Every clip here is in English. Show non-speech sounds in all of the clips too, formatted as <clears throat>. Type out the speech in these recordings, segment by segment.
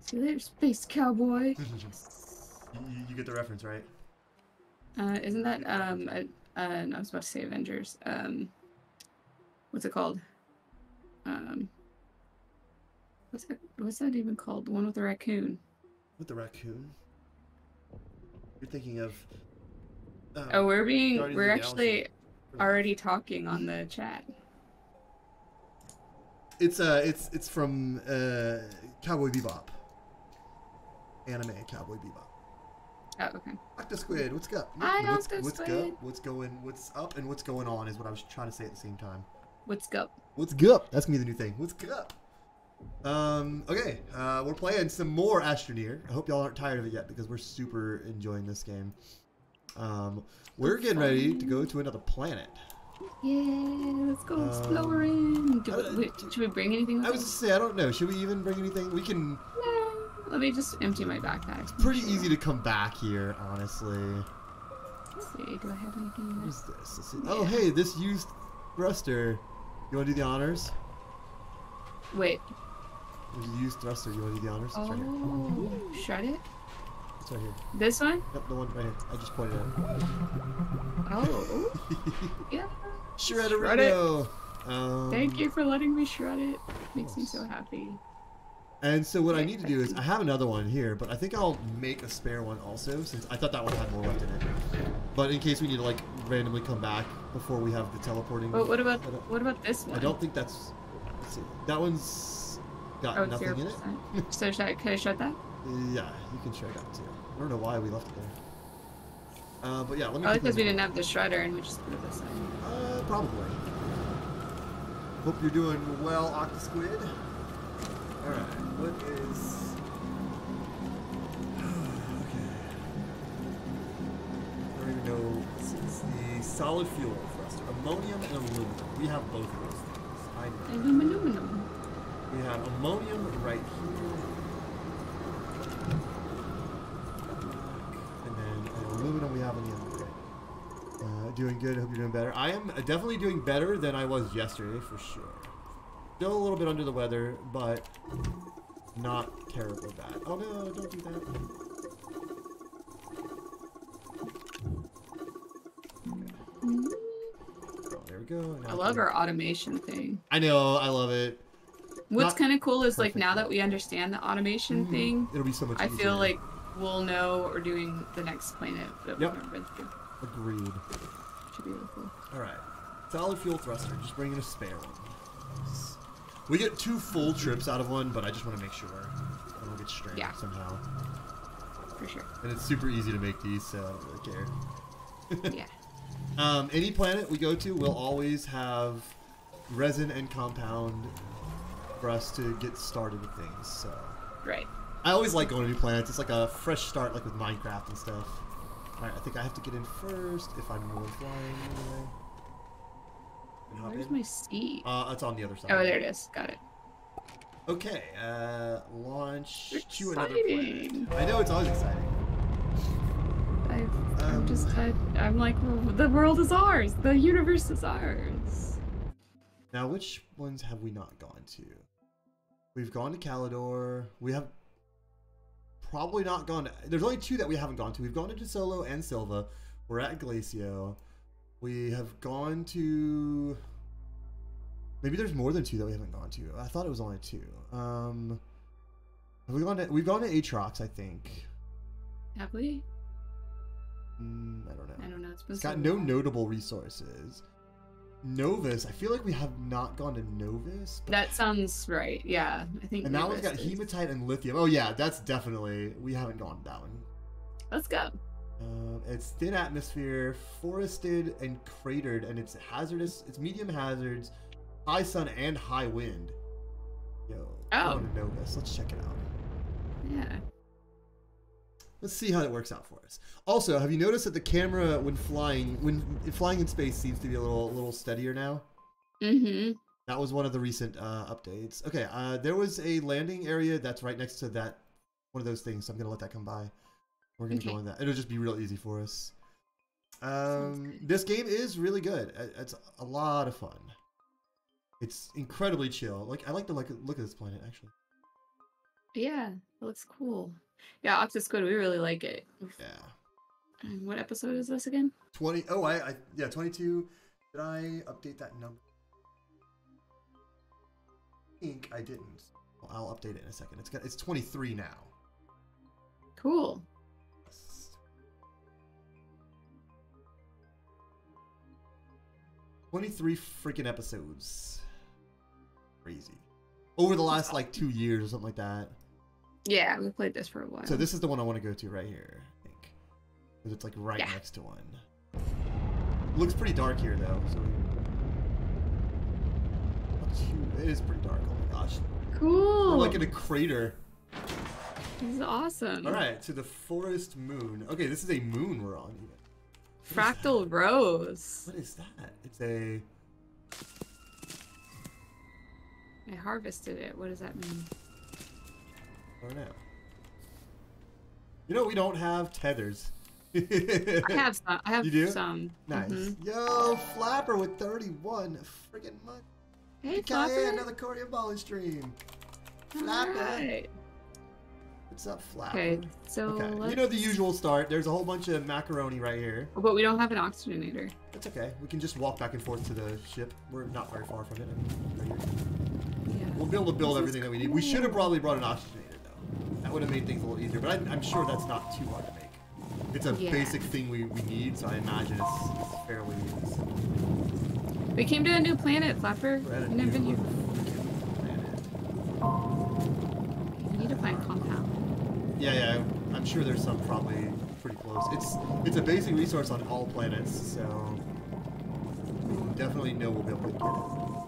See you later, space cowboy. <laughs> you, you- get the reference, right? Uh, isn't that um? Uh, uh, I was about to say Avengers. Um, what's it called? Um, what's that? What's that even called? The one with the raccoon. With the raccoon. You're thinking of. um, Oh, we're being Guardians we're actually already talking on the chat. It's uh, it's it's from uh, Cowboy Bebop. Anime Cowboy Bebop. Oh, okay. Octa Squid, what's up? Hi, what's, Octa what's Squid. up? What's going? What's up and what's going on is what I was trying to say at the same time. What's up? What's up? That's gonna be the new thing. What's up? Um, okay, uh, we're playing some more Astroneer. I hope y'all aren't tired of it yet because we're super enjoying this game. Um, we're getting ready to go to another planet. Yeah, let's go Um, exploring. Do, uh, should we bring anything with I was us? to say, I don't know. Should we even bring anything? We can. No. Let me just empty my backpack. It's Pretty easy to come back here, honestly. Let's see. Do I have anything? What's this? this? Let's see. Oh, hey, this used thruster. You want to do the honors? Wait. There's a used thruster. You want to do the honors? It's right. Oh, shred it. It's right here. This one? Yep, the one right here. I just pointed at Oh, <laughs> yeah. Shredderino. Um, Thank you for letting me shred it. Makes me so happy. And so what I need to do is <laughs> I have another one here, but I think I'll make a spare one also since I thought that one had more left in it. But in case we need to like randomly come back before we have the teleporting. But what about what about this one? I don't think that's. Let's see. That one's got Oh, nothing zero in it. <laughs> So should I, can I shred that? Yeah, you can shred that too. I don't know why we left it there. Uh, but yeah, let me. Quickly because we didn't have the shredder and we just put this aside. Uh, probably. Hope you're doing well, Octosquid. Alright, what is... okay. I don't even know. This is the solid fuel thruster. Ammonium and aluminum. We have both of those things. I know. Aluminum. We have ammonium right here. And then uh, aluminum we have on the other. Uh, doing good. I hope you're doing better. I am definitely doing better than I was yesterday for sure. Still a little bit under the weather, but not terribly bad. Oh no, don't do that. Oh, there we go. Now I love our automation thing. I know, I love it. What's kind of cool is like now that we understand the automation Mhm. thing, It'll be so much I easier. feel like we'll know what we're doing the next planet that we've Yep. never been through. Agreed. Should be really cool. Alright. Solid fuel thruster. Just bringing a spare one. We get two full trips out of one, but I just want to make sure I don't get stranded Yeah. somehow. For sure. And it's super easy to make these, so I don't really care. <laughs> Yeah. Um, any planet we go to will always have resin and compound for us to get started with things. So Right. I always like going to new planets. It's like a fresh start, like with Minecraft and stuff. All right, I think I have to get in first if I'm really flying anyway. And hop Where's in. my seat? Uh, it's on the other side. Oh, there it is. Got it. Okay, uh, launch to another planet. I know it's always exciting. I've, I'm Um, just, I, I'm like, the world is ours. The universe is ours. Now, which ones have we not gone to? We've gone to Calidor. We have probably not gone. To, there's only two that we haven't gone to. We've gone to Solo and Sylva. We're at Glacio. We have gone to. Maybe there's more than two that we haven't gone to. I thought it was only two. Um, have we gone to? We've gone to Atrox, I think. Have we? Mm, I don't know. I don't know. It's been got no long. notable resources. Novus, I feel like we have not gone to Novus. That sounds right. Yeah, I think. and that one's Novus got is- hematite and lithium. Oh yeah, that's definitely we haven't gone to that one. Let's go. Um, it's thin atmosphere, forested and cratered, and it's hazardous. It's medium hazards, high sun and high wind. Yo, Oh. going to Novus. Let's check it out. Yeah. Let's see how it works out for us. Also, have you noticed that the camera, when flying, when flying in space, seems to be a little, a little steadier now? Mm-hmm. That was one of the recent uh, updates. Okay, uh, there was a landing area that's right next to that one of those things. So I'm gonna let that come by. We're gonna go Okay. on that. It'll just be real easy for us. Um, this game is really good. It's a lot of fun. It's incredibly chill. Like I like to like look at this planet actually. Yeah, it looks cool. Yeah, Octa Squid, we really like it. Yeah. And what episode is this again? 20. Oh, I, I yeah, 22. Did I update that number? I think I didn't. Well, I'll update it in a second. It's got, it's 23 now. Cool. 23 freaking episodes. Crazy. Over the last like two years or something like that. Yeah, we played this for a while. So this is the one I want to go to right here, I think. Because it's like right yeah. next to one. Looks pretty dark here though, so it is pretty dark, oh my gosh. Cool. We're like in a crater. This is awesome. Alright, to the forest moon. Okay, this is a moon we're on even. Fractal Rose. What is that? It's a. I harvested it. What does that mean? I don't know. You know we don't have tethers. I have some. I have <laughs> You do? some. Nice. Mhm. Yo, Flapper with 31 friggin' month. Hey, Okay, Flapper. another Corey Ball stream. Flapper. What's up, Flapper? Okay, so Okay, let's... you know the usual start. There's a whole bunch of macaroni right here. But we don't have an oxygenator. That's okay. We can just walk back and forth to the ship. We're not very far from it. I mean, right. Yeah. We'll be able to build This everything that we need. We should have probably brought an oxygenator though. That would have made things a little easier. But I, I'm sure that's not too hard to make. It's a Yeah. basic thing we, we need, so I imagine it's, it's fairly simple. We came to a new planet, Flapper. We're at a We've never been new here. We need to find compound. Yeah, yeah. I'm sure there's some probably pretty close. It's it's a basic resource on all planets, so definitely know we'll be able to get it. Uh,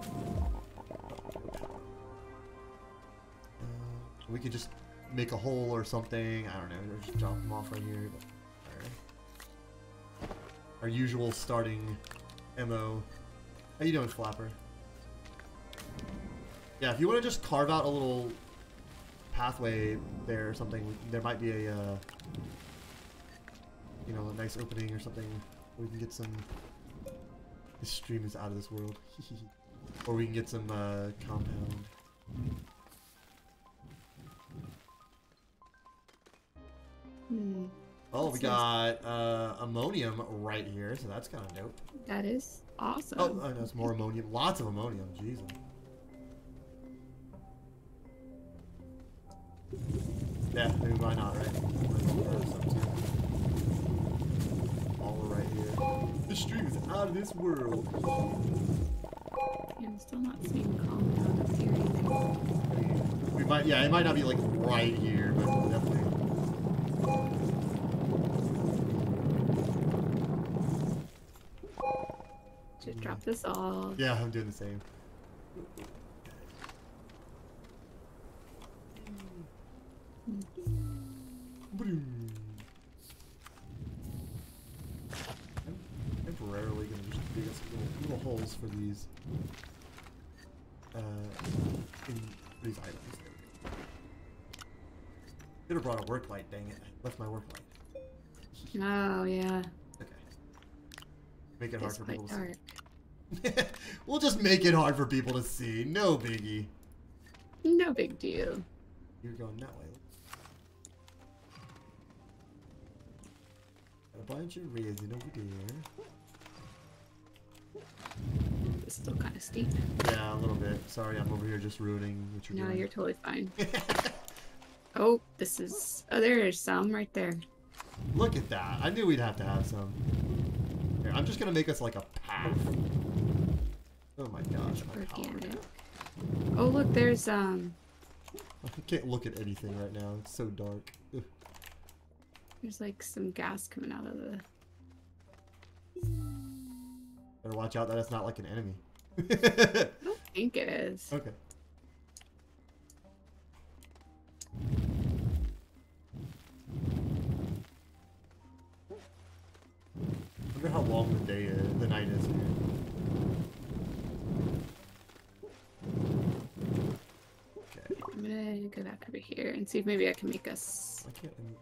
we could just make a hole or something. I don't know. Just drop them off right here. Our usual starting mo. How you doing, Flapper? Yeah, if you want to just carve out a little pathway there or something, there might be a, uh, you know, a nice opening or something. We can get some. This stream is out of this world. <laughs> or we can get some uh, compound. Hmm. Oh, we got uh, ammonium right here, so that's kind of dope. That is awesome. Oh, oh, no, it's more ammonium. Lots of ammonium. Jeez. Yeah, maybe why not, right? Might as well grab some too. All right here. This stream is out of this world. Yeah, I'm still not seeing. I see anything. I mean, we might, yeah, it might not be like right here, but definitely. Just drop this off. Yeah, I'm doing the same. I'm temporarily gonna just dig us little, little holes for these. Uh, in these items. Go. Have brought a work light. Dang it! Left my work light. Oh, yeah. Okay. Make it hard for people to dark. see. <laughs> we'll just make it hard for people to see. No biggie. No big deal. You're going that way. A bunch of resin over there. It's still kind of steep. Yeah, a little bit. Sorry, I'm over here just ruining what you're No, doing. you're totally fine. <laughs> Oh, this is. Oh, there's some right there. Look at that. I knew we'd have to have some. Here, I'm just gonna make us like a path. Oh my gosh, my. Organic. Oh, look, there's um, I can't look at anything right now. It's so dark. Ugh. There's like some gas coming out of the. Better watch out that it's not like an enemy. I don't think it is. okay. wonder how long the day is, the night is here. Okay. I'm gonna go back over here and see if maybe I can make us. Um,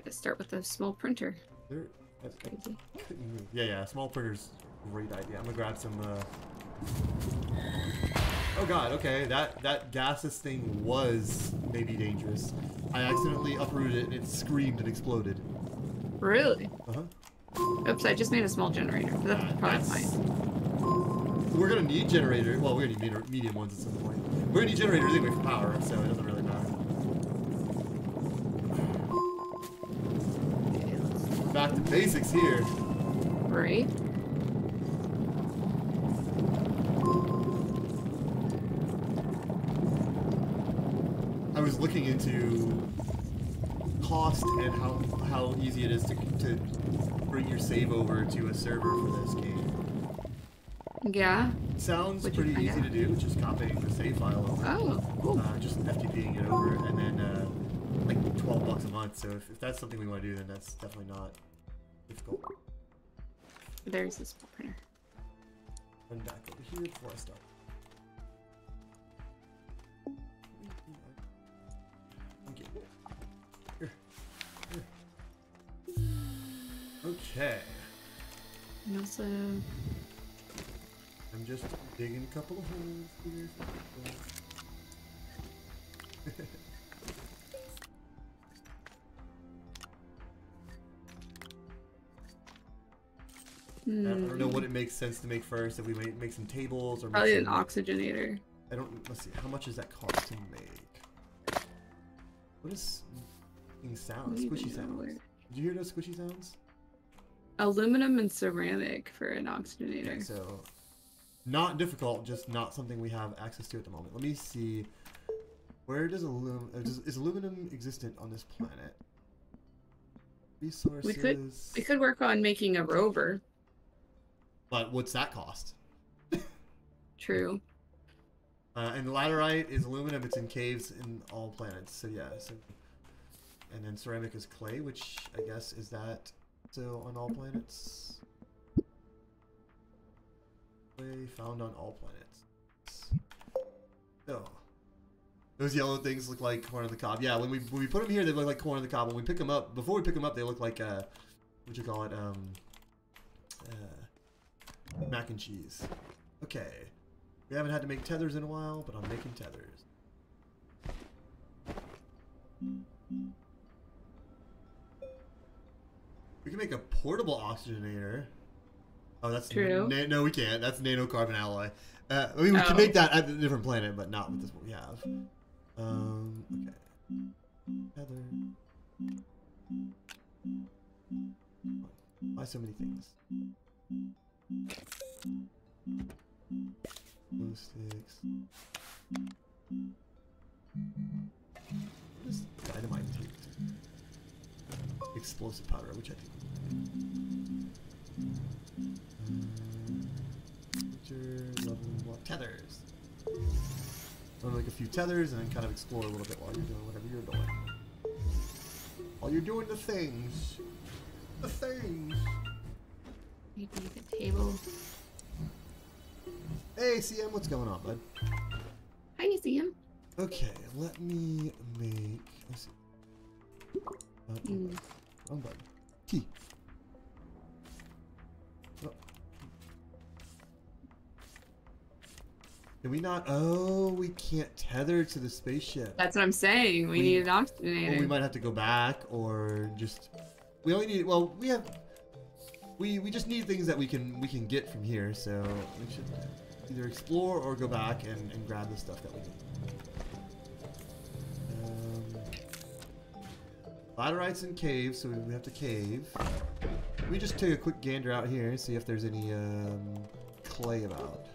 I I gotta start with a small printer. there? That's Crazy. Yeah, yeah. Small printer's a great idea. I'm gonna grab some. Uh... Oh god, okay, that, that gaseous thing was maybe dangerous. I accidentally uprooted it and it screamed and exploded. Really? Uh-huh. Oops, I just made a small generator. That's Uh, probably fine. We're gonna need generator. Well, we're gonna need medium- medium ones at some point. We're gonna need generators anyway for power, so it doesn't really Back to basics here. Right? I was looking into cost and how how easy it is to to bring your save over to a server for this game. Yeah. Sounds What'd pretty easy out? to do, just copying the save file over. Oh, cool. Uh, just FTPing it over, and then uh, like 12 bucks a month. So if, if that's something we want to do, then that's definitely not difficult. There's this printer. Run back over here before I start. Okay. Here. Here. Okay. And also, I'm just digging a couple of holes here. <laughs> I don't know what hmm, it makes sense to make first. If we make, make some tables or make probably an some- oxygenator. I don't. Let's see. How much does that cost to make? What is sounds? Squishy sounds. where- Did you hear those squishy sounds? Aluminum and ceramic for an oxygenator. Okay, so not difficult, just not something we have access to at the moment. Let me see. Where does aluminum? Uh, does, is aluminum existent on this planet? Resources. We could We could work on making a rover. But what's that cost? True. Uh, and the laterite is aluminum. It's in caves in all planets. So yeah. So, and then ceramic is clay, which I guess is that so on all planets. Clay found on all planets. So those yellow things look like corn on the cob. Yeah, when we when we put them here, they look like corn on the cob. When we pick them up, before we pick them up, they look like uh, what you call it, um, mac and cheese. Okay. We haven't had to make tethers in a while, but I'm making tethers. We can make a portable oxygenator. Oh, that's True. No, we can't. That's nanocarbon alloy. Uh, I mean, we can Oh. make that at a different planet, but not with this what we have. Um, okay. Tether. Why so many things? Glue sticks. Is dynamite? Explosive powder, which I think. Tethers. Gonna make a few tethers and then kind of explore a little bit while you're doing whatever you're doing. While you're doing the things. The things. Maybe the table. Hey, CM, what's going on, bud? Hi, you see him? Okay, let me make. Let's see. Uh, Mm. button. Wrong button. T. Oh. Can we not? Oh, we can't tether to the spaceship. That's what I'm saying. We, We- need an oxygenator. Well, we might have to go back or just. We only need. Well, we have. We we just need things that we can we can get from here. So we should either explore or go back and, and grab the stuff that we need. Um, laterites and caves, so we have to cave. We just take a quick gander out here, and see if there's any um, clay about.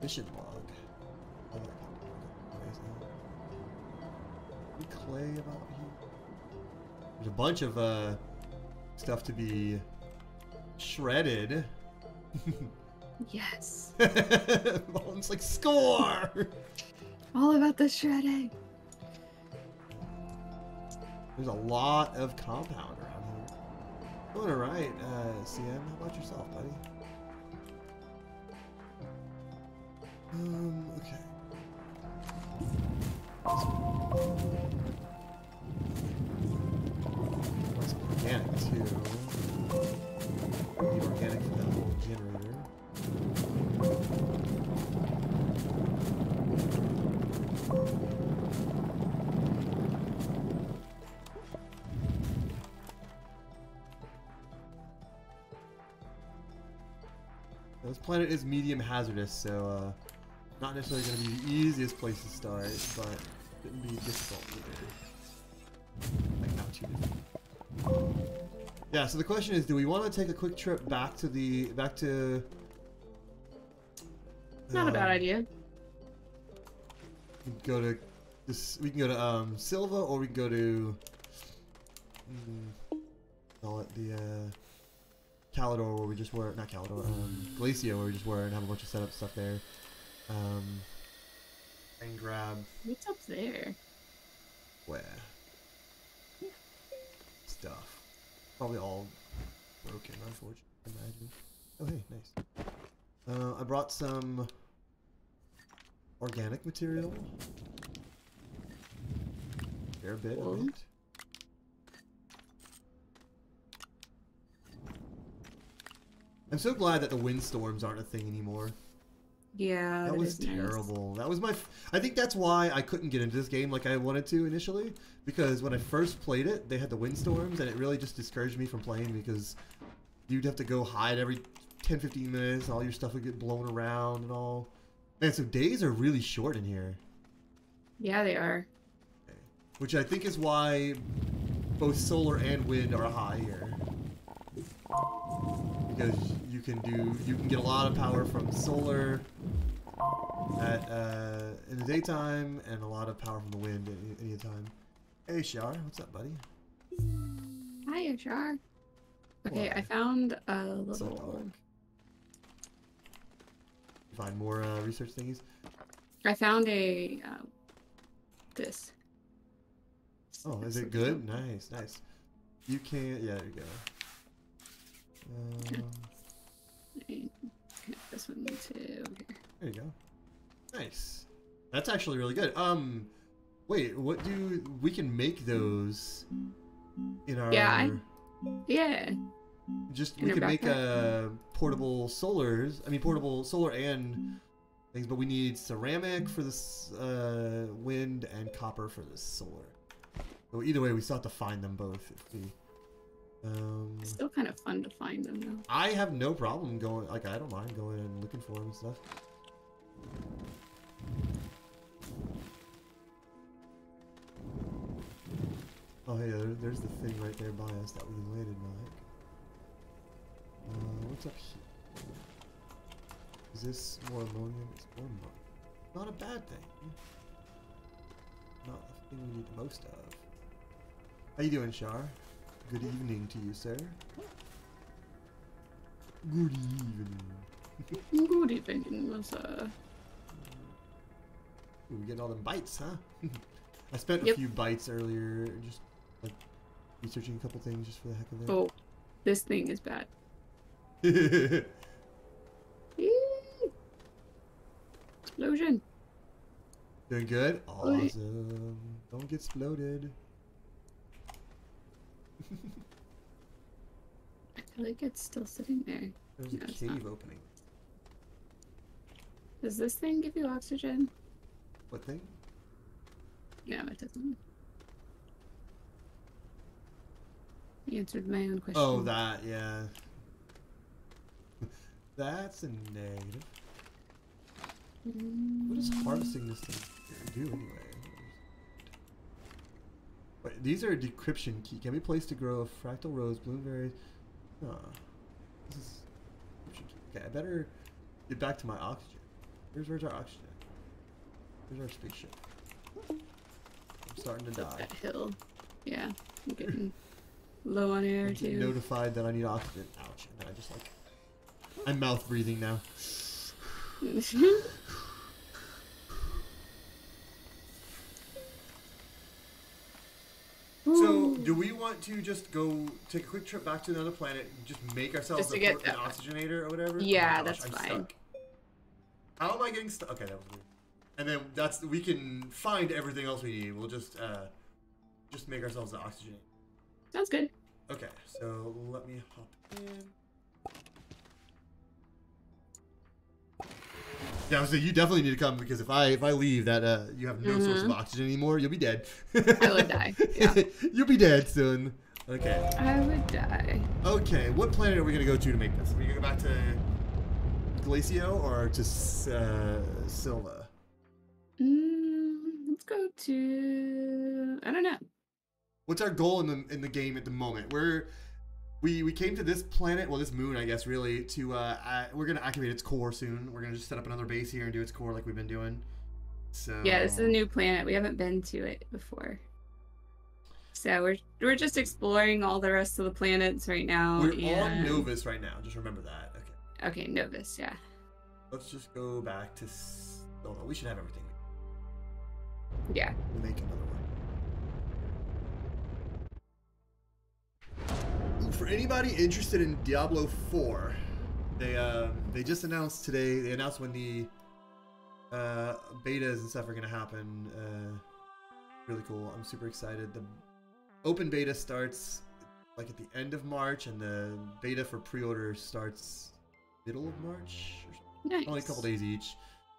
Mission log. Clay about here? There's a bunch of uh, stuff to be shredded. <laughs> yes. <laughs> it's like score. All about the shredding. There's a lot of compound around here. Doing alright, uh, CM. How about yourself, buddy? Um, okay. Let's organic too. That generator. This planet is medium hazardous, so uh, not necessarily going to be the easiest place to start, but it shouldn't be difficult either. Like not too difficult. Yeah. So the question is, do we want to take a quick trip back to the back to? Not a bad um, idea. we can go to this. We can go to um, Sylva, or we can go to. Mm, call it the uh, Calidor, where we just were. Not Calidor. Um, Glacio, where we just were, and have a bunch of setup stuff there. Um, and grab What's up there? where stuff. Probably all broken, unfortunately. Imagine. Oh hey, nice. Uh, I brought some organic material. Fair bit Cool. of it. I'm so glad that the windstorms aren't a thing anymore. Yeah, That that was is nice. terrible. That was my. F- I think that's why I couldn't get into this game like I wanted to initially. Because when I first played it, they had the windstorms, and it really just discouraged me from playing because you'd have to go hide every 10, 15 minutes. and All your stuff would get blown around and all. Man, so days are really short in here, Yeah, they are. which I think is why both solar and wind are high here. Because you can do, you can get a lot of power from solar at uh, in the daytime, and a lot of power from the wind at any, any time. Hey, Shar, what's up, buddy? Hi, Ashar. Okay? I found a little. dog? Find more uh, research thingies. I found a uh, this. Oh, is it good? Nice, nice. You can't. yeah, there you go. Um, this one there you go. Nice. That's actually really good. Um, wait, what do we can make those in our? Yeah, I- Yeah. Just in we can make backpack? uh portable solars. I mean portable solar and things, but we need ceramic for this uh, wind and copper for the solar. So either way, we still have to find them both. If we, um, It's still kind of fun to find them though. I have no problem going. Like I don't mind going and looking for them and stuff. Oh hey, there, there's the thing right there by us that we landed, Mike. Uh, what's up here? Is this more ammonium? It's more ammonium. Not a bad thing. Not the thing we need the most of. How you doing, Shar? Good evening to you, sir. Good evening. Good evening, was Ooh, we getting all them bites, huh? <laughs> I spent a few bites earlier, just like researching a couple things just for the heck of it. oh, this thing is bad. <laughs> Explosion. Doing good? Awesome. Don't get exploded. I feel like it's still sitting there. There's No, a cave opening. Does this thing give you oxygen? What thing? No, it doesn't. You answered my own question. Oh, that, yeah. <laughs> That's a negative. What does Mm, harvesting this thing do anyway? Wait, these are a decryption key. Can be placed to grow a fractal rose, bloomberries. Huh. This is. Okay, I better get back to my oxygen. Where's where's our oxygen? Where's our spaceship? I'm starting to die. that hill. Yeah, I'm <laughs> getting low on air I'm too. notified that I need oxygen. Ouch. And then I just like I'm mouth breathing now. <laughs> So, do we want to just go take a quick trip back to another planet, and just make ourselves Just to a get an oxygenator or whatever? Yeah, Oh gosh, that's I'm fine. stuck. How am I getting stuck? Okay, that was weird. And then that's we can find everything else we need. We'll just uh, just make ourselves the oxygenator. Sounds good. Okay, so let me hop in. Yeah, so you definitely need to come because if I if I leave, that uh, you have no source of Mhm. oxygen anymore, you'll be dead. I would die, yeah. <laughs> you'll be dead soon. Okay. I would die. Okay. What planet are we gonna go to to make this? Are we gonna go back to Glacio or to uh, Sylva? Mm, let's go to. I don't know. What's our goal in the in the game at the moment? We're we we came to this planet, well, this moon, I guess, really. To uh, we're gonna activate its core soon. We're gonna just set up another base here and do its core like we've been doing. So Yeah, this is a new planet. We haven't been to it before. So we're we're just exploring all the rest of the planets right now. We're on Novus right now. Just remember that. Okay, Okay, Novus. Yeah. let's just go back to. Oh no, we should have everything. Yeah. We'll make another one. For anybody interested in Diablo 4, they uh, they just announced today. They announced when the uh, betas and stuff are gonna happen. Uh, really cool. I'm super excited. The open beta starts like at the end of March, and the beta for pre-order starts middle of March. Or Nice. only a couple days each.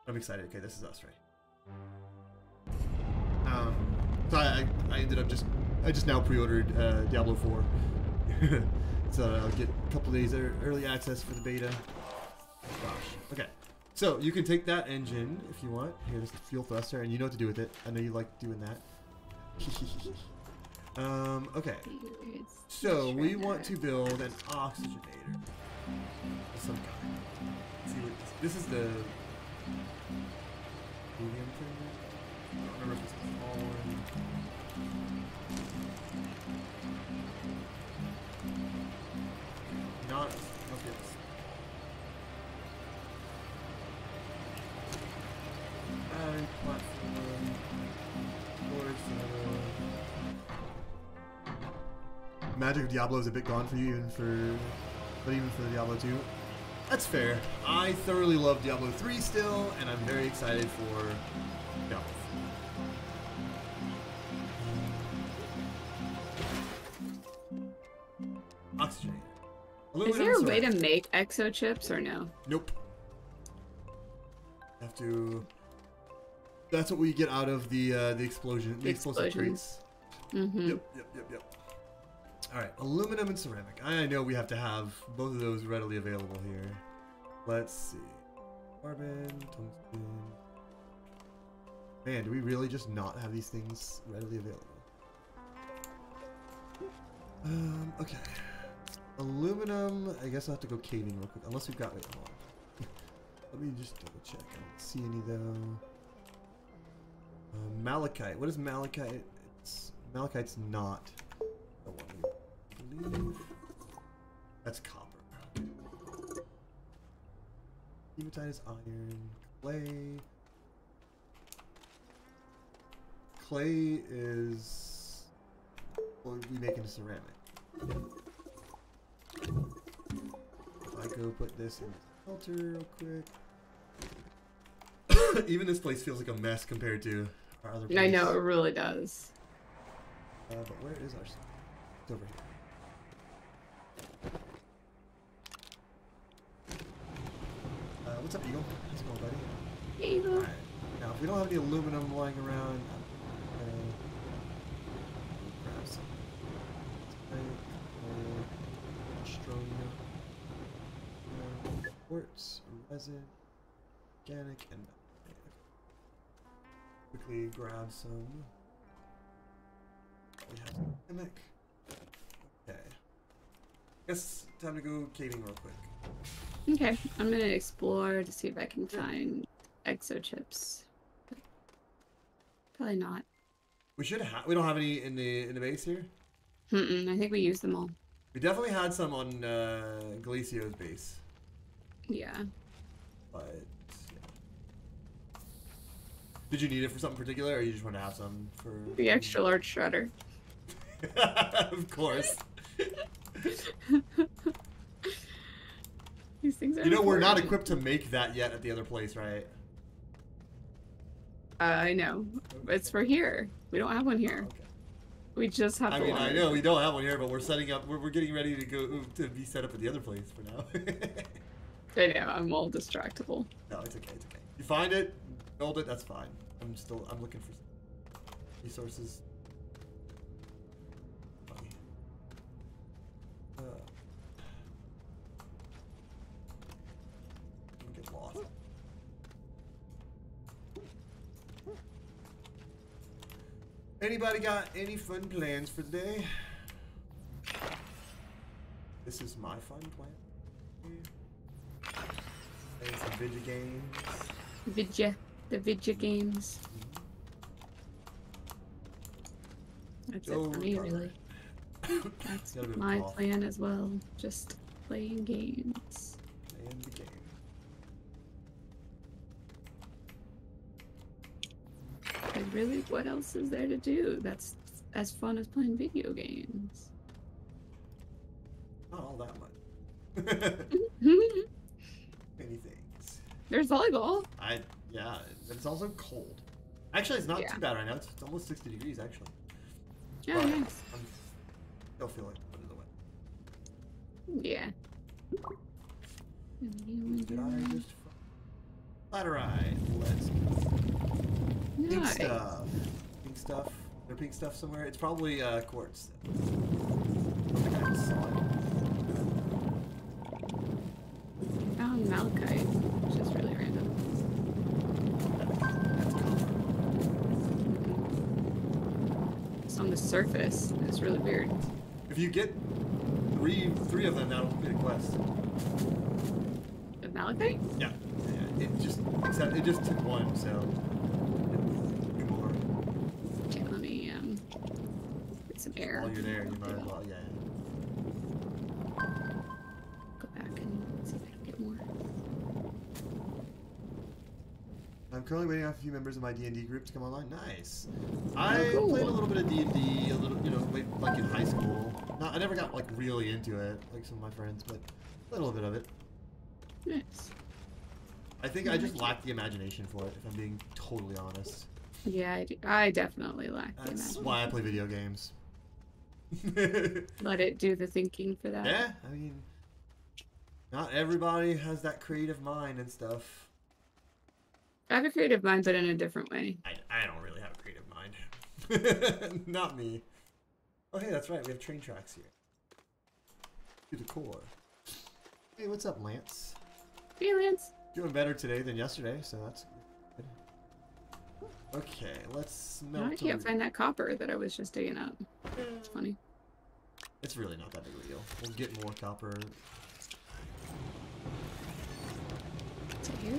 I'm excited. Okay, this is us, right? Um, so I, I ended up just I just now pre-ordered uh, Diablo 4, <laughs> so I'll get a couple days early access for the beta. Gosh. Okay. So you can take that engine if you want. Here's the fuel thruster, and you know what to do with it. I know you like doing that. <laughs> um. Okay. So we want to build an oxygenator of some kind. See what this, this is the medium thing. I don't remember Not Adding platform. Center. Magic of Diablo is a bit gone for you, even for, but even for the Diablo 2. That's fair. I thoroughly love Diablo 3 still, and I'm very excited for Diablo 4. Is there a way to make exo chips or no? Nope. Have to. That's what we get out of the uh, the explosion, the, explosive crates. Mm-hmm. Yep, yep, yep, yep. All right, aluminum and ceramic. I know we have to have both of those readily available here. Let's see. Carbon, tungsten. Man, do we really just not have these things readily available? Um, okay. Aluminum, I guess I'll have to go caving real quick. Unless we've got, wait, hold on. <laughs> Let me just double check. I don't see any though. Uh, malachite. What is malachite? It's, malachite's not the one we believe. That's copper. Hematite is iron. Clay. Clay is what we make into ceramic. I go put this in the filter real quick. <coughs> Even this place feels like a mess compared to our other place. I know it really does. Uh, but where is our? It's over here. Uh, what's up, Eagle? How's it going, buddy? Eagle. Alright. Now, if we don't have any aluminum lying around, I'm gonna grab some. Tonic, coal, strontium, uh, quartz, resin, organic, and quickly grab some. We have some mimic. Okay. Guess time to go caving real quick. Okay, I'm gonna explore to see if I can find exo chips. Probably not. We should have. We don't have any in the in the base here. Mm-mm, I think we used them all. We definitely had some on uh, Galacio's base, Yeah. but yeah. Did you need it for something particular, or you just want to have some for The extra large shredder. <laughs> of course. <laughs> These things are. You know we're not equipped to make that yet at the other place, right? Uh, I know. It's for here. We don't have one here. Okay. We just have I mean, I know we don't have one here, but we're setting up. We're, we're getting ready to go to be set up at the other place for now. <laughs> I know, I'm all distractible. No, it's okay, it's okay. You find it, build it, that's fine. I'm still, I'm looking for resources. Uh, get lost. Anybody got any fun plans for the day? This is my fun plan. Playing some video games. Vidya, the Vidya games. Mm-hmm. That's Go it for me, really. <coughs> That's Got a bit of a my plan as well. Just playing games. Playing the game. Like, really, what else is there to do that's as fun as playing video games? Not all that much. <laughs> <laughs> <laughs> There's volleyball. I yeah, it's also cold. Actually, it's not Yeah. too bad right now. It's almost 60 degrees actually. Oh, But nice. I'm still feel like under the weather. Yeah. Did I just? Let's go. Pink stuff. Pink stuff. There pink stuff somewhere. It's probably uh, quartz. I think I saw it. Found malachite, is really random. That's copper. It's on the surface. It's really weird. If you get three three of them, that'll complete a quest. The malachite? Yeah. yeah. It just except it just took one, so two more. Okay, let me um get some air. While you're there, you might as well. Yeah. Currently waiting on a few members of my D&D group to come online. Nice. I oh, cool. played a little bit of D&D, a little, you know, like in high school. Not, I never got like really into it, like some of my friends, but a little bit of it. Nice. I think I just lacked the imagination for it, if I'm being totally honest. Yeah, I, do. I definitely lack the That's imagination. why I play video games. <laughs> Let it do the thinking for that. yeah, I mean, not everybody has that creative mind and stuff. I have a creative mind, but in a different way. I, I don't really have a creative mind. <laughs> Not me. Oh, hey, that's right. We have train tracks here. To the core. Hey, what's up, Lance? Feelings. Doing better today than yesterday, so that's good. Okay, let's No, melt. I a can't find that copper that I was just digging up. It's eh. funny. It's really not that big of a deal. We'll get more copper. Is it here?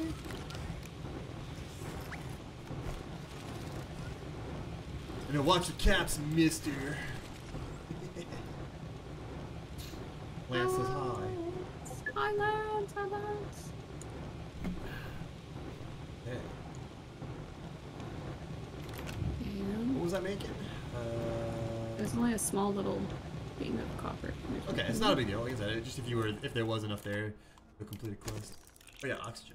And now watch the caps, mister. Lance says hi. Hi, Lance. Hi. And What was I making? Uh, there's only a small little thing of copper. Okay, it's not a big deal. Like I said, just if you were, if there was enough there to complete a quest. Oh yeah, oxygenate.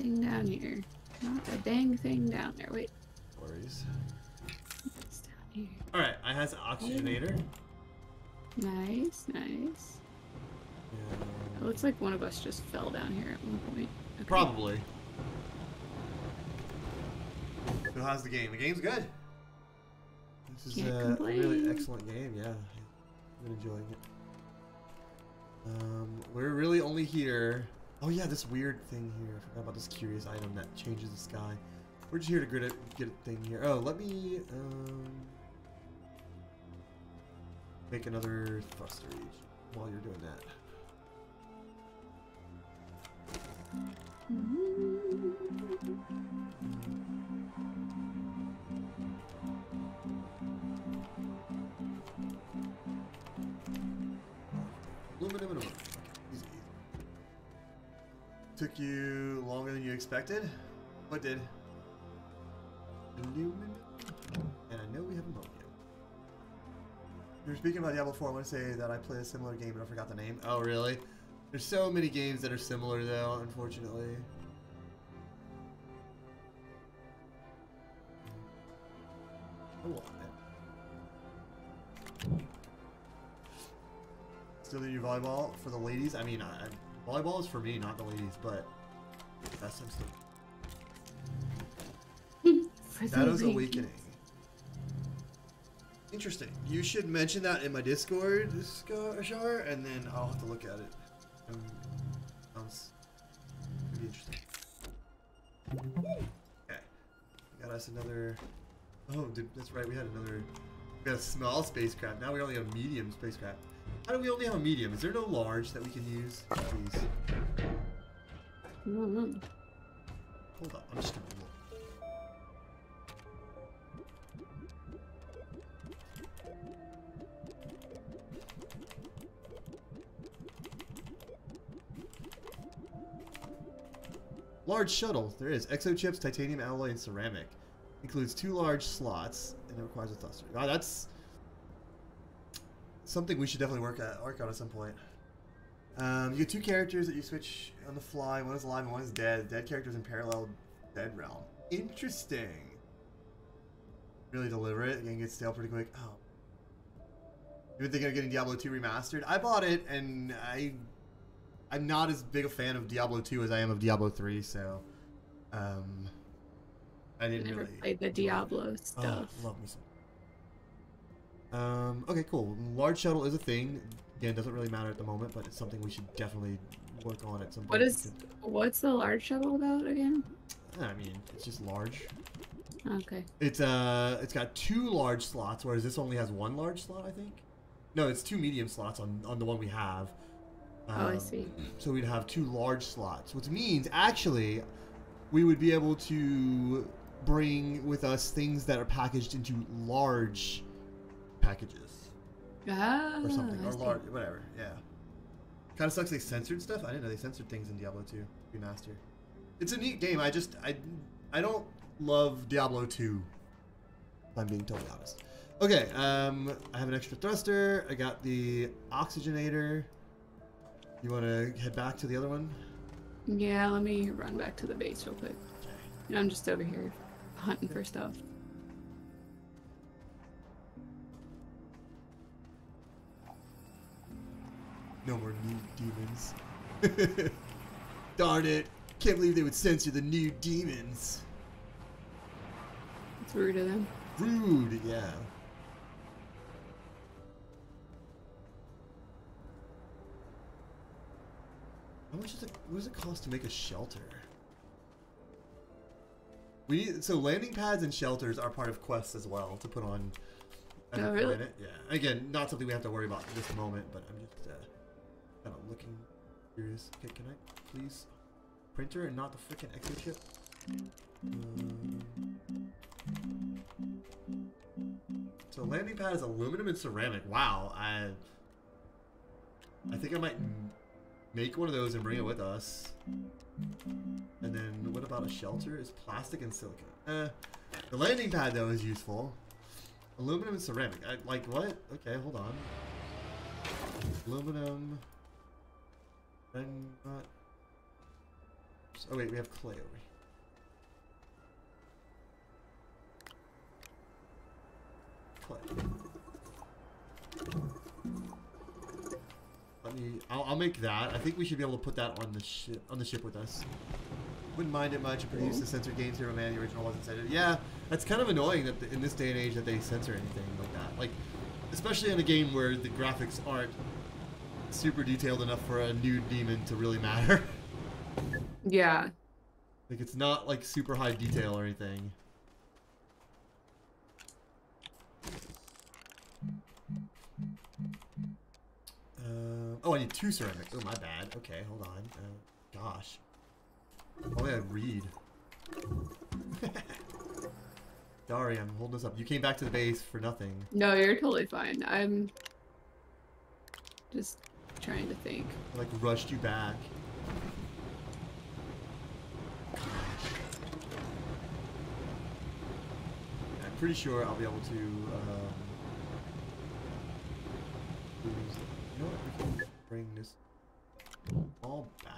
Thing down here. Not the dang thing down there. Wait, worries. it's down here. All right, I has an oxygenator. Nice, nice. It looks like one of us just fell down here at one point. Okay. probably. So how's the game? The game's good. This is Can't a really excellent game. Yeah, I've been enjoying it. Um, we're really only here. Oh yeah, this weird thing here. I forgot about this curious item that changes the sky. We're just here to get a get a thing here. Oh, let me um make another thruster reach while you're doing that. Aluminum Took you longer than you expected? What did? And I know we have ammonia. You were speaking about Diablo 4. I want to say that I played a similar game, but I forgot the name. Oh, really? There's so many games that are similar, though, unfortunately. I want it. Still do volleyball for the ladies? I mean, I, volleyball is for me, not the ladies, but that's I'm still. For the Shadow's lady. Awakening. Interesting. You should mention that in my Discord, Shar, and then I'll have to look at it. Um, sounds pretty interesting. Okay. Got us another. Oh, dude, that's right. We had another. We got a small spacecraft. Now we only have a medium spacecraft. How do we only have a medium? Is there no large that we can use? Please. Hold up. I'm just gonna. Large shuttle. There is exo chips, titanium alloy, and ceramic. Includes two large slots and it requires a thruster. That's something we should definitely work at work on at some point. Um, you get two characters that you switch on the fly. One is alive and one is dead. Dead characters in parallel dead realm. Interesting. Really deliver it. Again, get stale pretty quick. Oh. You been thinking of getting Diablo 2 remastered? I bought it and I I'm not as big a fan of Diablo 2 as I am of Diablo 3, so um I I didn't never really played the Diablo Oh, stuff. love me some. Um, okay, cool. Large shuttle is a thing. Again, it doesn't really matter at the moment, but it's something we should definitely work on at some point. What is what's the large shuttle about again? I mean, it's just large. Okay. It's uh, it's got two large slots, whereas this only has one large slot, I think. No, it's two medium slots on on the one we have. Oh, I Um, see. So we'd have two large slots, which means actually we would be able to bring with us things that are packaged into large packages Ah, or something, or large, whatever. Yeah. Kind of sucks they censored stuff. I didn't know they censored things in Diablo 2 remaster. It's a neat game. I just I I don't love Diablo 2. If I'm being totally honest. Okay, um, I have an extra thruster. I got the oxygenator. You want to head back to the other one? Yeah, let me run back to the base real quick. Okay. I'm just over here hunting for stuff. No more new demons. <laughs> Darn it! Can't believe they would censor the new demons. It's rude of them. Rude, yeah. How much does it? What does it cost to make a shelter? We need, so landing pads and shelters are part of quests as well to put on. on Oh, really? planet. Yeah. Again, not something we have to worry about at this moment, but I'm just uh, kind of looking curious. Okay, can I please printer and not the freaking exo chip? Um, so landing pad is aluminum and ceramic. Wow, I I think I might make one of those and bring it with us. And then what about a shelter? Is plastic and silicone. Eh, the landing pad though is useful. Aluminum and ceramic. I, like what? Okay, hold on. Aluminum. Not. Oh wait, we have clay over here. Let me. I'll, I'll make that. I think we should be able to put that on the ship on the ship with us. Wouldn't mind it much. Pretty used to censor games here, man. The original wasn't censored. Yeah, that's kind of annoying that the, in this day and age that they censor anything like that. Like, especially in a game where the graphics aren't super detailed enough for a nude demon to really matter. <laughs> Yeah. like, it's not like super high detail or anything. Uh, oh, I need two ceramics. Oh, my bad. Okay, hold on. Uh, gosh. Oh, yeah, read. <laughs> Dari, I'm holding this up. You came back to the base for nothing. No, you're totally fine. I'm just trying to think. Like rushed you back. I'm pretty sure I'll be able to. Um, you know what? We can bring this all bad.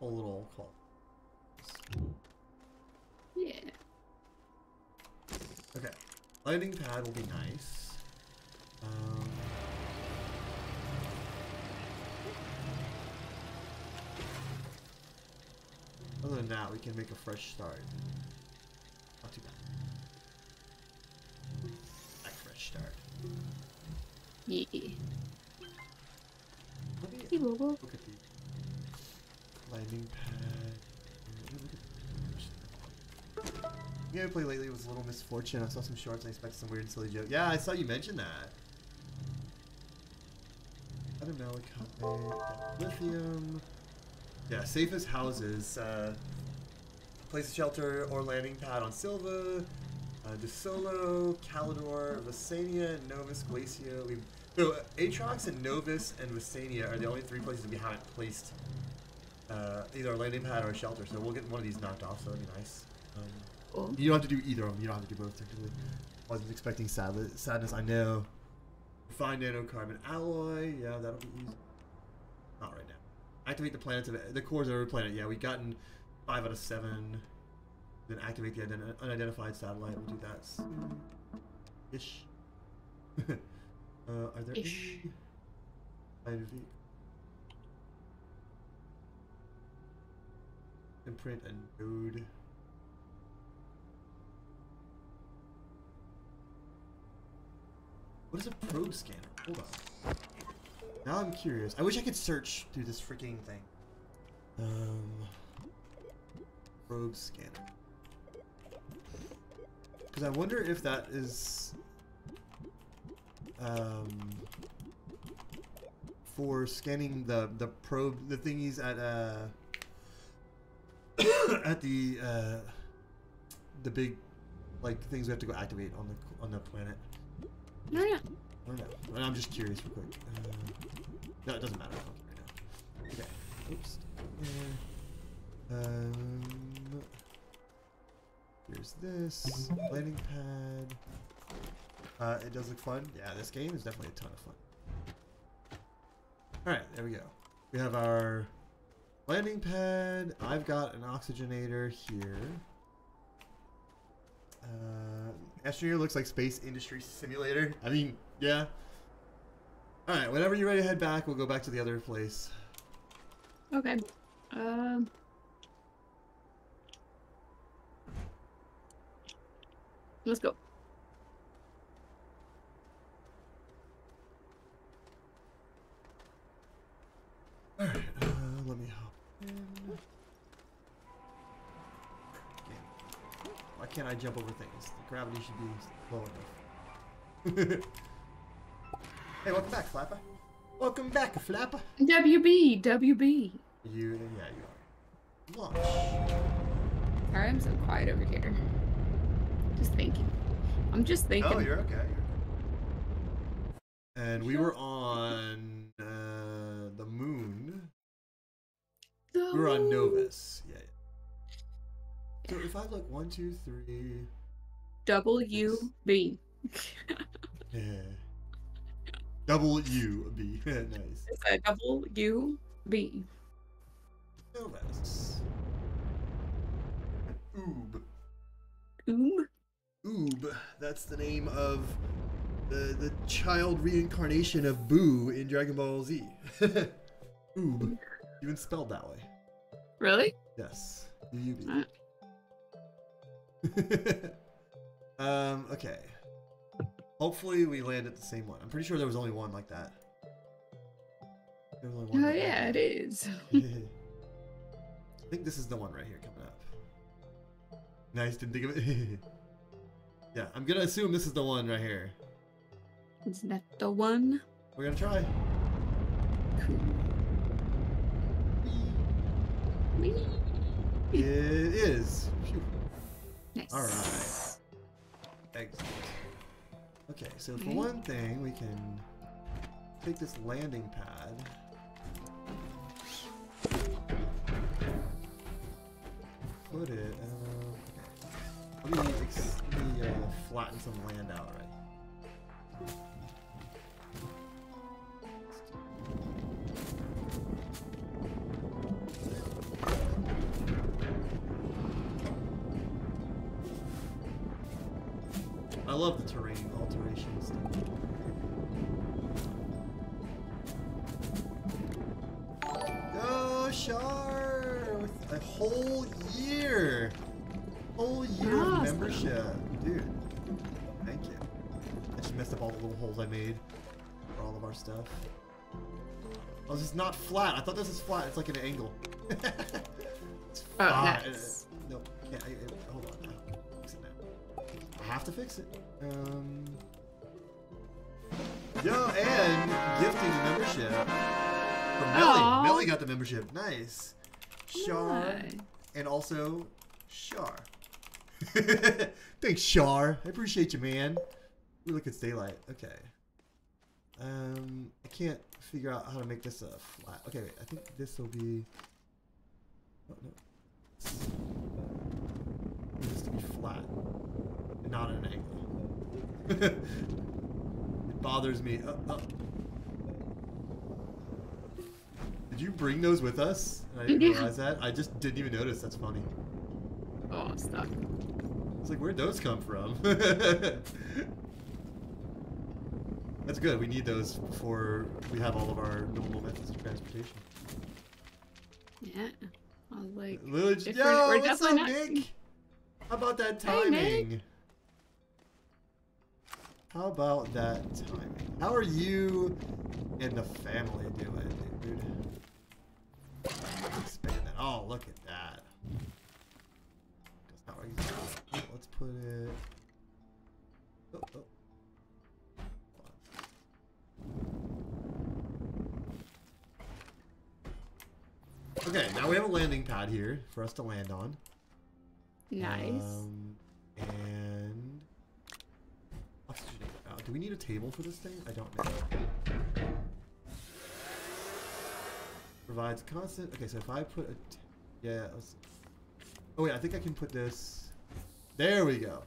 A little call. Yeah. Okay. Landing pad will be nice. Um, other than that, we can make a fresh start. Not too bad. A fresh start. Yeah. Let me Wiki Bobo. Look at the landing pad. The game I played lately was a Little Misfortune. I saw some shorts and I expected some weird silly joke. Yeah, I saw you mention that. Other don't know, lithium. Yeah, safest houses. Uh, place a shelter or landing pad on Sylva, uh, Desolo, Calidor, Vesania, Novus, Glacio. We so Atrox and Novus and Vesania are the only three places we haven't placed uh, either a landing pad or a shelter. So we'll get one of these knocked off. So that'd be nice. Um, you don't have to do either of them. You don't have to do both technically. I Wasn't expecting sadness. Sadness, I know. Find nanocarbon alloy. Yeah, that'll be easy. Not right now. Activate the planets of the cores of every planet. Yeah, we've gotten five out of seven. Then activate the ident- unidentified satellite. We'll do that soon. Ish. <laughs> uh, are there Ish. any? Imprint and node. What is a probe scanner? Hold on. Now I'm curious. I wish I could search through this freaking thing. Um, probe scanner. Because I wonder if that is um, for scanning the the probe the thingies at uh <coughs> at the uh the big like things we have to go activate on the on the planet. No, yeah. I'm just curious real quick. Uh, no, it doesn't matter. Right. Okay. Oops. Yeah. Um. Here's this landing pad. Uh, it does look fun. Yeah, this game is definitely a ton of fun. All right, there we go. We have our landing pad. I've got an oxygenator here. Uh, Astroneer looks like space industry simulator. I mean, yeah. All right, whenever you're ready to head back, we'll go back to the other place. Okay. Um. Let's go. All right, uh, let me hop in. Can't I jump over things? The gravity should be low enough. <laughs> hey, welcome back, Flapper. Welcome back, Flapper. WB, WB. You, yeah, you are. Launch. Sorry, I'm so quiet over here. Just thinking. I'm just thinking. Oh, you're okay. You're okay. And we were on uh, the moon. The We were on. Novus. So if I look one, two, three. WB. <laughs> Yeah. Double U B. <laughs> nice. It's a double U B. Novus. Oob. Oom. Oob. That's the name of the the child reincarnation of Boo in Dragon Ball Z. <laughs> Oob. Even spelled that way. Really? Yes. UUB. Alright. Uh, <laughs> um, okay. Hopefully we land at the same one. I'm pretty sure there was only one like that. There was only one Oh like yeah, that. it is. <laughs> <laughs> I think this is the one right here coming up. Nice, didn't think of it. yeah, I'm gonna assume this is the one right here. Isn't that the one? We're gonna try. Cool. Whee. It is. Phew. Nice. All right. Excellent. Okay, so for Okay. one thing, we can take this landing pad. Put it. Uh, okay. Let me, ex- let me uh, flatten some land out, right? Stuff. Oh, this is not flat. I thought this was flat. It's like an angle. <laughs> it's Oh, nice. No, can't. I, I- hold on now. Fix it now. I have to fix it. Um. Yo, and gifting the membership. From Melly. Got the membership. Nice. Shar. Nice. And also, Shar. <laughs> Thanks, Shar. I appreciate you, man. We look at daylight. Okay. Um, I can't figure out how to make this a flat. Okay, wait. I think this will be. Oh, no. This to be flat, not at an angle. <laughs> it bothers me. Uh, uh. Did you bring those with us? And I didn't realize that. I just didn't even notice. That's funny. Oh, I'm stuck. It's like, where'd those come from? <laughs> That's good. We need those before we have all of our normal methods of transportation. Yeah. I was like, if yo, we're- we're what's up, not- Nick? How about that Hey, timing? How about that timing? How are you and the family doing, dude? Expand that. Oh, look at that. That's not where going. Let's put it. Oh, oh. Okay, now we have a landing pad here for us to land on. nice. Um, and. Uh, do we need a table for this thing? I don't know. Provides constant. Okay, so if I put a, yeah. Oh wait, I think I can put this. There we go.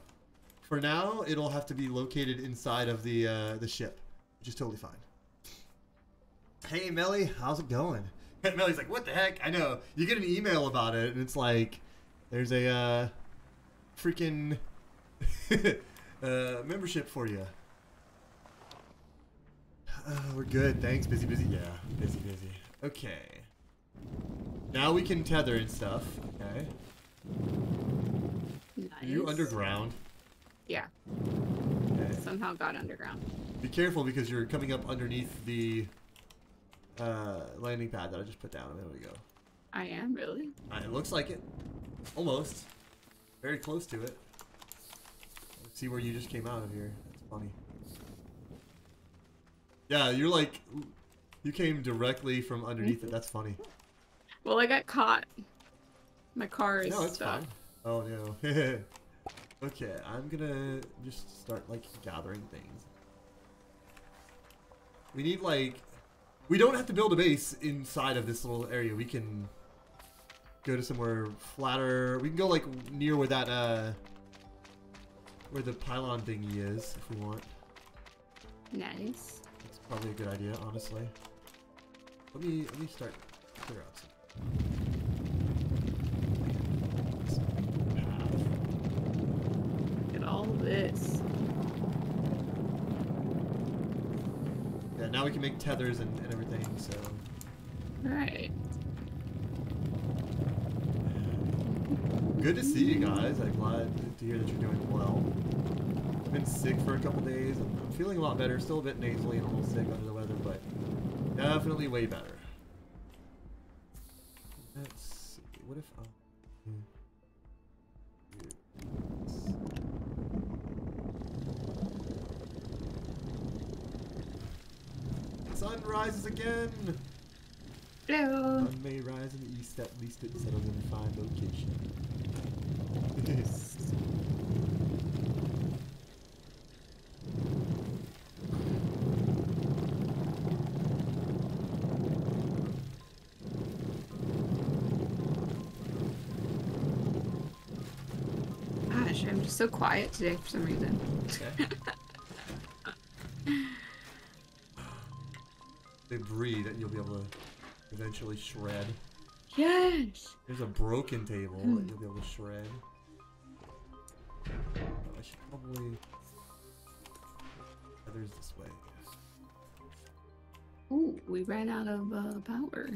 For now, it'll have to be located inside of the uh, the ship, which is totally fine. Hey Melly, how's it going? <laughs> Melly's like, what the heck? I know. You get an email about it, and it's like, there's a uh, freaking <laughs> uh, membership for you. Uh, we're good. Thanks. Busy, busy. Yeah, busy, busy. Okay. Now we can tether and stuff. Okay. nice. Are you underground? Yeah. Okay. Somehow got underground. Be careful because you're coming up underneath the uh, landing pad that I just put down a minute ago. I am really. Uh, it looks like it. Almost. Very close to it. Let's see where you just came out of here. That's funny. Yeah, you're like, you came directly from underneath it. That's funny. Well, I got caught. My car is No, it's stuck. fine. Oh no. <laughs> okay, I'm gonna just start like gathering things. We need like, we don't have to build a base inside of this little area. We can go to somewhere flatter. We can go like near where that uh, where the pylon thingy is if we want. Nice. That's probably a good idea, honestly. Let me let me start figure out some. some path. Look at all this. Yeah, now we can make tethers and, and everything, so. Right. Good to see you guys. I'm glad to hear that you're doing well. I've been sick for a couple days. I'm feeling a lot better. Still a bit nasally and a little sick under the weather, but definitely way better. Rise in the east, at least it settles in a fine location. Gosh, I'm just so quiet today for some reason. Okay. breathe, and you'll be able to eventually shred. Yes. There's a broken table that you'll be able to shred. I should probably. Others this way. Ooh, we ran out of uh, power.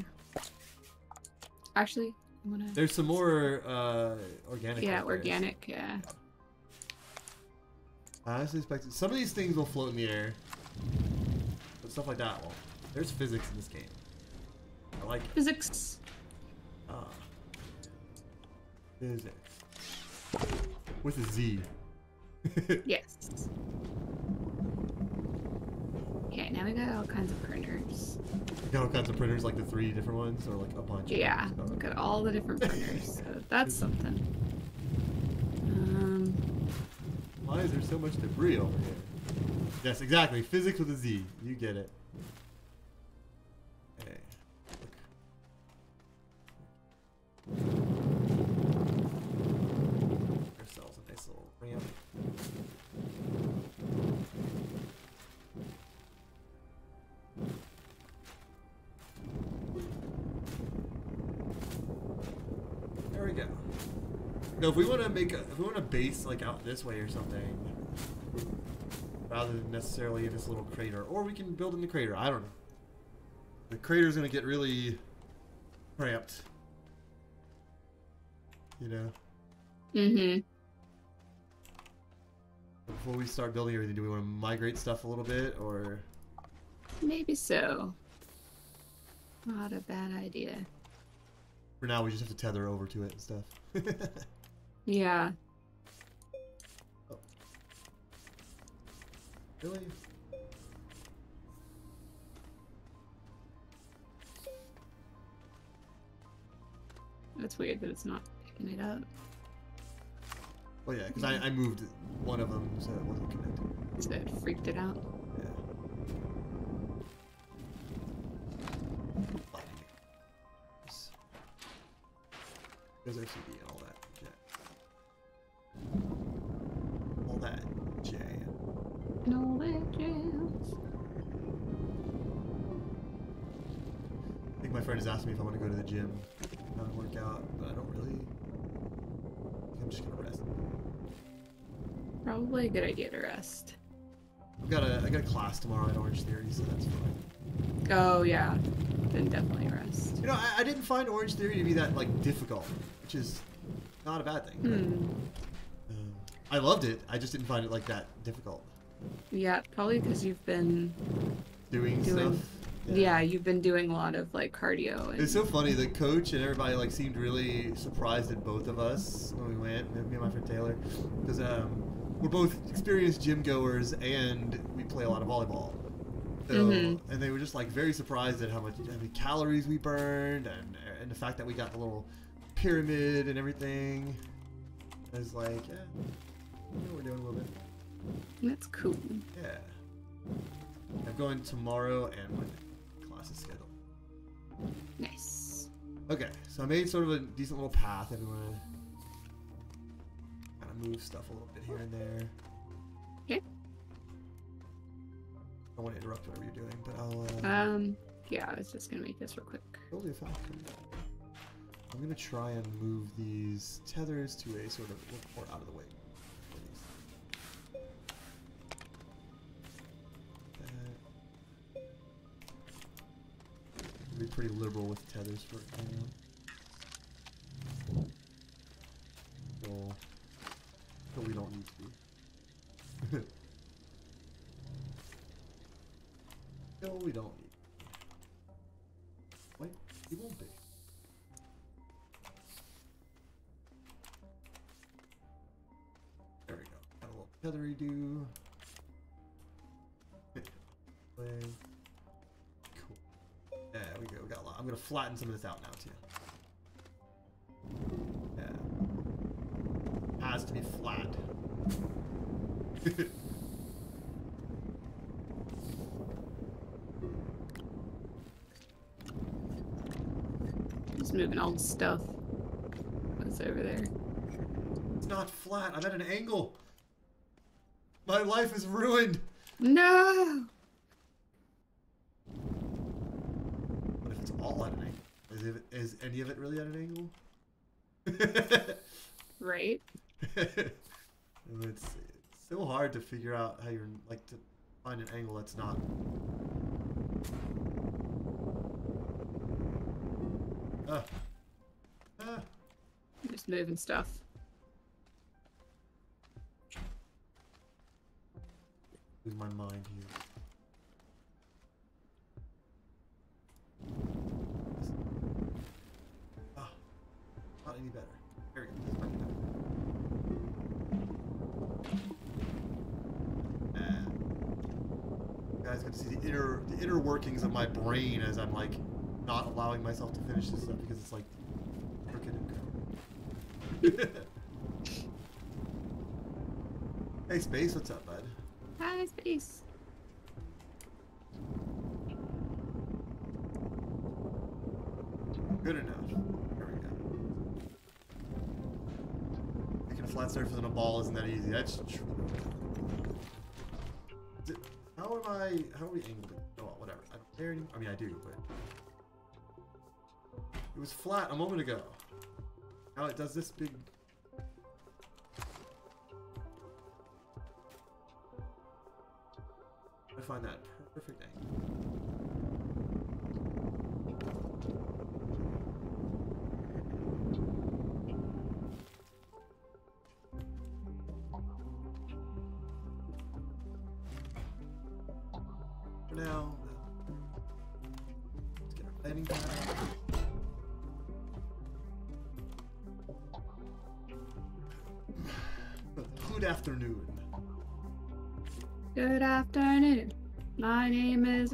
Actually, I'm gonna. There's some more uh, organic. yeah, there. organic. Yeah. I honestly expect some of these things will float in the air, but stuff like that won't. There's physics in this game. I like it. Physics. Ah. it? With a Z. <laughs> Yes. Okay, now we got all kinds of printers. You got all kinds of printers, like the three different ones, or like a bunch? of Yeah? Oh, look at all the different <laughs> printers. So that's something. Um, Why is there so much debris over here? Yes, exactly. Physics with a Z. You get it. No, if we want to make a, if we want to base like out this way or something, rather than necessarily in this little crater, or we can build in the crater. I don't know. The crater's gonna get really cramped. You know. mm-hmm. Before we start building everything, do we want to migrate stuff a little bit, or Maybe so. Not a bad idea. for now we just have to tether over to it and stuff? <laughs> Yeah. really? That's weird that it's not picking it up. Well, yeah, because I, I moved one of them so it wasn't connected. So it freaked it out. Yeah. There's OCD and all my friend has asked me if I want to go to the gym and work out, but I don't really. I'm just gonna rest. Probably a good idea to rest. I've got a I got a class tomorrow at Orange Theory, so that's fine. Oh yeah. Then definitely rest. You know, I, I didn't find Orange Theory to be that like difficult, which is not a bad thing. Um, I loved it. I just didn't find it like that difficult. Yeah, probably because you've been Doing, Doing- stuff. Yeah. you've been doing a lot of like cardio and It's so funny. The coach and everybody like seemed really surprised at both of us when we went. Me and my friend Taylor, because um, we're both experienced gym goers and we play a lot of volleyball. So, Mhm. and they were just like very surprised at how much how many calories we burned and and the fact that we got the little pyramid and everything. I was like, yeah, you know, we're doing a little bit. that's cool. Yeah. I'm going tomorrow and when class is scheduled. Nice. Okay, so I made sort of a decent little path. If we want to kind of move stuff a little bit here and there. Okay. I don't want to interrupt whatever you're doing, but I'll. Uh, Um yeah, I was just gonna make this real quick. totally falcon. I'm gonna try and move these tethers to a sort of more out of the way. Be pretty liberal with tethers for now. So, but we don't need to be. <laughs> no, we don't need. Wait, he won't be. There we go. Got a little feathery do. <laughs> Play. I'm gonna flatten some of this out now too. Yeah. Has to be flat. <laughs> Just moving all the stuff. That's over there. it's not flat. I'm at an angle. My life is ruined. No! What if it's all at an angle? Is, it, is any of it really at an angle? Right? <laughs> it's, it's so hard to figure out how you're like to find an angle that's not. Ah. Ah. Just moving stuff. Lose my mind here. This- guys get to see the inner workings of my brain as I'm like not allowing myself to finish this stuff because it's like <laughs> hey space, what's up, bud? Hi, space. Good enough. There we go. Making a flat surface on a ball isn't that easy. That's true. How am I? How are we angled? Anymore. I mean, I do, but it was flat a moment ago. Now it does this big. I find that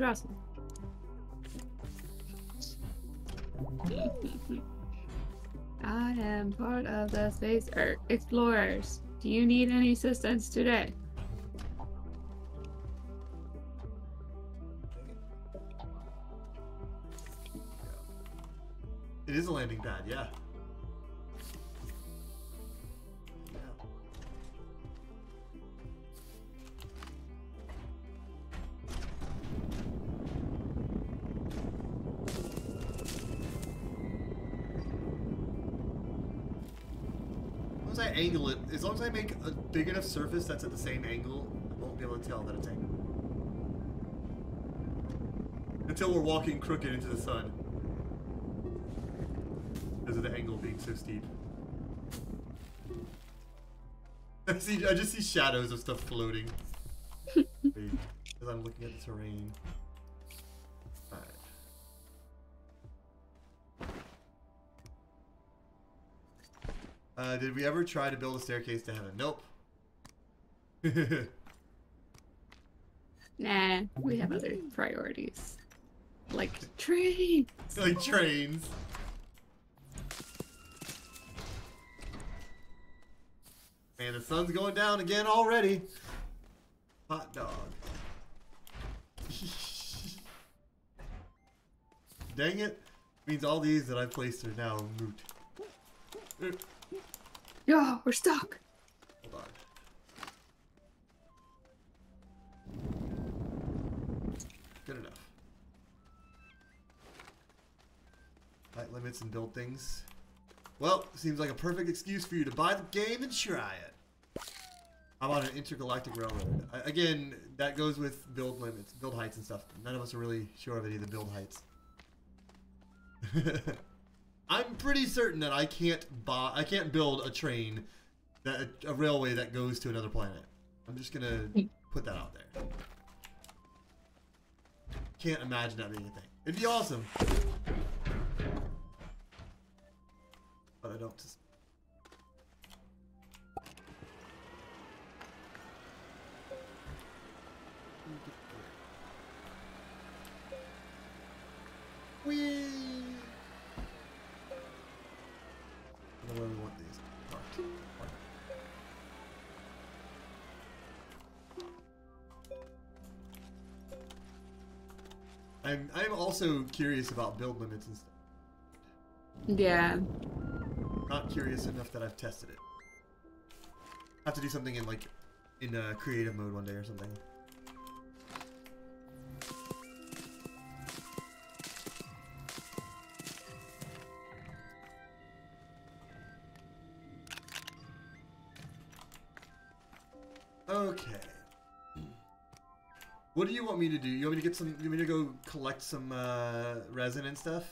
Russell. I am part of the Space Explorers. Do you need any assistance today? Big enough surface that's at the same angle, I won't be able to tell that it's angled. Until we're walking crooked into the sun. Because of the angle being so steep. <laughs> I see I just see shadows of stuff floating. <laughs> Because I'm looking at the terrain. Uh, did we ever try to build a staircase to heaven? Nope. <laughs> Nah, we have other priorities. Like trains. <laughs> like trains. Man, the sun's going down again already. Hot dog. <laughs> Dang it. Means all these that I placed are now moot. Yo, we're stuck. Height limits and build things. Well, seems like a perfect excuse for you to buy the game and try it. I'm on an intergalactic railroad? Again, that goes with build limits, build heights and stuff. None of us are really sure of any of the build heights. <laughs> I'm pretty certain that I can't buy, I can't build a train, that a railway that goes to another planet. I'm just gonna put that out there. Can't imagine that being a thing. It'd be awesome. But I don't. I'm I'm also curious about build limits and stuff. Yeah. Not curious enough that I've tested it. Have to do something in like in uh, creative mode one day or something. Okay. What do you want me to do? You want me to get some? You want me to go collect some uh, resin and stuff?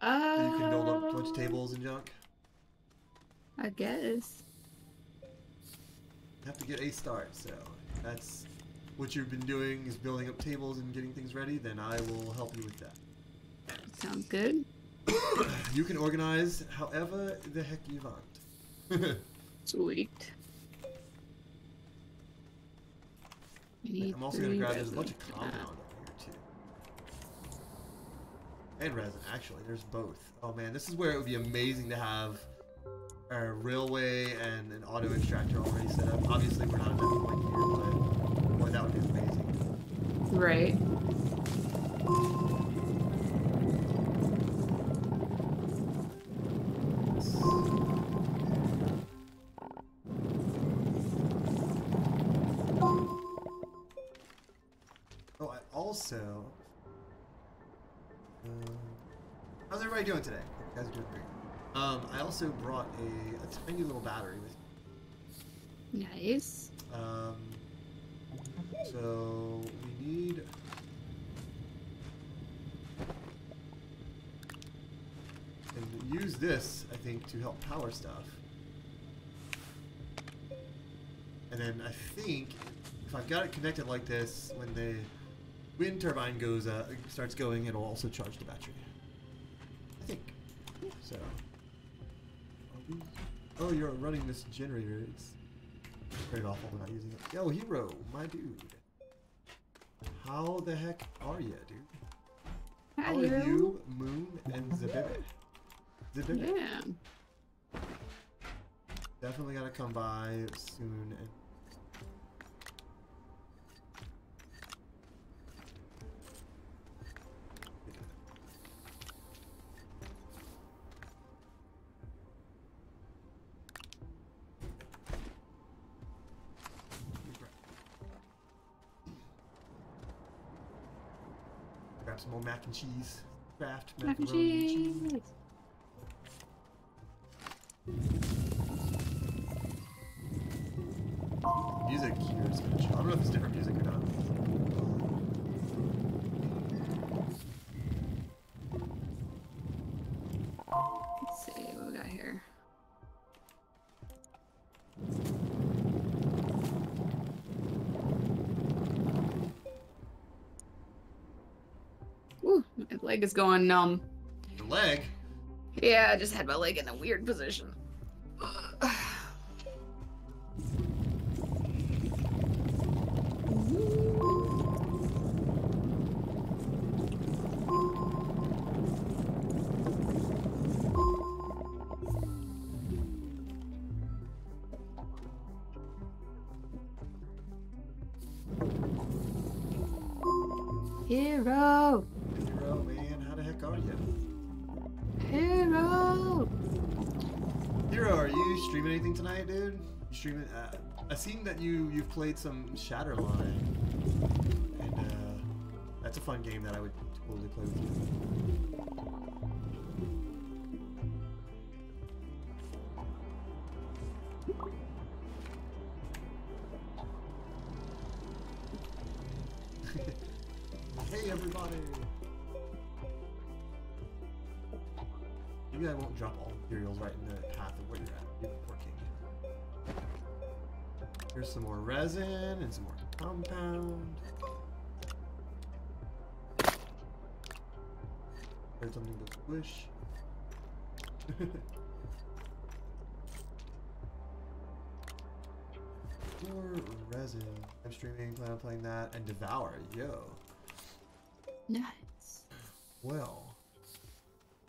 Uh, So you can build up a bunch of tables and junk. I guess. have to get a start. So that's what you've been doing is building up tables and getting things ready. Then I will help you with that. Sounds good. <coughs> you can organize however the heck you want. <laughs> Sweet. I'm also gonna grab there's a bunch of compound up here too. And resin, actually, there's both. Oh man, this is where it would be amazing to have a railway and an auto extractor already set up. Obviously, we're not at that point here, but boy, that would be amazing. Right. Doing today? You guys are doing great. Um, I also brought a, a tiny little battery with Nice. Um, so we need. And use this, I think, to help power stuff. And then I think if I've got it connected like this, when the wind turbine goes, uh, starts going, it'll also charge the battery. I think. So. Oh, are we- Oh, you're running this generator. It's Trade off while we're not using it. Yo, hero, my dude. How the heck are you, dude? How are you, Moon, and Zabibi? Zabibi. Yeah. Definitely gotta come by soon. And... mac and cheese. Kraft Mac and cheese. cheese. Music here is gonna. I don't know if it's different music or not. Leg is going numb. The leg. Yeah, I just had my leg in a weird position. You've played some Shatterline, and uh, that's a fun game that I would totally play with you. <laughs> hey everybody! Maybe I won't drop all the materials right in the Here's some more resin and some more compound. Heard something go squish. <laughs> More resin. I'm streaming, plan on playing that, and Devour. Yo. Nice. Well,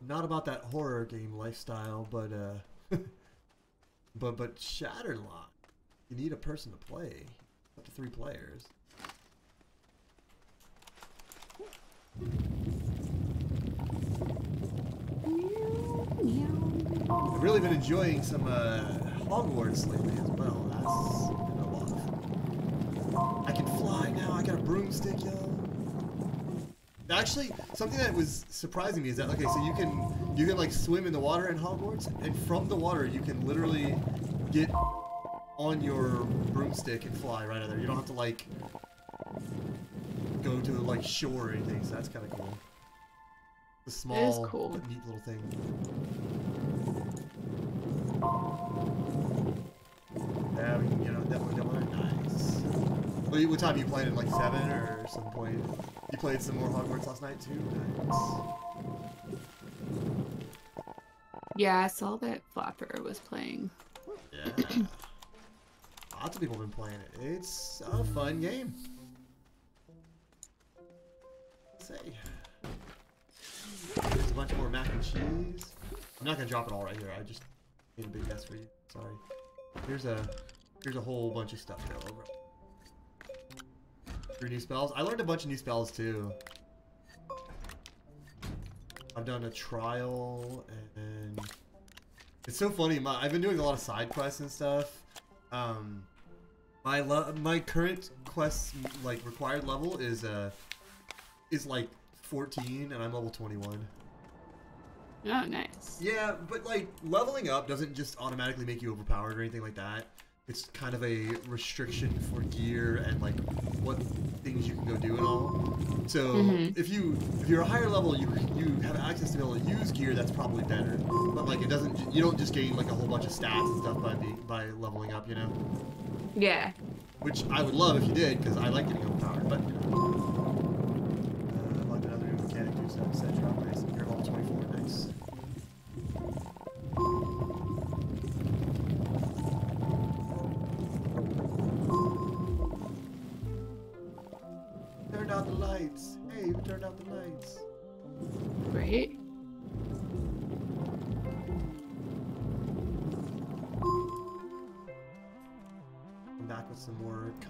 not about that horror game lifestyle, but uh, <laughs> but but Shatterlock. You need a person to play, up to three players. I've really been enjoying some uh, Hogwarts lately as well. That's been a lot. I can fly now. I got a broomstick, yo. Actually, something that was surprising me is that okay, so you can you can like swim in the water in Hogwarts, and from the water you can literally get on your broomstick and fly right out of there. You don't have to like go to like shore or anything. So that's kind of cool. The small, cool. but neat little thing. Yeah, we can get on that one. That one. Nice. What, what time you playing at like seven or some point? You played some more Hogwarts last night too. Nice. Yeah, I saw that Flapper was playing. Yeah. <clears throat> Lots of people have been playing it. It's a fun game. say. There's a bunch more mac and cheese. I'm not gonna drop it all right here. I just made a big mess for you. Sorry. Here's a here's a whole bunch of stuff to go over. Three new spells. I learned a bunch of new spells too. I've done a trial and it's so funny. My, I've been doing a lot of side quests and stuff. Um, my lo- my current quest like required level is uh is like 14 and I'm level 21. Oh, nice. Yeah, but like leveling up doesn't just automatically make you overpowered or anything like that. It's kind of a restriction for gear and like what things you can go do and all. So Mhm. if you if you're a higher level, you you have access to be able to use gear that's probably better. But like it doesn't you don't just gain like a whole bunch of stats and stuff by being by leveling up, you know. Yeah. Which I would love if you did because I like getting overpowered. But you know.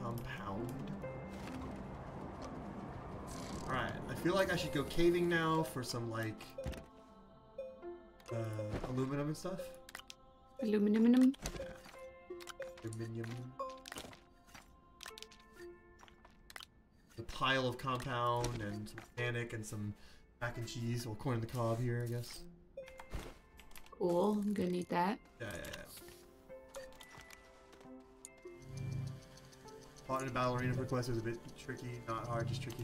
Compound. Alright, I feel like I should go caving now for some, like, uh, aluminum and stuff. Aluminum. Aluminum. The pile of compound and some panic and some mac and cheese, or corn on the cob here, I guess. Cool. I'm gonna need that. Yeah, yeah, yeah. Fought in a ballerina for quest was a bit tricky, not hard, just tricky.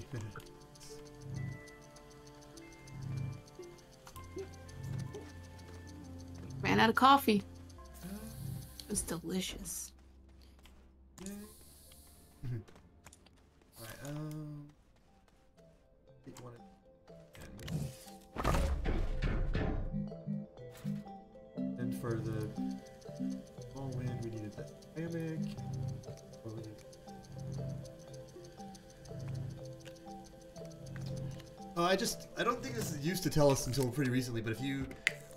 Ran out of coffee. It was delicious. I just I don't think this is used to tell us until pretty recently, but if you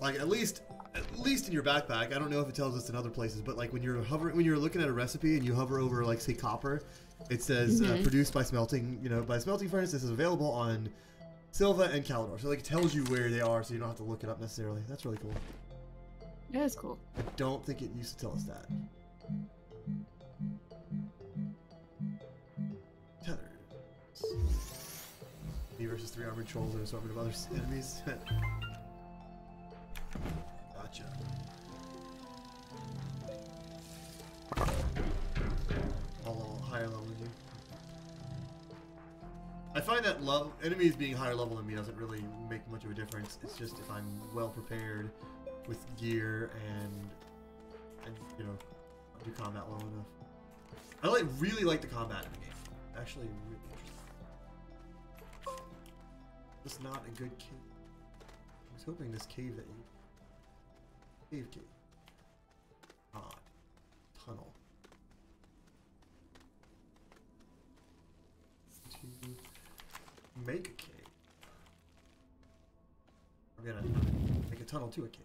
like at least at least in your backpack, I don't know if it tells us in other places, but like when you're hovering when you're looking at a recipe and you hover over like say copper, it says uh, Mhm. produced by smelting, you know, by smelting furnace. This is available on Sylva and Calidor, so like it tells you where they are, so you don't have to look it up necessarily. That's really cool. Yeah, that's cool. I don't think it used to tell us that. Me versus three armored trolls and assortment of other enemies. <laughs> gotcha. All higher level than you. I find that enemies being higher level than me doesn't really make much of a difference. It's just if I'm well prepared with gear and and you know do combat well enough. I like really like the combat in the game. Actually, really Just not a good cave. I was hoping this cave that you cave cave. Odd ah, tunnel. To make a cave. I'm gonna make a tunnel to a cave.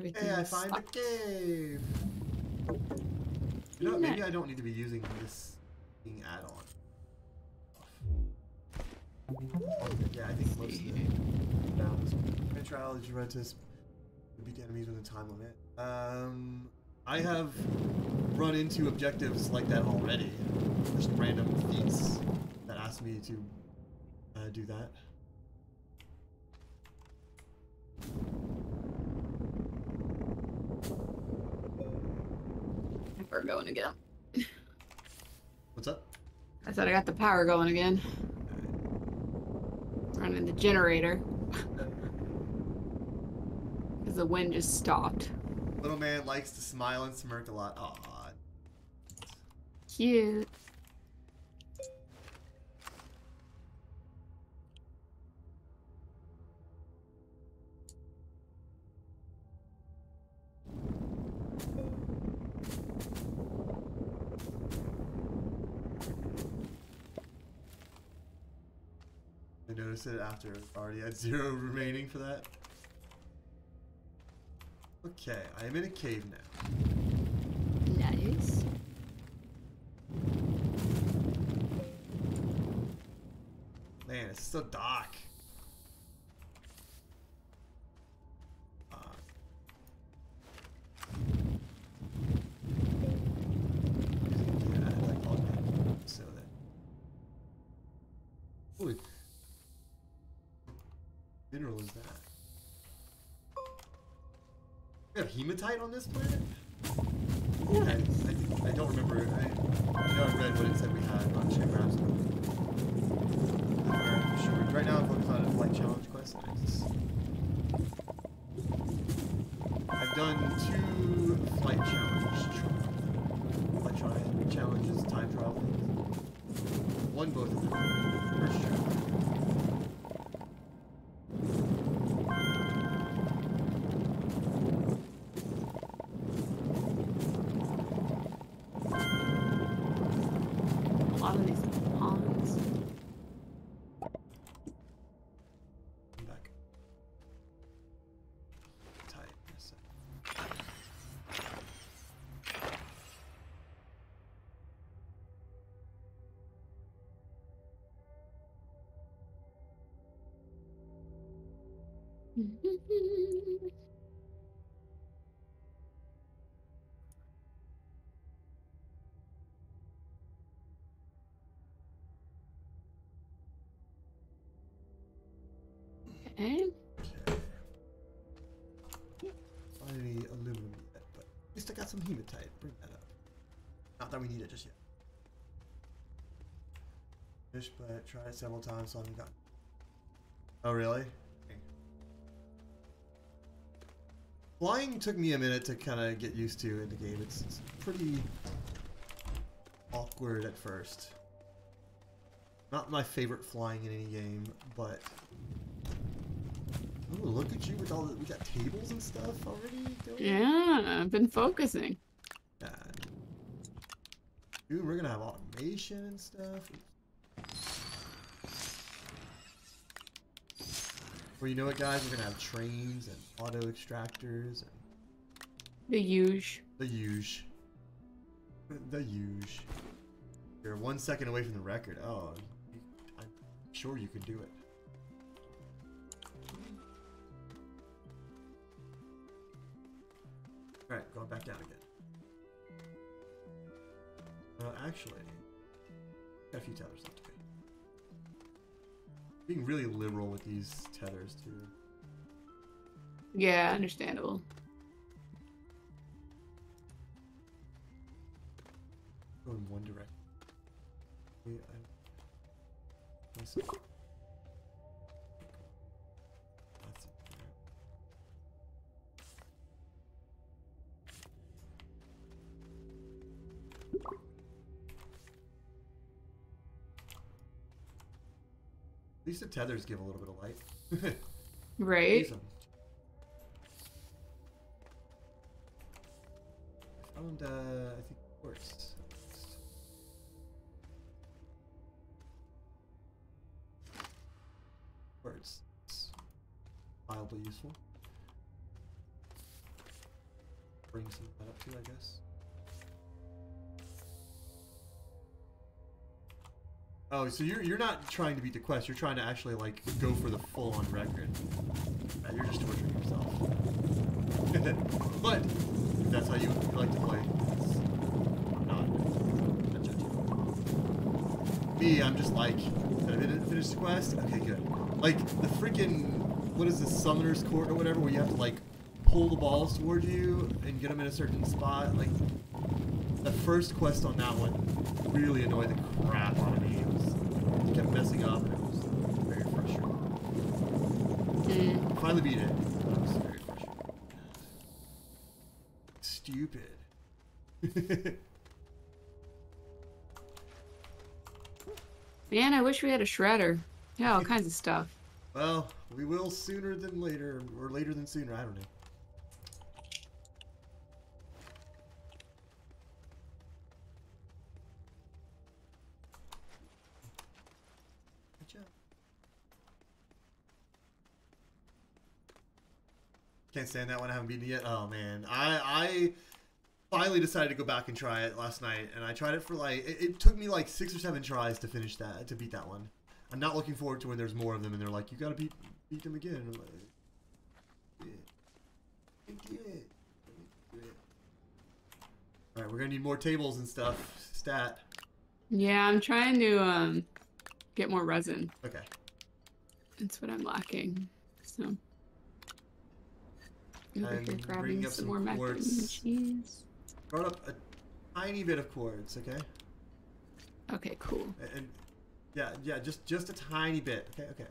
Everything. Hey, I find a cave. You know, maybe I don't need to be using this being add-on. Yeah, I think most of the rounds. Grand trial is Juventus. Beat the enemies within time limit. Um, I have run into objectives like that already. Just random feats that ask me to uh, do that. We're going again. What's up? I thought I got the power going again. Running the generator. <laughs> Because the wind just stopped. Little man likes to smile and smirk a lot. Aw. Cute. Noticed it after I already had zero <laughs> remaining for that. Okay, I am in a cave now. Nice. Man, it's so dark. Uh, yeah, I like all that. So that. Ooh. Mineral is that? We have hematite on this planet? Yeah, I, I, I don't remember. I, I know I read what it said we had on Ship Rhapsody. Sure. Right now I'm focused on a flight challenge quest. I've done two flight challenge flight challenges, time things. One both of them. Eh? Okay. Okay. Find aluminum yet, but at least I got some hematite. Bring that up. Not that we need it just yet. Fish, but tried it several times, so I haven't. Oh, really? Flying took me a minute to kind of get used to in the game. It's, it's pretty awkward at first. Not my favorite flying in any game, but Ooh, look at you with all the we got tables and stuff already. Yeah, I've been focusing. Dude, we're gonna have automation and stuff. Well, you know what, guys? We're gonna have trains and auto extractors and The huge. the huge. The huge. You're one second away from the record. Oh, I'm sure you can do it. Alright, going back down again. Uh, actually, got a few tethers left. Being really liberal with these tethers too. Yeah, understandable. Go in one direction. Wait, I... least the tethers give a little bit of light. <laughs> Right? I found, uh, I think quartz. Quartz. It's mildly useful. Bring some of that up too, I guess. Oh, so you're you're not trying to beat the quest. You're trying to actually like go for the full on record. Uh, you're just torturing yourself. <laughs> but that's how you like to play. not. me, I'm just like, did I finish the quest? Okay, good. Like the freaking, what is this, Summoner's Court or whatever, where you have to like pull the balls towards you and get them in a certain spot. Like the first quest on that one really annoyed the crap out of me. It, was, it kept messing up and it was very frustrating. Mm. Finally beat it. It was very frustrating. Stupid. <laughs> Man, I wish we had a shredder. Yeah, all kinds of stuff. <laughs> well, we will sooner than later, or later than sooner. I don't know. Good job. Can't stand that one. I haven't beaten it yet. Oh man, I I finally decided to go back and try it last night, and I tried it for like it, it took me like six or seven tries to finish that to beat that one. I'm not looking forward to when there's more of them, and they're like, you gotta beat beat them again. And I'm like, yeah, I get it. All right, we're gonna need more tables and stuff. Stat. Yeah, I'm trying to um get more resin. Okay. That's what I'm lacking. So. I'm here grabbing bringing up some some more quartz. cheese. Brought up a tiny bit of quartz. Okay. Okay, cool. And, and yeah, yeah, just just a tiny bit. Okay, okay.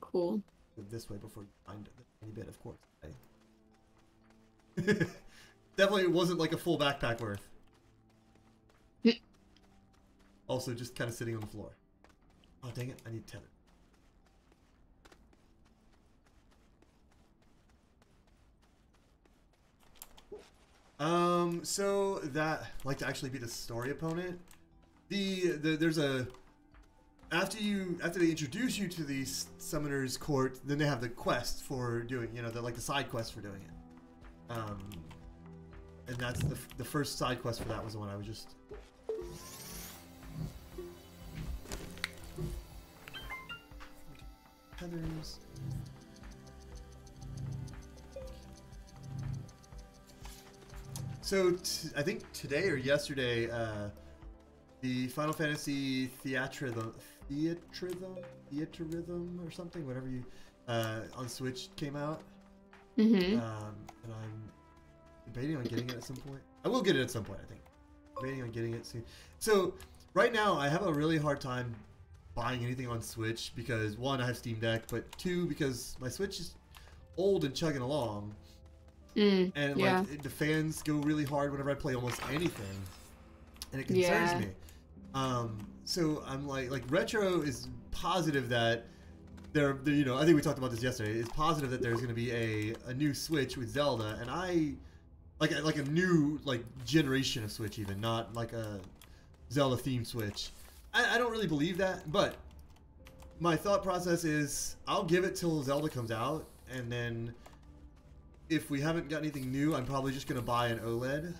Cool. This way before you find a tiny bit of quartz. Okay. <laughs> Definitely, it wasn't like a full backpack worth. Mm. also, just kind of sitting on the floor. Oh dang it! I need tether. Um, so that like to actually be the story opponent. The, the there's a after you after they introduce you to the summoner's court, then they have the quest for doing you know the like the side quest for doing it. Um, and that's the the first side quest for that was the one I was just. Heathers. So t- I think today or yesterday, uh, the Final Fantasy Theatrhythm, Theatrhythm, Theatrhythm or something, whatever you, uh, on Switch came out, Mm-hmm. um, and I'm debating on getting it at some point. I will get it at some point, I think. Debating on getting it soon. So right now, I have a really hard time buying anything on Switch because one, I have Steam Deck, but two, because my Switch is old and chugging along. Mm, and yeah. like the fans go really hard whenever I play almost anything, and it concerns Yeah. me. Um, so I'm like, like retro is positive that there, there- you know, I think we talked about this yesterday. It's positive that there's going to be a a new Switch with Zelda, and I like a- like a new like generation of Switch, even not like a Zelda themed Switch. I, I don't really believe that, but my thought process is I'll give it till Zelda comes out, and then if we haven't got anything new, I'm probably just gonna buy an OLED.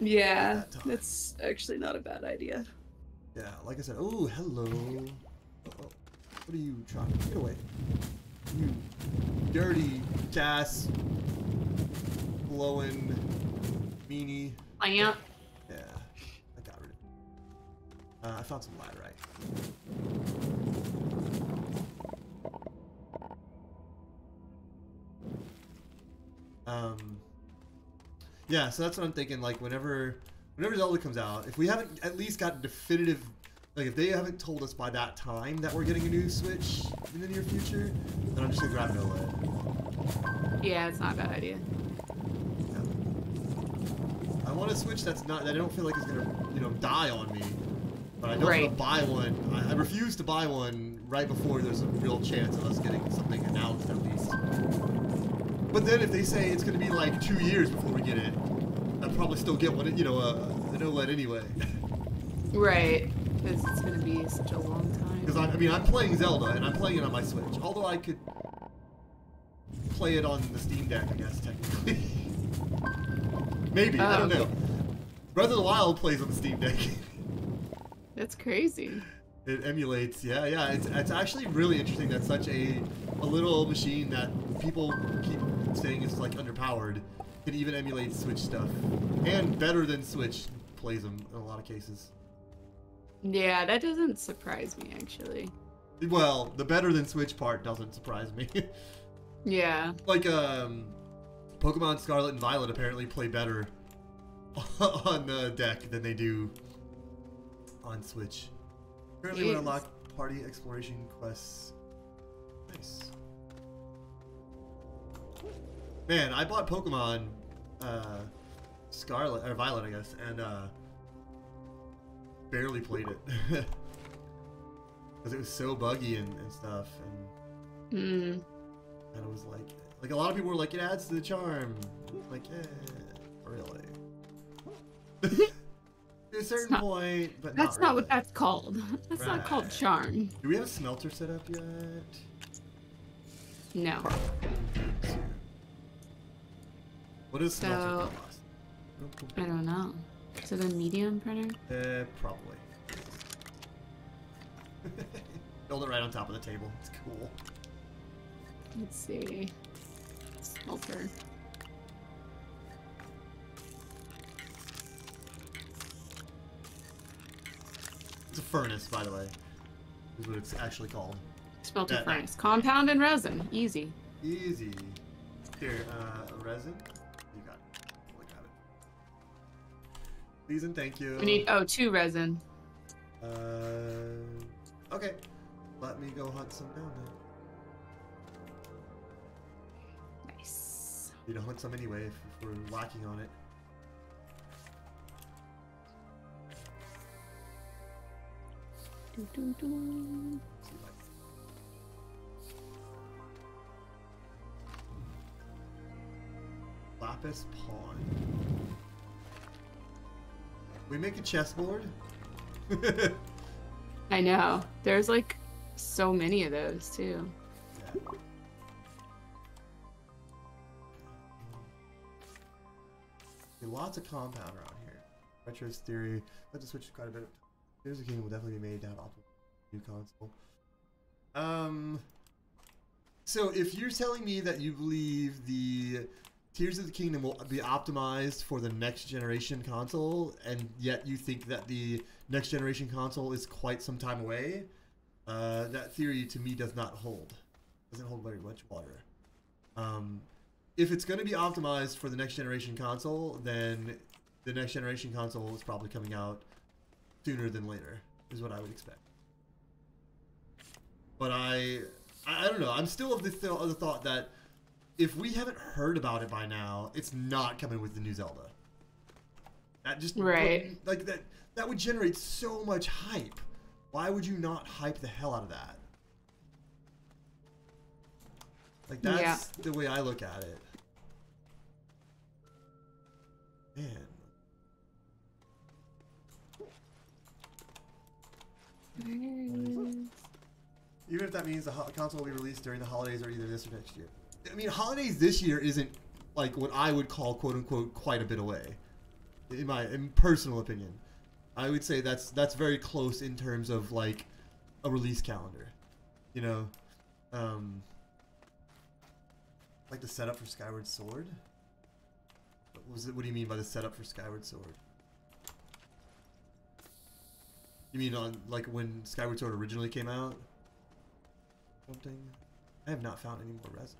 yeah, that that's actually not a bad idea. Yeah, like I said. Oh, hello. Uh-oh. What are you trying? To get away. You dirty gas blowing meanie. Plant. Yeah, I got rid of it. Uh, I found some laterite. Um, yeah, so that's what I'm thinking. Like, whenever, whenever Zelda comes out, if we haven't at least got definitive, like, if they haven't told us by that time that we're getting a new Switch in the near future, then I'm just gonna grab OLED. Yeah, it's not a bad idea. Yeah. I want a Switch that's not that I don't feel like it's gonna you know die on me, but I don't Right. want to buy one. I, I refuse to buy one right before there's a real chance of us getting something announced at least. But then if they say it's gonna be like two years before we get it, I'll probably still get one. You know, uh, an OLED anyway. <laughs> Right, because it's gonna be such a long time. Because I, I mean, I'm playing Zelda and I'm playing it on my Switch. Although I could play it on the Steam Deck, I guess technically. <laughs> Maybe I Oh, don't know. okay. Breath of the Wild plays on the Steam Deck. <laughs> That's crazy. it emulates, yeah, yeah. It's, it's actually really interesting that such a a little machine that people keep saying is like underpowered can even emulate Switch stuff, and better than Switch plays them in a lot of cases. Yeah, that doesn't surprise me actually. Well, the better than Switch part doesn't surprise me. <laughs> Yeah. like um, Pokemon Scarlet and Violet apparently play better <laughs> on the deck than they do on Switch. Currently, when unlock party exploration quests. Nice. Man, I bought Pokemon uh, Scarlet or Violet, I guess, and uh, barely played it <laughs> because it was so buggy and, and stuff, and Mm. and it was like, like a lot of people were like, it adds to the charm. Like, eh, really? <laughs> to a certain not- point, but That's not, not what that's called. <laughs> That's not called charm. Do we have a smelter set up yet? No. What smelter So- cost? I don't know. Is it a medium printer? Uh, probably. <laughs> Build it right on top of the table. It's cool. Let's see. Smelter. It's a furnace, by the way. Is what it's actually called. Smelter That- furnace. Compound and resin. Easy. Easy. Here, uh, resin. Please and thank you. We need oh two resin. Uh, okay. Let me go hunt some down then. Nice. Need to hunt some anyway if, if we're lacking on it. See if I- Lapis pawn. We make a chessboard. <laughs> I know. There's like so many of those too. Yeah. Lots of compound around here. Retro's theory. Let the switch quite a bit. Tears of the Kingdom will definitely be made to have optimal new console. Um. So if you're telling me that you believe the Tears of the Kingdom will be optimized for the next generation console, and yet you think that the next generation console is quite some time away, uh, that theory to me does not hold. Doesn't hold very much water. Um, if it's going to be optimized for the next generation console, then the next generation console is probably coming out sooner than later, is what I would expect. But I, I don't know. I'm still of the, th- of the thought that if we haven't heard about it by now, it's not coming with the new Zelda. That just Right. wouldn't- like that. That would generate so much hype. Why would you not hype the hell out of that? Like that's Yeah. the way I look at it. Man, mm. even if that means the console will be released during the holidays or either this or next year. I mean, holidays this year isn't like what I would call "quote unquote" quite a bit away, in my in personal opinion. I would say that's that's very close in terms of like a release calendar, you know, um, like the setup for Skyward Sword. What was it? What do you mean by the setup for Skyward Sword? You mean on like when Skyward Sword originally came out? Something. I have not found any more resin.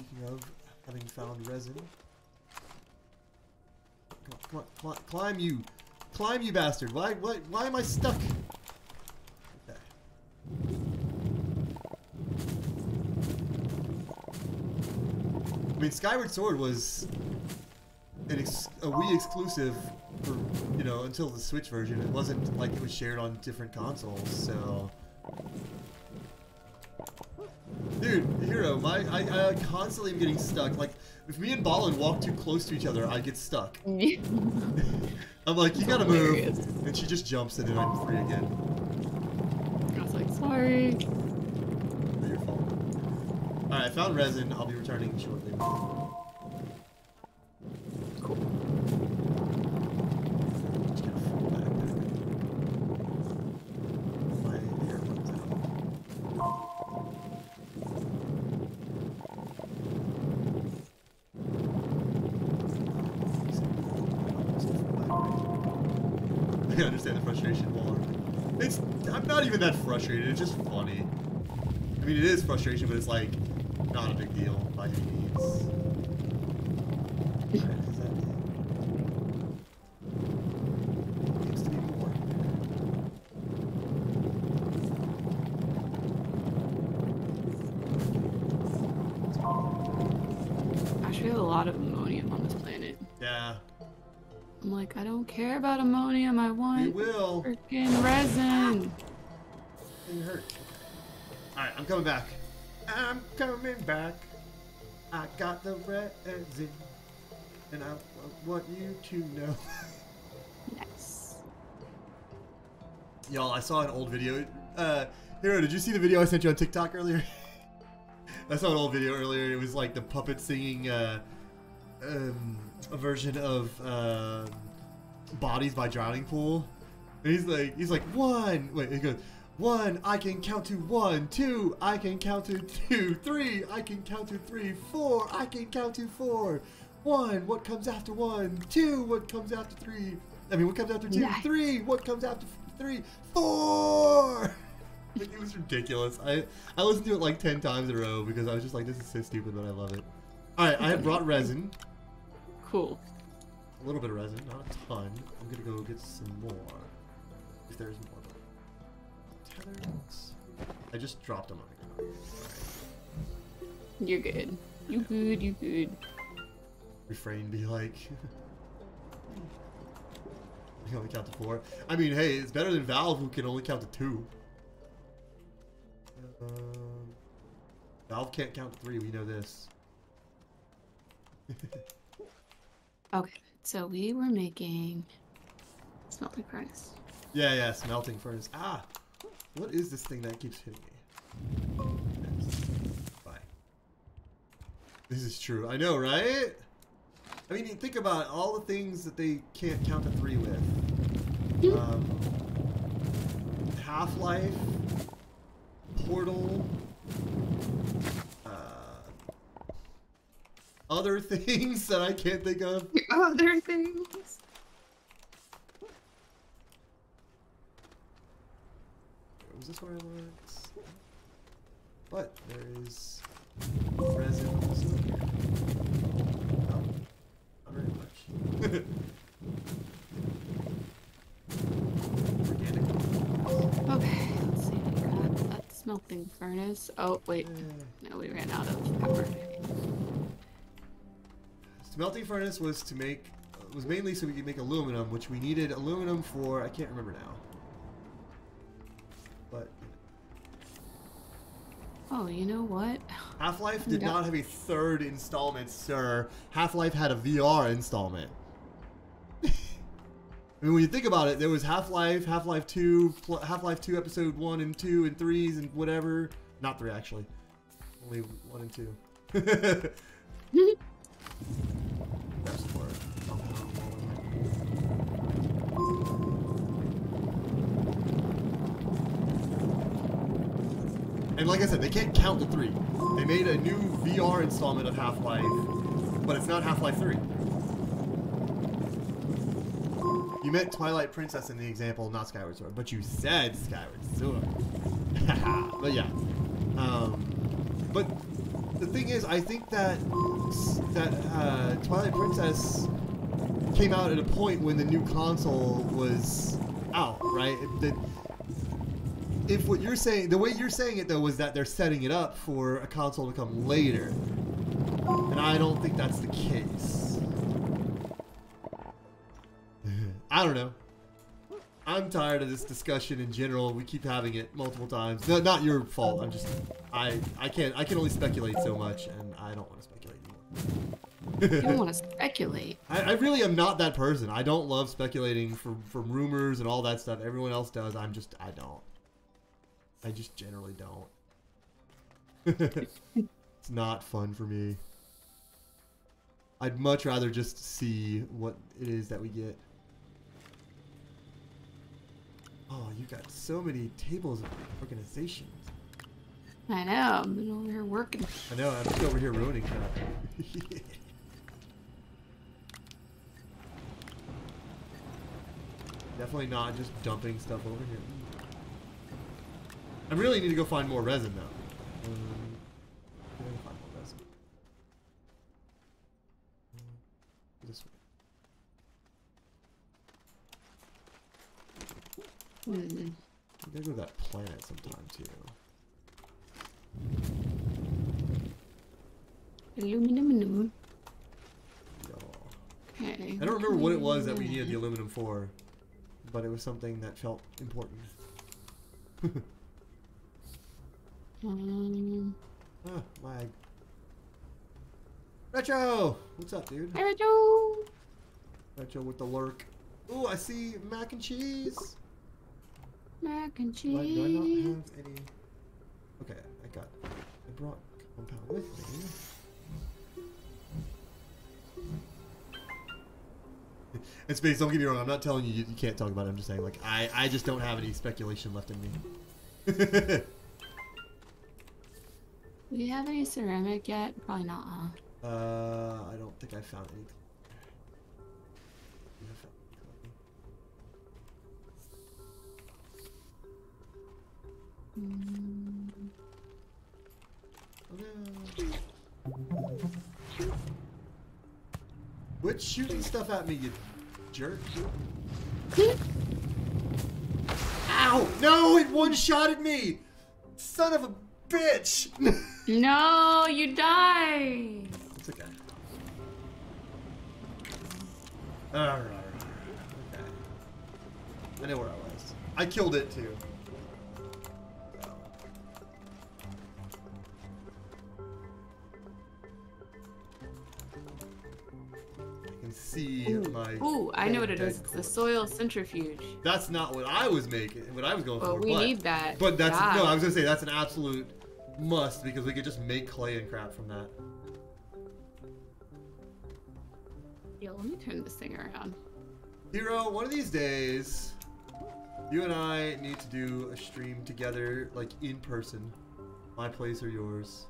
Speaking of having found resin. Come on, come on, climb you! Climb you bastard! Why, why, why am I stuck? I mean, Skyward Sword was an ex- a Wii exclusive for you know until the Switch version. It wasn't like it was shared on different consoles. So, dude, hero, my I, I constantly am getting stuck. Like if me and Ballin walk too close to each other, I get stuck. <laughs> I'm like, you gotta move, and she just jumps, and then I'm free again. I was like, sorry. Not your fault. All right, I found resin. I'll be returning shortly. I understand the frustration more. It's I'm not even that frustrated. It's just funny. I mean, it is frustration, but it's like not a big deal by any means. Right, is <laughs> that it? Seems to be more. Actually, we have a lot of ammonium on this planet. Yeah, I'm like, I don't care about ammonium. I we want will. freaking resin. It hurt. All right, I'm coming back. I'm coming back. I got the resin, and I want you to know. Nice. Y'all, I saw an old video. Uh, Hero, did you see the video I sent you on TikTok earlier? <laughs> I saw an old video earlier. It was like the puppet singing uh, um, a version of uh, "Bodies" by Drowning Pool. And he's like, he's like one. Wait, he goes one. I can count to one, two. I can count to two, three. I can count to three, four. I can count to four. One. What comes after one? Two. What comes after three? I mean, what comes after two? Nice. Three. What comes after f- three? Four. <laughs> Like, it was ridiculous. I I listened to it like ten times in a row because I was just like, this is so stupid, but I love it. All right, I had brought resin, Cool. A little bit of resin, not a ton. I'm gonna go get some more, if there's more. Tethers. I just dropped them on the ground. You're good. You good. You good. Refrain, be like. <laughs> you can only count to four. I mean, hey, it's better than Valve, who can only count to two. Um, Valve can't count to three. We know this. <laughs> Okay. So we were making smelting furnace. Yeah, yeah, smelting furnace. Ah! What is this thing that keeps hitting me? Bye. This is true. I know, right? I mean, think about all the things that they can't count to three with. Um, Half-Life, Portal, other <laughs> things that I can't think of. <laughs> Other things. Was this where I looked? But there is resin also here. No, not very much. Organic. <laughs> Okay. Let's see. Got that smelting furnace. Oh wait. Eh. No, we ran out of power. Smelting furnace was to make was mainly so we could make aluminum, which we needed aluminum for. I can't remember now. But Oh, you know what? Half Life <laughs> did not have a third installment, sir. Half Life had a VR installment. <laughs> I mean, when you think about it, there was Half Life, Half Life 2, Half Life 2 episode 1 and 2 and 3s and whatever. Not 3, actually. Only 1 and 2. <laughs> For And like I said, they can't count to three. They made a new VR installment of Half-Life, but it's not Half-Life 3. You meant Twilight Princess in the example, not Skyward Sword, but you said Skyward Sword. <laughs> but yeah. Um, but the thing is, I think that that uh, Twilight Princess came out at a point when the new console was out, right? That if what you're saying, the way you're saying it though, was that they're setting it up for a console to come later, and I don't think that's the case. <laughs> I don't know. I'm tired of this discussion in general. We keep having it multiple times. No, not your fault. I'm just, I, I can't, I can only speculate so much, and I don't want to speculate anymore. You don't <laughs> want to speculate. I, I really am not that person. I don't love speculating from from rumors and all that stuff. Everyone else does. I'm just I don't. I just generally don't. <laughs> it's not fun for me. I'd much rather just see what it is that we get. Oh, you got so many tables of organizations. I know. I've been over here working. I know, I'm just over here ruining crap. <laughs> Definitely not just dumping stuff over here. I really need to go find more resin though. Um, where do I find more resin? Um, This Hmm. We gotta go to that planet sometime too. Aluminum. Yo. Okay. I don't remember what it was that we needed the aluminum for, but it was something that felt important. <laughs> Um, ah, lag. Retro! What's up, dude? we go. Retro with the lurk. Ooh, I see mac and cheese. Mac and Do I, do I not have any? Okay, I got. I brought compound with me. <laughs> And Space, don't get me wrong. I'm not telling you, you you can't talk about it. I'm just saying, like, I, I just don't have any speculation left in me. <laughs> Do we have any ceramic yet? Probably not, huh? uh, I don't think I found any. Mm. Quit shooting stuff at me, you jerk. Ow! No, it one-shotted me! Son of a bitch! <laughs> No, you die. it's okay. Alright, okay. I know where I was. I killed it too. See my. Ooh, I know what it dead. It's the soil centrifuge. That's not what I was making. What I was going Well, for. we but, need that. But that's Yeah. no. I was gonna say that's an absolute must because we could just make clay and crap from that. Yeah, let me turn this thing around. Hero, one of these days, you and I need to do a stream together, like in person. My place or yours.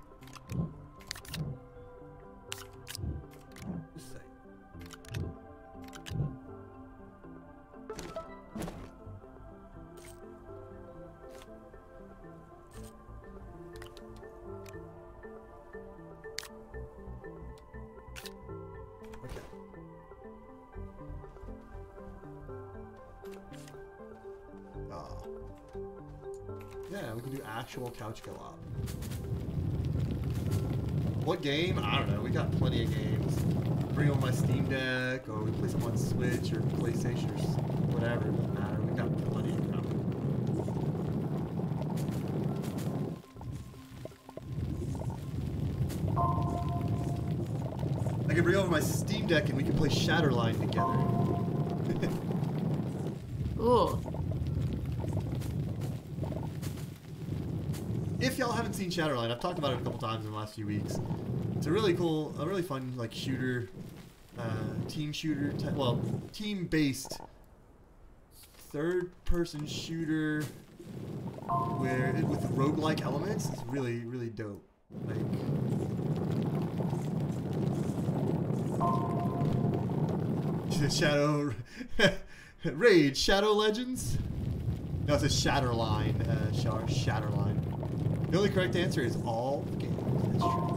Actual couch co-op. What game? I don't know. We got plenty of games. Bring on my Steam Deck, or we play some on Switch or PlayStation or whatever. It doesn't matter. We got plenty of them. I can bring over my Steam Deck and we can play Shatterline together. <laughs> Ooh. if seen Shatterline, I've talked about it a couple times in the last few weeks. It's a really cool, a really fun like shooter, uh, team shooter, well, team-based third-person shooter where with roguelike elements. It's really, really dope. Like. <laughs> Shadow <laughs> Raid Shadow Legends. No, it's a Shatterline. Uh, Shatterline. The only correct answer is all games. That's true.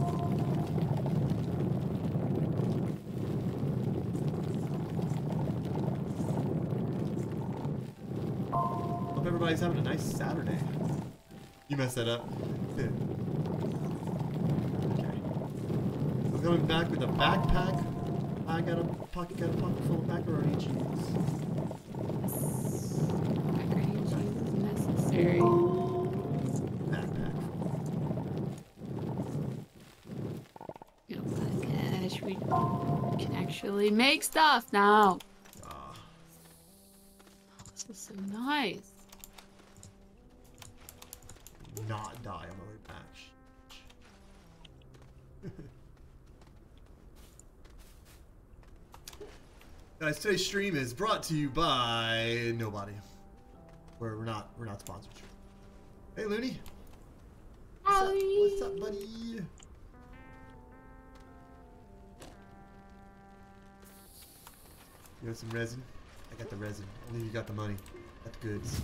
Hope everybody's having a nice Saturday. You messed that up. okay. I'm coming back with a backpack. I got a pocket, got a pocket full of macaroni cheese. Macaroni cheese is necessary. Actually make stuff now. This is so nice. not die on my way back. Guys, today's stream is brought to you by nobody. We're, we're not we're not sponsored. Hey Looney. What's up, what's up, buddy? You want some resin? I got the resin. Only you got the money. Got the goods.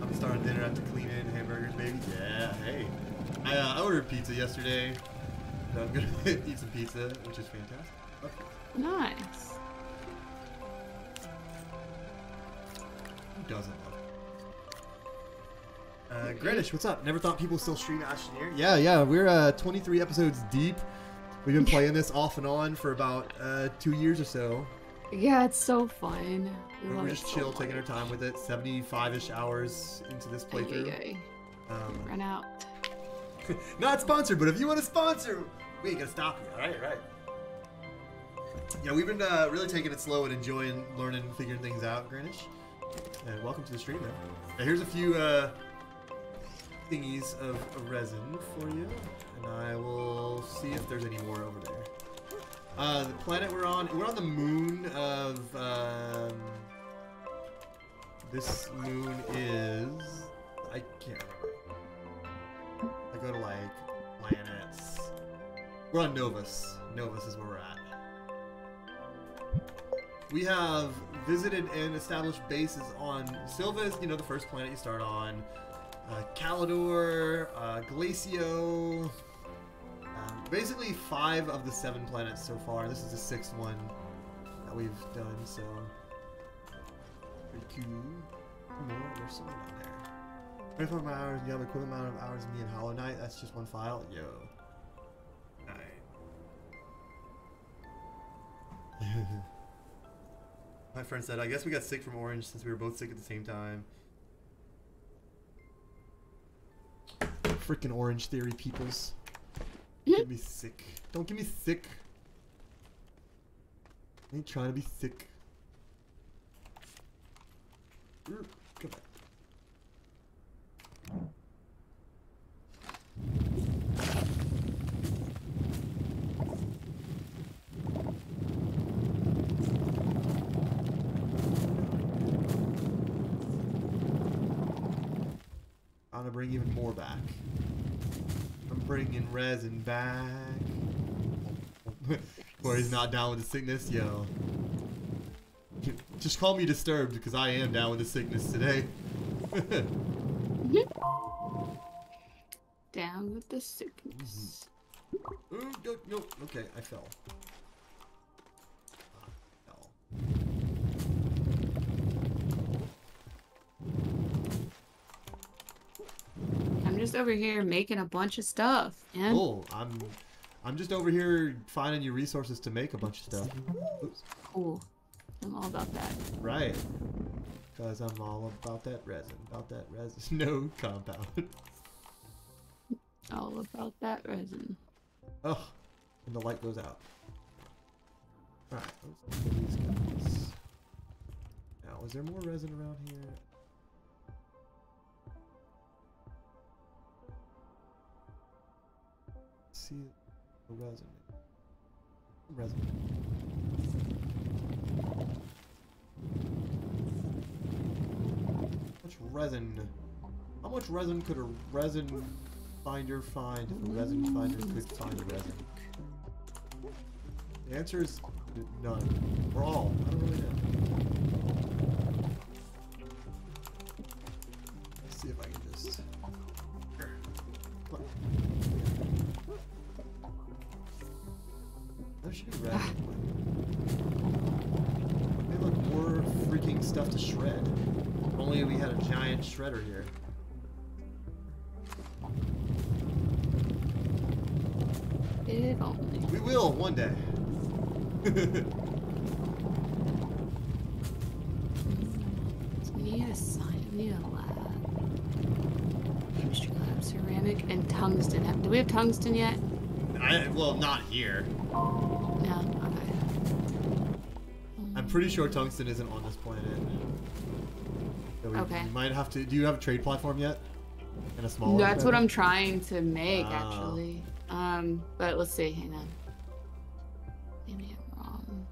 I'm starting dinner. I have to clean in hamburgers, baby. Yeah, hey. I, uh, I ordered pizza yesterday. So I'm gonna <laughs> eat some pizza, which is fantastic. Okay. nice. Who doesn't love it? Uh, Greenwich, what's up? Never thought people still stream Astroneer. Yeah, yeah, we're uh, 23 episodes deep. We've been playing this off and on for about uh, two years or so. Yeah, it's so fun. We We're just it so chill, taking our time with it. 75-ish hours into this Ay, ay, playthrough. ay. Um, Run out. <laughs> not sponsored, but if you want to sponsor, we ain't gonna stop you. All right, right. Yeah, we've been uh, really taking it slow and enjoying learning, figuring things out, Greenwich. And welcome to the stream, man. Now, here's a few uh, thingies of, resin for you, and I will see if there's any more over there. Uh, the planet we're on, we're on the moon of. Um, this moon is. I can't remember. I go to like planets. We're on Novus. Novus is where we're at. We have visited and established bases on Sylva is, you know, the first planet you start on. Uh, Calidor, uh, Glacio. Um, basically, five of the seven planets so far. This is the sixth one that we've done, so. Pretty cool. More, there's someone on there. 24 hours, you have a equivalent amount of hours me and Hollow Knight. That's just one file. Yo. Alright. <laughs> My friend said, I guess we got sick from Orange since we were both sick at the same time. Freaking Orange Theory peoples. Get me sick. Don't get me sick. I ain't trying to be sick. Come back. I'm gonna bring even more back. I'm bringing resin back. Corey's not down with the sickness, yo. Just call me disturbed because I am down with the sickness today. <laughs> Down with the sickness. Ooh, no, no, okay, I fell. Over here making a bunch of stuff, man. Cool. I'm, I'm just over here finding you resources to make a bunch of stuff. Oops. Cool. I'm all about that. Right. Cause I'm all about that resin, about that resin. <laughs> No compound. All about that resin. Oh, and the light goes out. Alright, let's these guys. Now, is there more resin around here? See the resin. Resin. How much resin? How much resin could a resin finder find if a resin finder could find a resin? The answer is none. Or all. I don't really know. There should be resin. Hey, look, more freaking stuff to shred. If Only we had a giant shredder here. If only. We will one day. <laughs> We need a sign. We need a lab. Chemistry lab, ceramic, and tungsten. Do we have tungsten yet? I, well, not here. No. Okay. I'm pretty sure tungsten isn't on this planet. So we, Okay. we might have to. Do you have a trade platform yet? And a small. That's what? I'm trying to make, Oh. actually. Um, but let's see. Hang on. Maybe I'm wrong.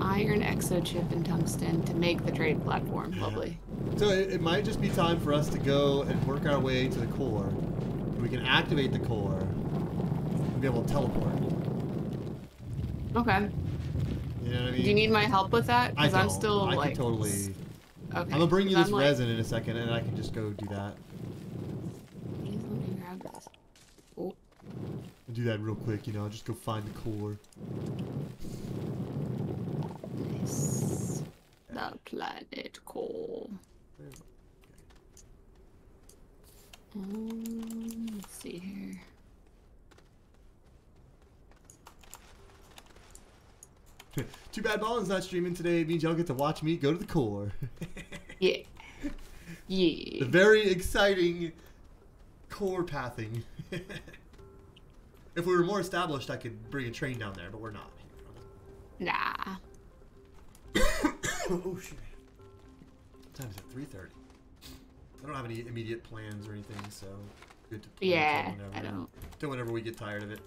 Iron exochip and tungsten to make the trade platform. Lovely. So it, it might just be time for us to go and work our way to the core. We can activate the core be able to teleport. Okay. You know what I mean? Do you need my help with that? Because. I'm still I like. can totally. Okay. I'm gonna bring you this I'm, like, resin in a second, and I can just go do that. Please let me grab this. Oh, I'll do that real quick. You know, just go find the core. nice. The planet core. Um, let's see here. Too bad Ballin's not streaming today. It means y'all get to watch me go to the core. <laughs> Yeah. <laughs> Yeah. The very exciting core pathing. <laughs> if we were more established, I could bring a train down there, but we're not. Nah. <coughs> oh shit. What time is it? Three thirty. I don't have any immediate plans or anything, so good to play Yeah, whenever. I don't. Till whenever we get tired of it,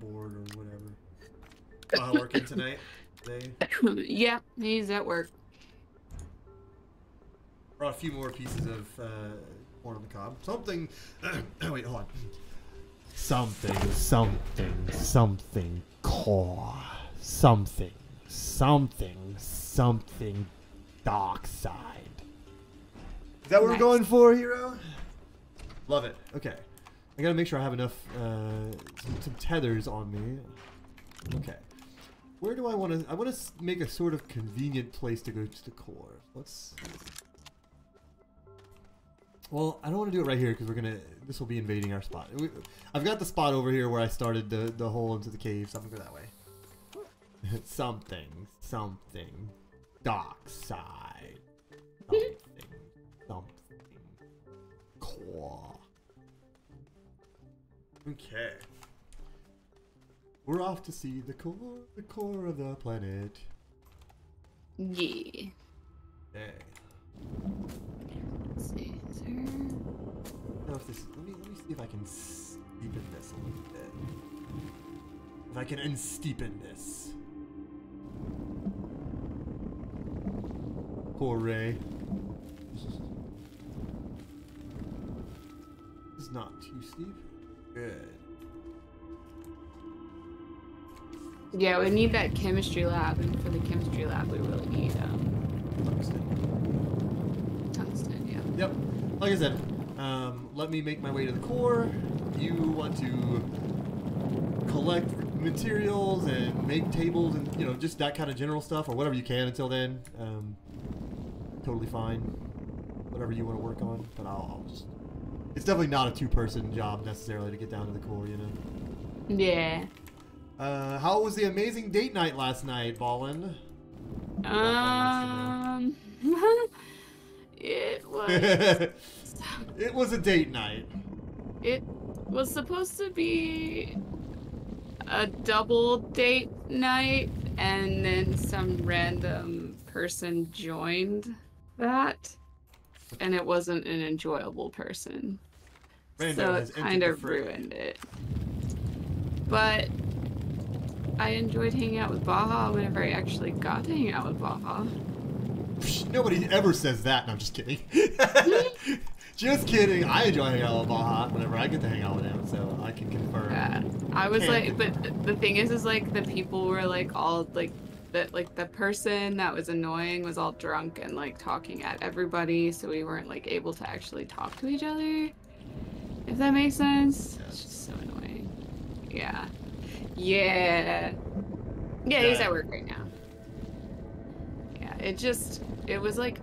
bored or whatever. Uh, working tonight. Today. <laughs> yeah, he's at work. Brought a few more pieces of uh, corn on the cob. Something. oh, <clears throat> wait, hold on. Something, something, something core. Something, something, something dark side. Is that what Nice. we're going for, hero? Love it. Okay. I gotta make sure I have enough uh, some, some tethers on me. Okay. Where do I want to? I want to make a sort of convenient place to go to the core. Let's. Well, I don't want to do it right here because we're gonna. This will be invading our spot. I've got the spot over here where I started the the hole into the cave, so I'm gonna go that way. <laughs> something, something, dark side, something, <laughs> something, core. Okay. We're off to see the core, the core of the planet. Yeah. Okay. Let's see. Is there... I if this. Let me let me see if I can steepen this a little bit. If I can unsteepen this. Hooray. This is not too steep. Good. Yeah, we need that chemistry lab, and for the chemistry lab, we really need um, Tungsten. tungsten. Yeah. Yep. Like I said, um, let me make my way to the core. You want to collect materials and make tables and you know just that kind of general stuff or whatever you can until then. Um, totally fine. Whatever you want to work on, but I'll, I'll just. It's definitely not a two-person job necessarily to get down to the core, you know. Yeah. Uh, how was the amazing date night last night, Ballin? Um. <laughs> it was. <laughs> it was a date night. It was supposed to be a double date night, and then some random person joined that, and it wasn't an enjoyable person. Rando so it kind of ruined it. But I enjoyed hanging out with Baja whenever I actually got to hang out with Baja. Nobody ever says that. No, I'm just kidding. <laughs> just kidding. I enjoy hanging out with Baja whenever I get to hang out with him, so I can confirm. Yeah, I was like, but the thing is, is like the people were like all like that, like the person that was annoying was all drunk and like talking at everybody, so we weren't like able to actually talk to each other. If that makes sense. Yeah. It's just so annoying. Yeah. Yeah. Yeah, he's at work right now. Yeah, it just it was like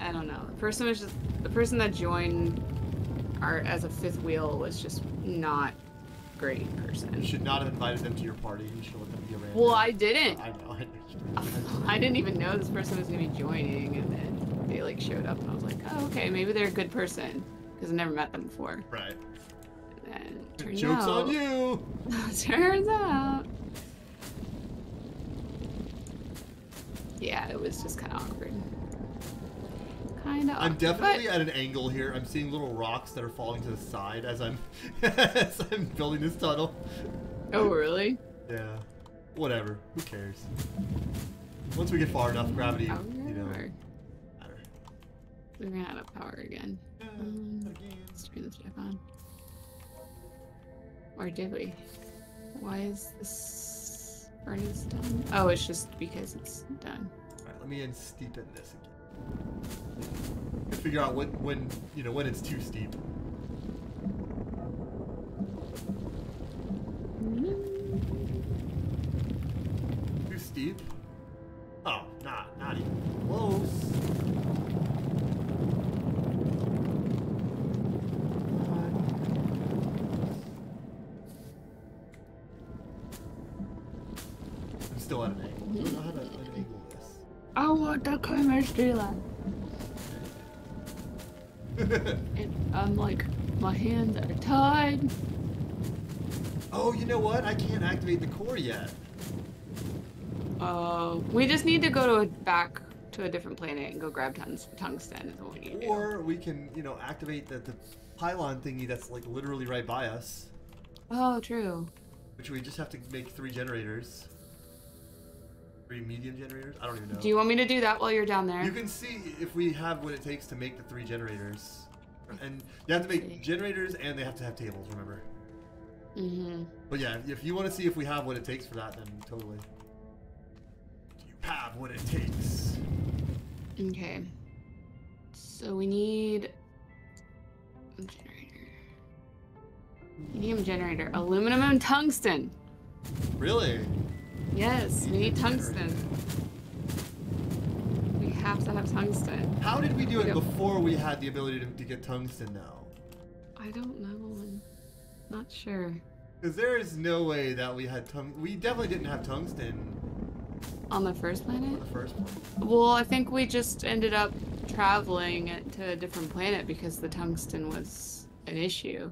I don't know. The person was just the person that joined our as a fifth wheel was just not great person. You should not have invited them to your party. You should let them be around. Well, I didn't. I <laughs> <laughs> know. I didn't even know this person was gonna be joining, and then they like showed up, and I was like, oh, okay, maybe they're a good person because I never met them before. right. And turns Joke's out, on you. <laughs> turns out, yeah, it was just kind of awkward. Kind of. I'm definitely at an angle here. I'm seeing little rocks that are falling to the side as I'm <laughs> as I'm building this tunnel. Oh, really? Yeah. Whatever. Who cares? Once we get far enough, gravity, Oh, you know, or-. We ran out of power again. Yeah, Um, again. Let's turn this back on. Or did we? Why is this furnace done? Oh, it's just because it's done. Alright, let me unsteepen this again. Figure out when, when you know when it's too steep. Mm-hmm. Too steep? Oh, not not even close. I want the chemistry lab. And I'm like, my hands are tied. oh, you know what? I can't activate the core yet. Uh, we just need to go to a, back to a different planet and go grab tons, tungsten. Is what we need to do. Or we can, you know, activate the, the pylon thingy that's like literally right by us. Oh, true. Which we just have to make three generators. Three medium generators? I don't even know. Do you want me to do that while you're down there? You can see if we have what it takes to make the three generators. And you have to make generators and they have to have tables, remember? Mm-hmm. But yeah, if you want to see if we have what it takes for that, then totally. Do you have what it takes? Okay. So we need generator. Medium generator. Aluminum and tungsten. Really? Yes, we need tungsten. We have to have tungsten. How did we do it Yep. before we had the ability to, to get tungsten now? I don't know. I'm not sure. Because there is no way that we had tung. We definitely didn't have tungsten On the first on planet? the first one. Well, I think we just ended up traveling to a different planet because the tungsten was an issue.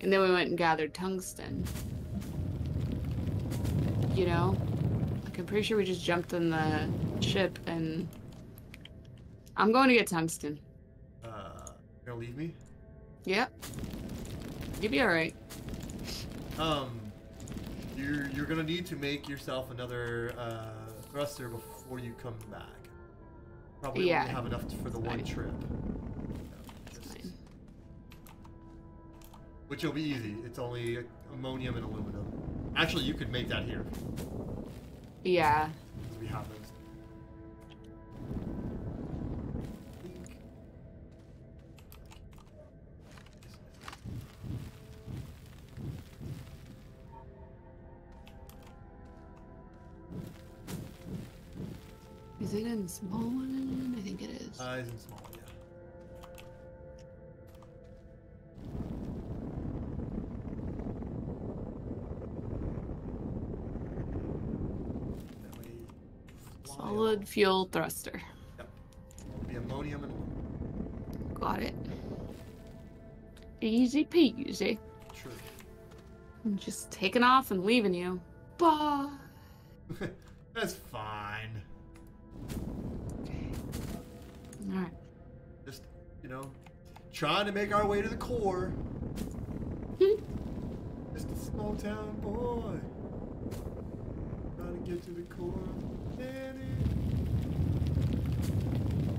And then we went and gathered tungsten. You know? Like, I'm pretty sure we just jumped in the ship and. I'm going to get tungsten. Uh, you gonna leave me? Yep. You'll be alright. Um, you're you're gonna need to make yourself another uh, thruster before you come back. Probably Yeah, only have enough for the it's one fine. trip. Just- Which will be easy. It's only ammonium and aluminum. Actually, you could make that here. Yeah. We have those. Is it in small one? I think it is. Uh, it's in small, Solid fuel thruster. Yep. Be ammonium and. Got it. Easy peasy. True. I'm just taking off and leaving you. Bye. <laughs> That's fine. Okay. Alright. Just, you know, trying to make our way to the core. Hmm? Just a small town boy. Trying to get to the core. humanity.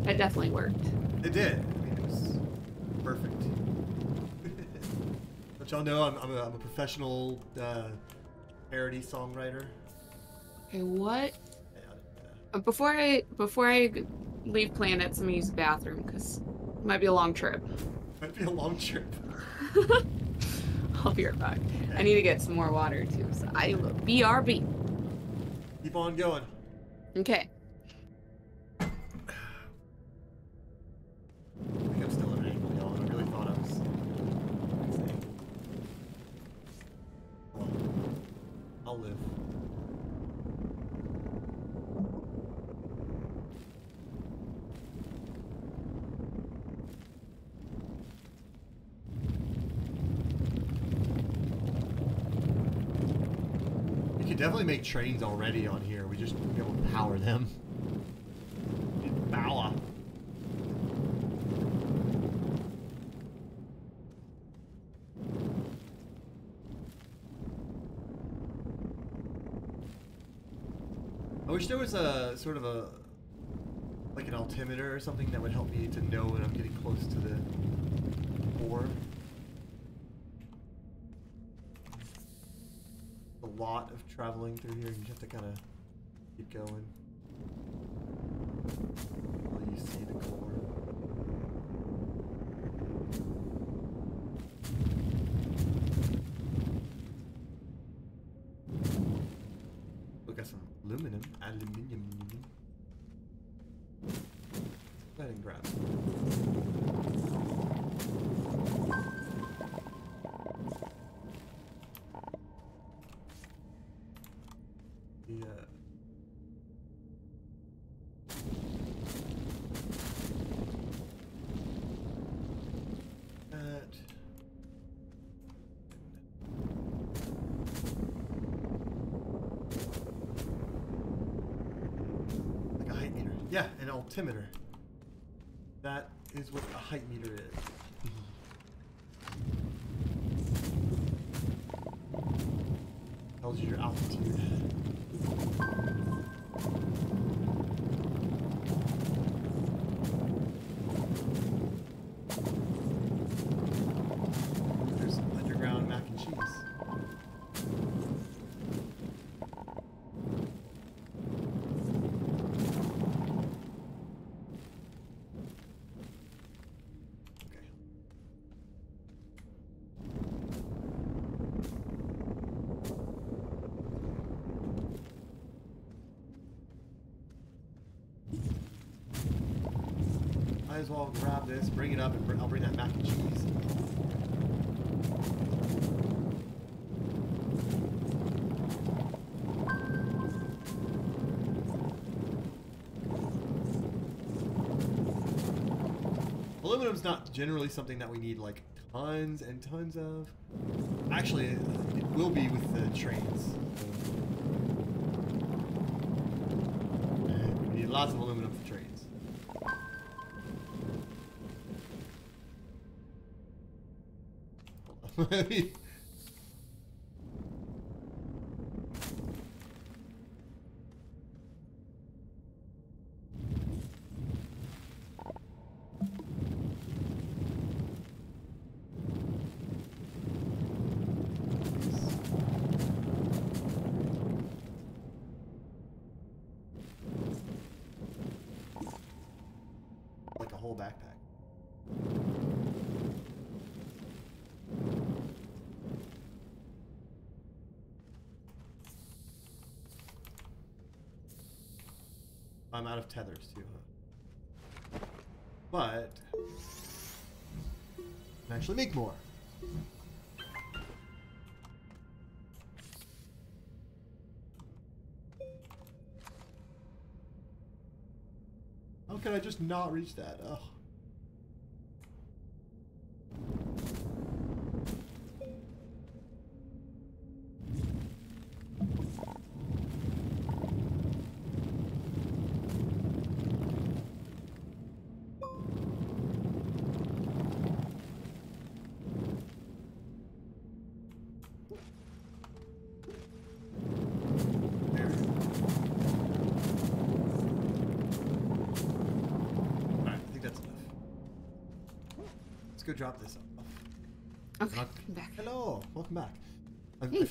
That definitely worked. It did. I mean, it was perfect. <laughs> Let y'all know I'm, I'm, a, I'm a professional uh, parody songwriter. Okay, what? Uh, Before I before I leave planets, I'm gonna use the bathroom because it might be a long trip. might be a long trip. <laughs> I'll be right back. I need to get some more water too, so I will BRB. Keep on going. Okay. Think I'm still at an angle, y'all. I really thought I was. insane. Well, I'll live. We could definitely make trains already on here. We just wouldn't be able to power them. Need Power. I wish there was a sort of a like an altimeter or something that would help me to know when I'm getting close to the core. A lot of traveling through here. You just have to kind of keep going until you see the core. Look at some aluminum. Aluminium. Go ahead and grab some. Yeah. That. Like a height meter. Yeah, an altimeter. That is what a height meter is. Tells you your altitude. There's underground mac and cheese. Okay. Might as well grab this, bring it up, and br- I'll bring that mac and cheese. Aluminum's not generally something that we need like tons and tons of. Actually, it it will be with the trains. We need lots of aluminum for trains. I <laughs> mean, like a whole backpack. I'm out of tethers too, huh? But can actually make more. How can I just not reach that? Ugh.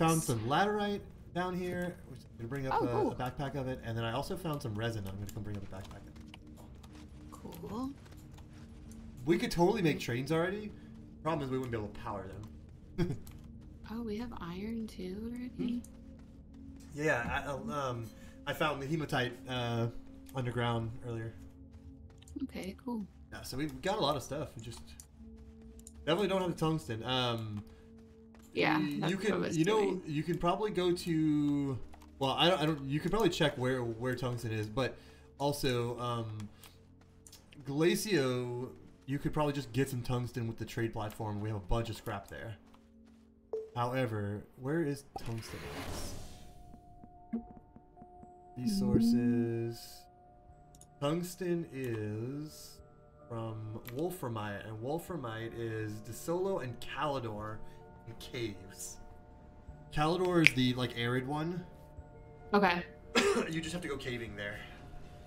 Found some laterite down here, which I'm gonna bring up Oh, a, cool. a backpack of it, and then I also found some resin. I'm gonna come bring up a backpack. Of it. Cool. We could totally make trains already. Problem is we wouldn't be able to power them. <laughs> Oh, we have iron too already. yeah, I, um, I found the hematite uh, underground earlier. Okay, cool. Yeah, so we've got a lot of stuff. We just definitely don't have the tungsten. Um, Yeah, that's you can, you know, doing. you can probably go to. Well, I don't, I don't. You could probably check where where tungsten is, but also um, Glacio. You could probably just get some tungsten with the trade platform. We have a bunch of scrap there. However, where is tungsten? Resources. Tungsten is from Wolframite, and Wolframite is Desolo and Calidor in caves. Calidor is the like arid one. Okay. <coughs> you just have to go caving there.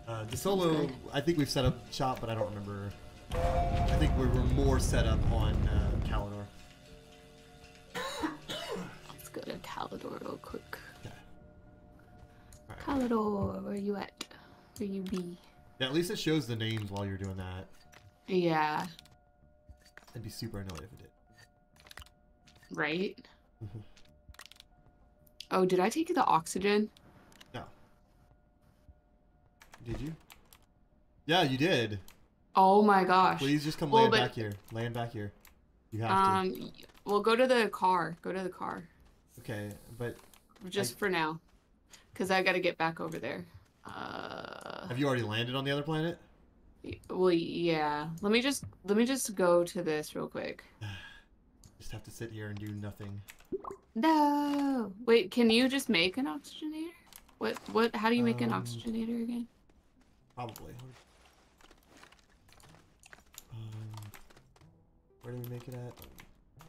Uh, Desolo. I think we've set up shop, but I don't remember. I think we were more set up on uh, Calidor. <coughs> Let's go to Calidor real quick. Okay. All right. Calidor, where you at? Where you be? Yeah, at least it shows the names while you're doing that. Yeah, I'd be super annoyed if it did. Right? Mhm. Oh, did I take the oxygen? No. Did you? Yeah, you did. Oh my gosh. Please just come Well, land back here. Land back here. You have Um, y- well, go to the car. Go to the car. Okay, but Just for now. Because I gotta get back over there. Uh, have you already landed on the other planet? well, yeah. Let me just, let me just go to this real quick. <sighs> <sighs> <sighs> Just have to sit here and do nothing. No! Wait, can you just make an oxygenator? What, what, how do you make an Um, oxygenator again? Probably. Um, where do we make it at?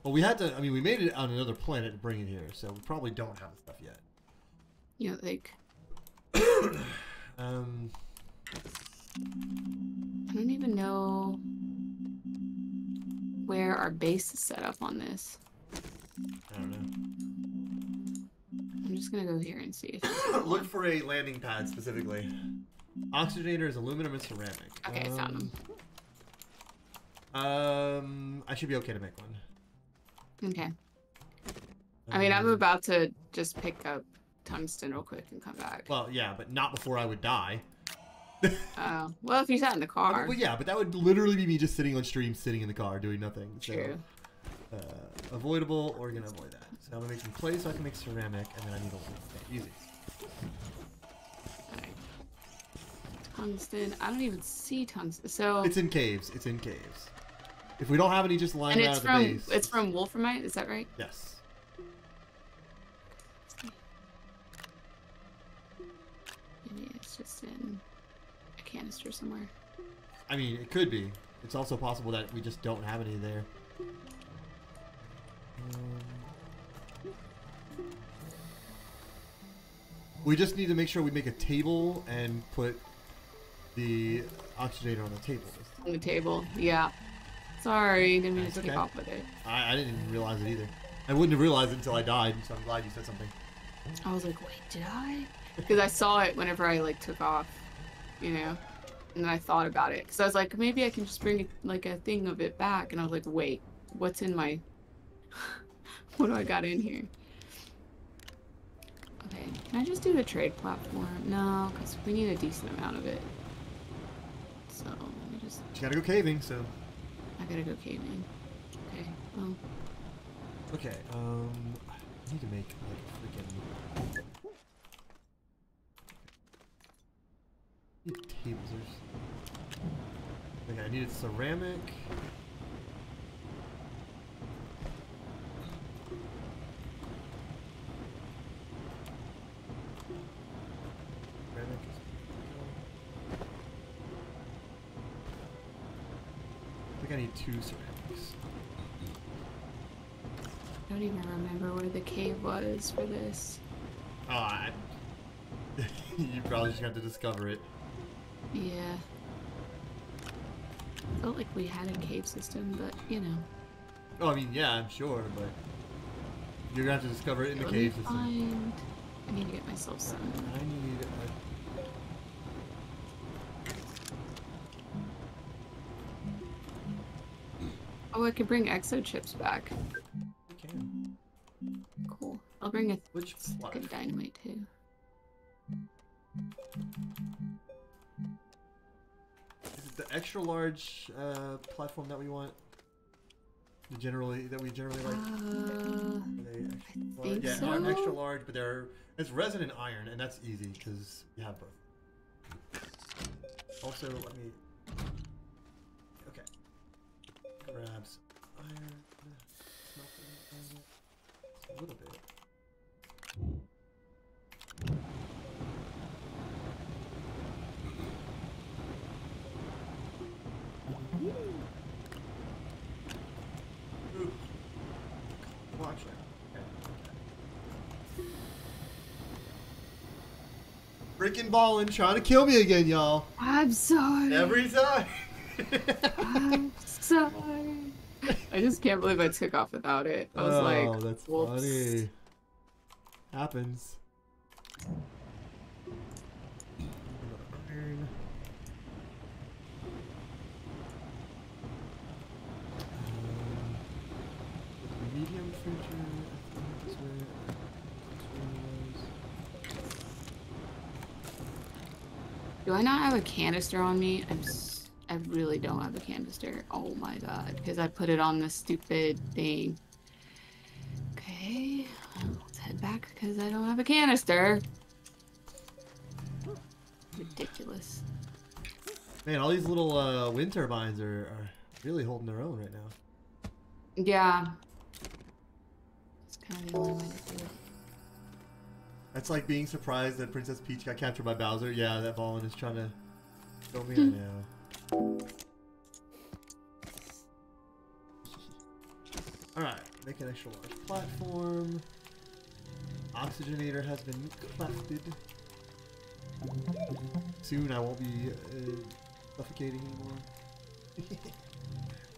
Well, we had to. I mean, we made it on another planet to bring it here, so we probably don't have the stuff yet. You know, like, <coughs> Um, I don't even know where our base is set up on this. I don't know. I'm just gonna go here and see if <coughs> Look for a landing pad specifically. Oxygenator is aluminum and ceramic. Okay, I found 'em. Um, um, I should be okay to make one. Okay. I mean, I'm Um, about to just pick up tungsten real quick and come back. Well, yeah, but not before I would die. Oh, <laughs> well, if you sat in the car. Well, yeah, but that would literally be me just sitting on stream, sitting in the car, doing nothing. So, True. uh, avoidable, or gonna avoid that. So I'm gonna make some clay so I can make ceramic, and then I need a little. okay, easy. Alright. Tungsten. I don't even see tungsten. So, It's in caves. It's in caves. If we don't have any, just line and it's out of from the base. it's from wolframite. Is that right? Yes. Maybe it's just in canister somewhere. I mean, it could be. It's also possible that we just don't have any there. Um, we just need to make sure we make a table and put the oxygenator on the table. On the table. Yeah. Sorry, didn't mean to take off with it. I, I didn't even realize it either. I wouldn't have realized it until I died, so I'm glad you said something. I was like, wait, did I? Because I saw it whenever I like took off, you know, and then I thought about it because I was like, maybe I can just bring like a thing of it back, and I was like, wait, what's in my? <laughs> what do I got in here? Okay, can I just do the trade platform? No, because we need a decent amount of it. So let me just. You gotta go caving, so. I gotta go caving. Okay. Well, Okay, um. I need to make like a freaking. There's. Okay, I needed ceramic. Ceramic. I think I need two ceramics. I don't even remember where the cave was for this. Oh, I... <laughs> you probably just have to discover it. Yeah. Felt like we had a cave system, but you know. Oh, I mean, yeah, I'm sure, but you're gonna have to discover it in the cave system. find. I need to get myself some. I need. A... Oh, I could bring exo chips back. I can. Cool. I'll bring a Which stick of dynamite too. The extra large uh, platform that we want? The generally that we generally like. Uh, Are extra large? think yeah, so. they're extra large, but they're it's resin and iron, and that's easy because you have both. Also, let me. Okay. Grab some iron. A little bit. Ooh. Well, actually, okay. Freaking Ballin, trying to kill me again, y'all. I'm sorry. Every time. <laughs> I'm sorry. I just can't believe I took off without it. I was oh, like, that's whoops. funny. Happens. Um, medium printer. Do I not have a canister on me? I'm s- I really don't have a canister. Oh my god. Because I put it on the stupid thing. Okay. Let's head back because I don't have a canister. Ridiculous. Man, all these little uh, wind turbines are, are really holding their own right now. Yeah. It's kind of the only way to do it. That's like being surprised that Princess Peach got captured by Bowser. Yeah, that Ballin is trying to kill me right now. Alright, make an extra large platform. Oxygenator has been crafted. Soon I won't be uh, suffocating anymore. <laughs>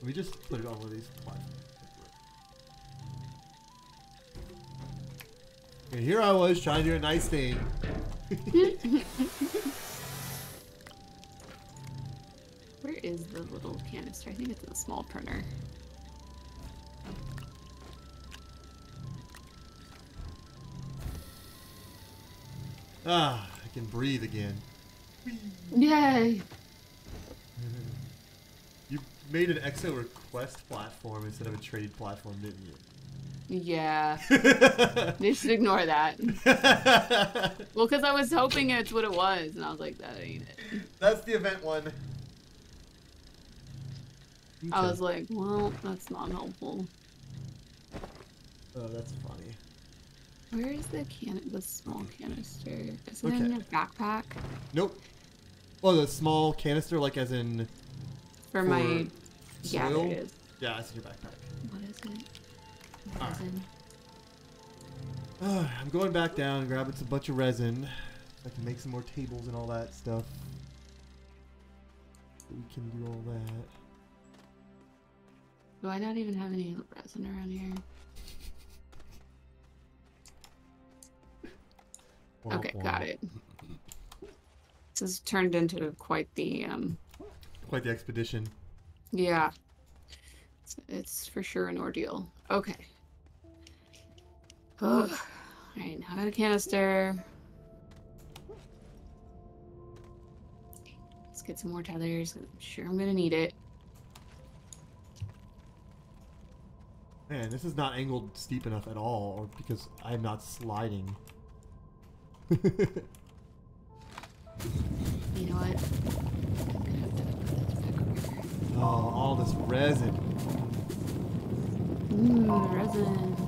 Let me just put it all of these platforms. And here I was trying to do a nice thing. <laughs> Where is the little canister? I think it's in the small printer. Ah, I can breathe again. Yay! <laughs> You made an EXO request platform instead of a trade platform, didn't Yeah. <laughs> they should ignore that. Well, because I was hoping it's what it was, and I was like, that ain't it. That's the event one. I was like, well, that's not helpful. Oh, that's funny. Where is the can? The small canister? Is it Okay. in your backpack? Nope. Oh, the small canister, like as in For, For my. Yeah, there soil? it is. yeah, it's in your backpack. What is it? What Alright. is it? Ah, I'm going back down and grabbing some bunch of resin I can make some more tables and all that stuff. We can do all that. Do I not even have any resin around here? Okay, got it. This has turned into quite the um. Quite the expedition. Yeah. It's, it's for sure an ordeal. Okay. Ugh. Alright, now I got a canister. Let's get some more tethers. I'm sure I'm gonna need it. Man, this is not angled steep enough at all, or because I'm not sliding. <laughs> You know what? I'm gonna have to put this back over here. oh, all this resin. Mmm, resin.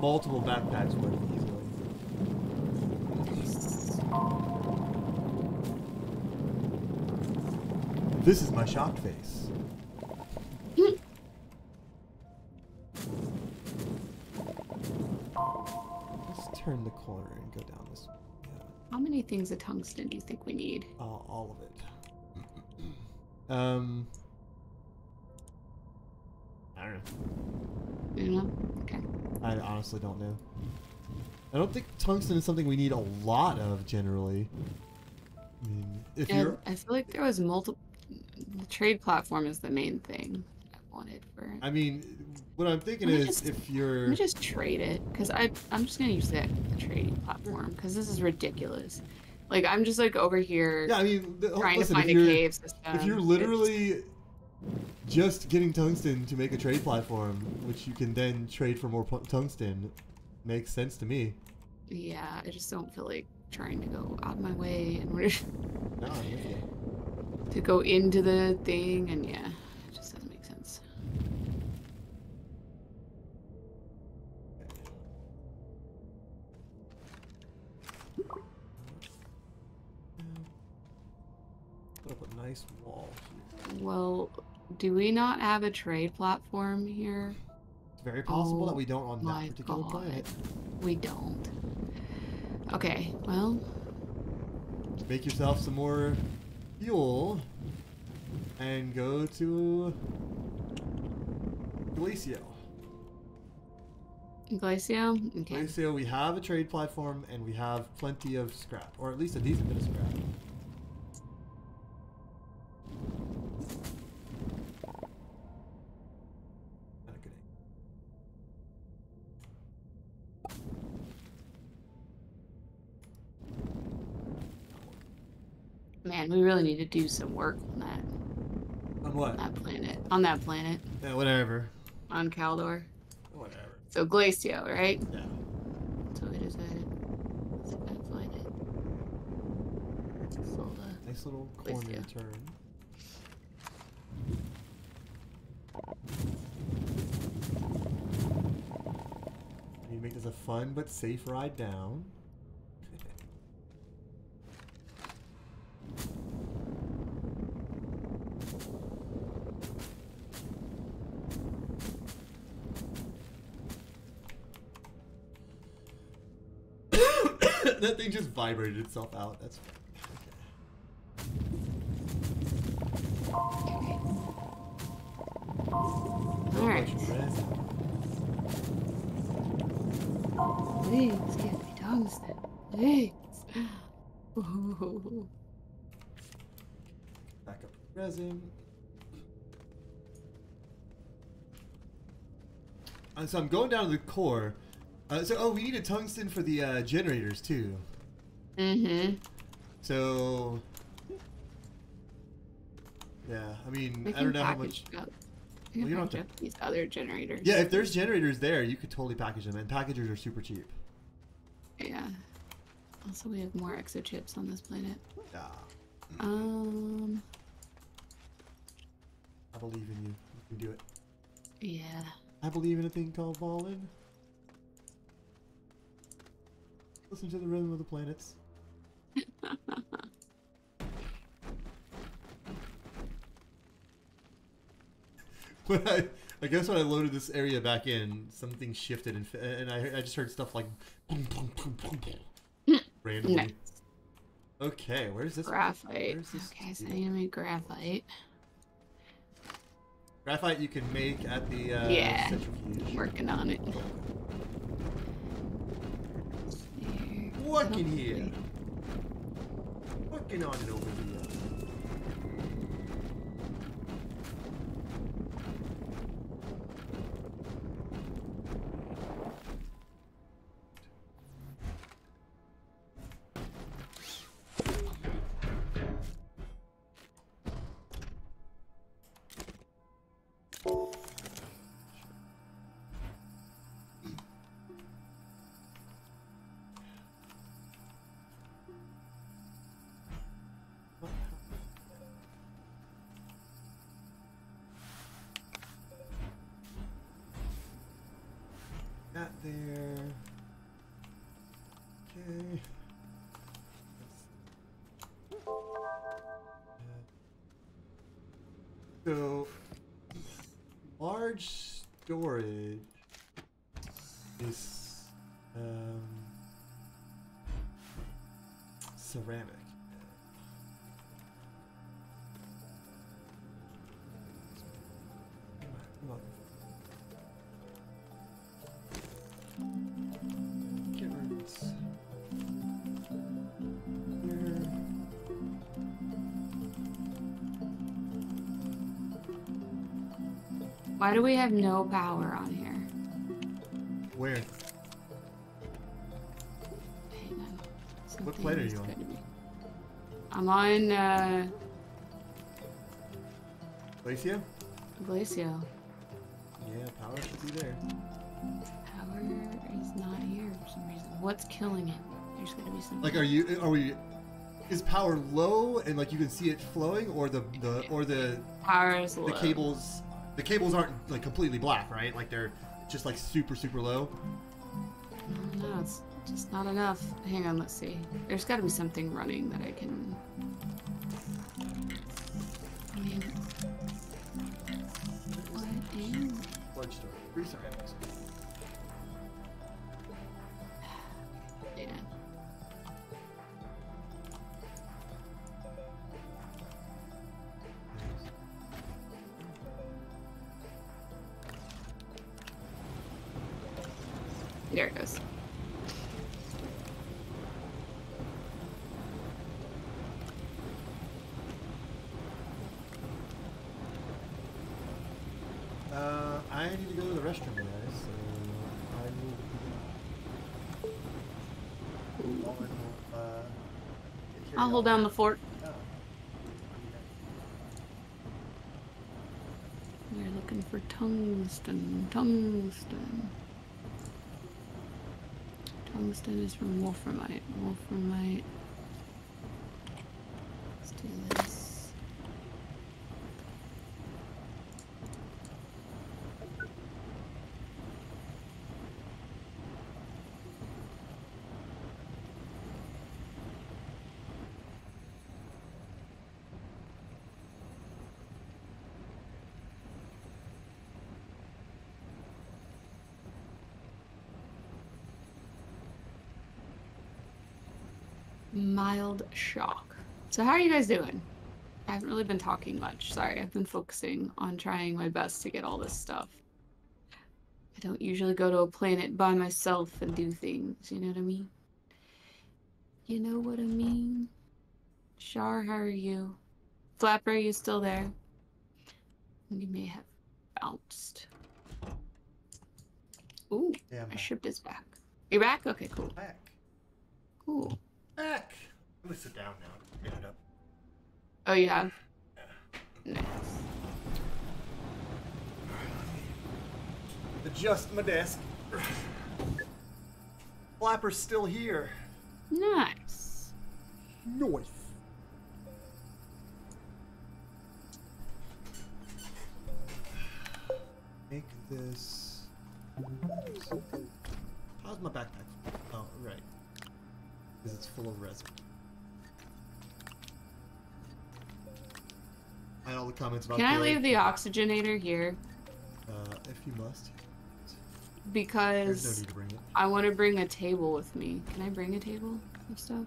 Multiple backpacks worth easily. This is my shocked face. Let's turn the corner and go down this. Yeah, How many things of tungsten do you think we need? all, all of it. Um, I don't know. You know? Okay. I honestly don't know. I don't think tungsten is something we need a lot of generally. I mean, if And you're, I feel like there was multiple. The trade platform is the main thing I wanted for. I mean, what I'm thinking is just- if you're, Let me just trade it, cause I I'm just gonna use that the trading platform, cause this is ridiculous. Like I'm just like over here yeah, I mean, the, oh, trying listen, to find a cave system. if you're literally just getting tungsten to make a trade platform, which you can then trade for more pu- tungsten, makes sense to me. yeah, I just don't feel like trying to go out of my way in order <laughs> No, I'm with you. to go into the thing, and yeah, it just doesn't make sense. Put up a nice wall here. Well, Do we not have a trade platform here? It's very possible Oh that we don't on that oh particular God. planet. We don't. Okay, well, Make yourself some more fuel and go to Glacio. Glacio? Okay. Glacio, we have a trade platform and we have plenty of scrap, or at least a decent bit of scrap. Man, we really need to do some work on that On what? on that planet. On that planet. Yeah, whatever. On Calidor. Whatever. So Glacio, right? Yeah. So we decided. Let's see if I can find it. Nice little corner Glacio. turn. Need make this a fun but safe ride down. That thing just vibrated itself out. That's okay. Alright. much resin. Please give me tungsten. Please. Ooh. Back up resin. Uh, so I'm going down to the core. Uh, so oh, we need a tungsten for the uh, generators too. Mm-hmm. So yeah, I mean I don't know how much. up. We Well, you don't have up these other generators. Yeah, if there's generators there, you could totally package them, and packagers are super cheap. Yeah. Also, we have more exochips on this planet. Yeah, Um. I believe in you. You can do it. Yeah. I believe in a thing called Ballin. Listen to the rhythm of the planets. <laughs> when I, I guess when I loaded this area back in, something shifted and, and I, I just heard stuff like boom, boom, boom, boom, boom, <laughs> randomly. Nice. Okay, where's this? Graphite. Where's this Okay, so I steel? need to make graphite. Graphite you can make at the uh, Yeah. centrifuge. Working on it. There. Working here. Working on it over here. Large storage is um, ceramic. Why do we have no power on here? Where? What planet are you on? good to me. I'm on uh, Glacia? Glacio. Yeah, power should be there. Power is not here for some reason. What's killing it? There's gonna be something. Like, are you? Are we? Is power low and like you can see it flowing, or the the or the power is the low. cables? The cables aren't like completely black, right? Like they're just like super super low. No, it's just not enough. Hang on, let's see. There's got to be something running that I can. I'll hold down the fort. We're looking for tungsten. Tungsten. Tungsten is from wolframite. Wolframite. Let's do this. Mild shock. So how are you guys doing? I haven't really been talking much. Sorry, I've been focusing on trying my best to get all this stuff. I don't usually go to a planet by myself and do things, you know what I mean? You know what I mean? Shar, how are you? Flapper, are you still there? You may have bounced. Ooh, Yeah, my ship is back. You're back? Okay, cool. back. Cool. Back. I'm sit down now. Get it up. Oh, you have? Nice. Adjust my desk. Flapper's still here. Nice. Noise. Make this. How's my backpack? Oh, right. Because it's full of resin. Had all the comments about. Can I leave the oxygenator here? Uh, if you must. No Because need to bring it. I want to bring a table with me. Can I bring a table of stuff?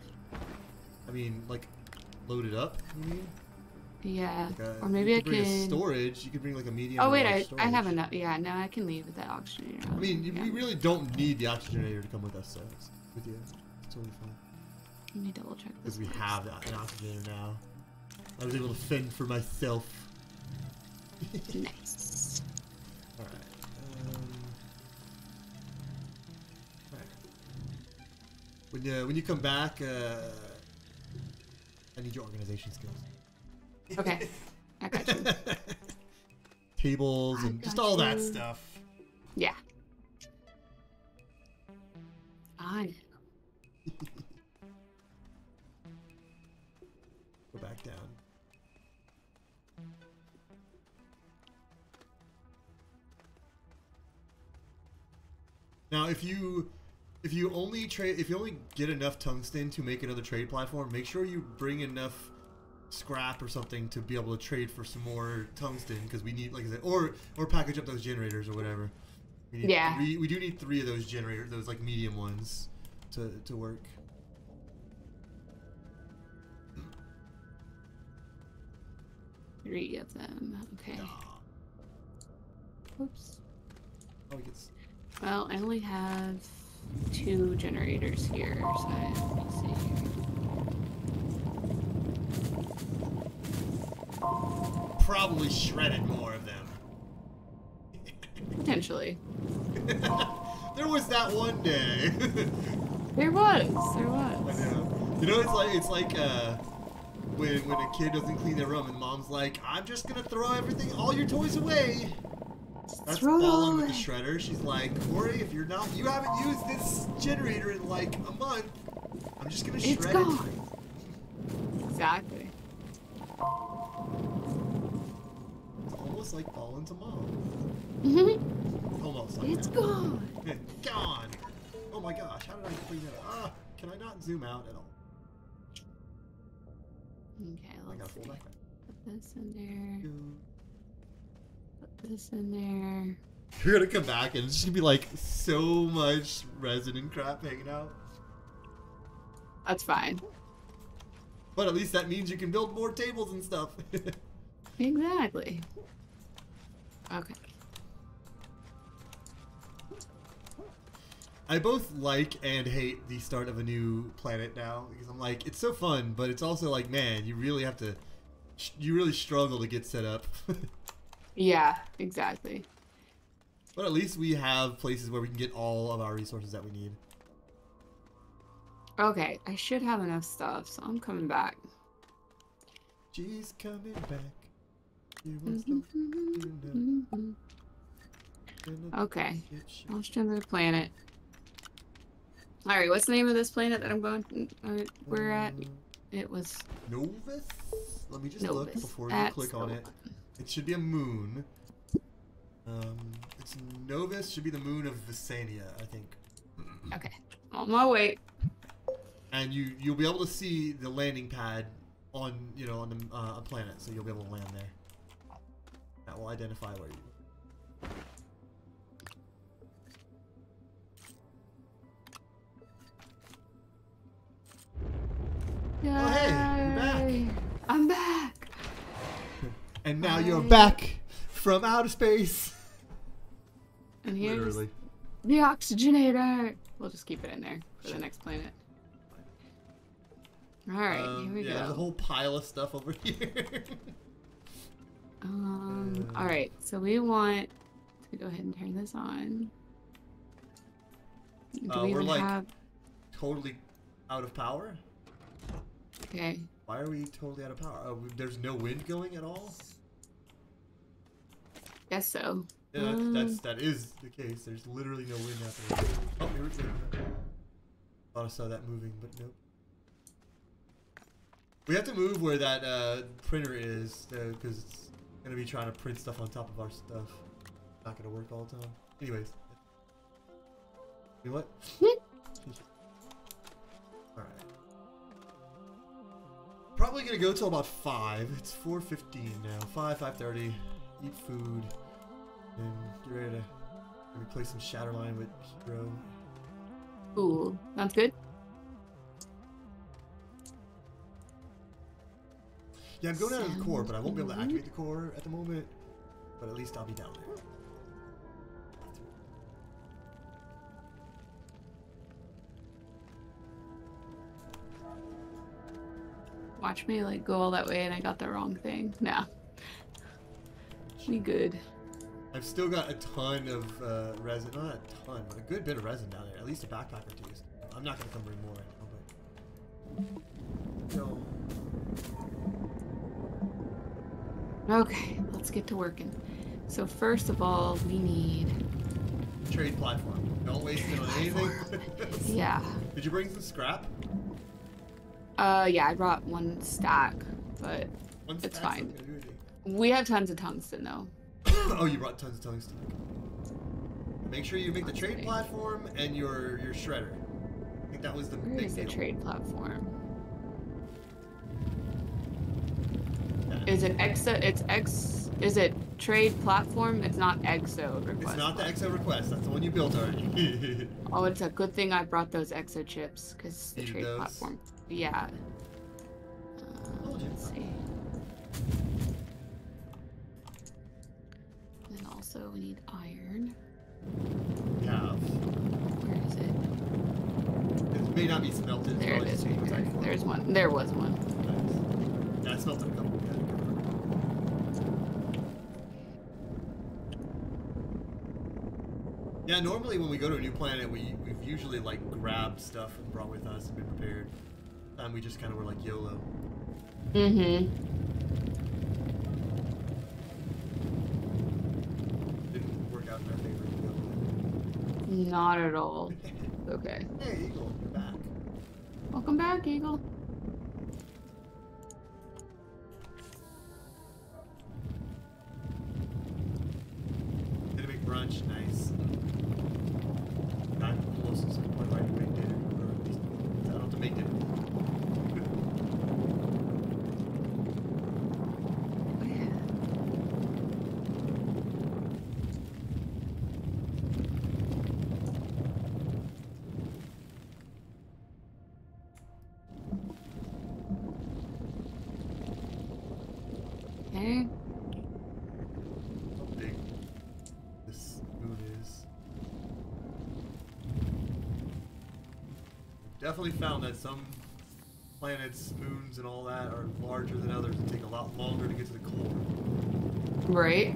I mean, like, load it up. Yeah. Like a, or maybe I could bring a can. storage. You could bring like a medium. Oh wait, I, I have enough. Yeah, no, I can leave with that oxygenator. I mean, yeah. we really don't need the oxygenator to come with us, so it's with you. It's totally fine. Let me double check this. Because we first. have that, an oxygenator now. I was able to fend for myself. Nice. Alright. Um. When, uh, when you come back, uh, I need your organization skills. Okay. I got you. <laughs> Tables I and just all that stuff. Yeah. I Now, if you if you only trade if you only get enough tungsten to make another trade platform, make sure you bring enough scrap or something to be able to trade for some more tungsten because we need like I said or or package up those generators or whatever. We need Yeah. Three, we do need three of those generators, those like medium ones, to to work. Three of them. Okay. Ah, Oops. Oh, it gets Well, I only have two generators here, so let me see probably shredded more of them. <laughs> Potentially. <laughs> there was that one day. <laughs> There was. There I was. know. You know, it's like it's like uh, when when a kid doesn't clean their room and mom's like, "I'm just gonna throw everything, all your toys away." That's Throw all Fallen with the shredder. She's like, "Corey, if you're not, you haven't used this generator in like a month. I'm just gonna It's shred gone. Exactly. It's almost like falling to mom. Mhm. Almost. Like it's that. gone. It's <laughs> gone. Oh my gosh, how did I clean it up? Ah, can I not zoom out at all? Okay, I got a let's see. Put this in there. Ooh. This in there. You're gonna come back and it's just gonna be like so much resin and crap hanging out. That's fine. But at least that means you can build more tables and stuff. <laughs> Exactly. Okay. I both like and hate the start of a new planet now because I'm like, it's so fun, but it's also like, man, you really have to, you really struggle to get set up. <laughs> Yeah, exactly. but at least we have places where we can get all of our resources that we need. Okay, I should have enough stuff, so I'm coming back. She's coming back. You must <laughs> know, you know, Okay, if she- launch to the planet. Alright, what's the name of this planet that I'm going? Uh, we're at? Uh, It was Novus? Let me just look before you That's click on it. It should be a moon. Um, it's Novus should be the moon of Vesania, I think. Okay, on my way. And you you'll be able to see the landing pad on you know on the uh, a planet, so you'll be able to land there. That will identify where you. Yay! Oh, hey, you're back. I'm back. And now you're back from outer space. And here's Literally. the oxygenator. We'll just keep it in there for the next planet. All right, Um, here we yeah, go. there's a whole pile of stuff over <laughs> here. Um, Uh, all right, so we want to go ahead and turn this on. Do Uh, we we're even like- have? totally out of power. Okay, Why are we totally out of power? Uh, there's no wind going at all. Guess so. Yeah, that's, Um, that's that is the case. There's literally no wind happening. Oh, here we go. Thought I saw that moving, but nope. We have to move where that uh, printer is because it's gonna be trying to print stuff on top of our stuff. Not gonna work all the time. Anyways. You know what? <laughs> all right. Probably gonna go till about five. It's four fifteen now. Five, five thirty. Eat food. And get ready to uh, maybe play some Shatterline with Hero. Ooh, sounds good. Yeah, I'm going down to the core, but I won't be able to activate the core at the moment. But at least I'll be down there. Watch me like go all that way and I got the wrong thing. No. We good. I've still got a ton of uh, resin. Not a ton, but a good bit of resin down there. At least a backpack or two. I'm not gonna come bring more right now, but. No. Okay, let's get to working. So first of all, we need Trade platform. Don't waste it on anything. <laughs> yeah. Did you bring some scrap? Uh yeah, I brought one stack, but One It's fine. gonna do anything. we have tons of tungsten though. <coughs> oh, you brought tons of tungsten. Make sure you make the trade platform and your your shredder. I think that was the Where big is the deal. trade platform? Is it EXO? It's X. Is it trade platform? It's not EXO request. It's not the EXO request. That's the one you built already. <laughs> Oh, it's a good thing I brought those EXO chips because the trade those? platform. Yeah. Uh, let's see. Also we need iron. Have. Where is it? It may not be smelted. There it is. Right there. There's one. There was one. Nice. Yeah, I smelted a couple. Yeah, normally when we go to a new planet, we we've usually like grabbed stuff and brought with us and been prepared. And we just kind of were like YOLO. Mm-hmm. Didn't work out in our favor. Not at all. Okay. hey, Eagle, you're back. Welcome back, Eagle. Did a big brunch, nice. Got close to some point where I can make dinner. Or at least I don't have to make dinner. Definitely found that some planets, moons, and all that are larger than others and take a lot longer to get to the core. Right.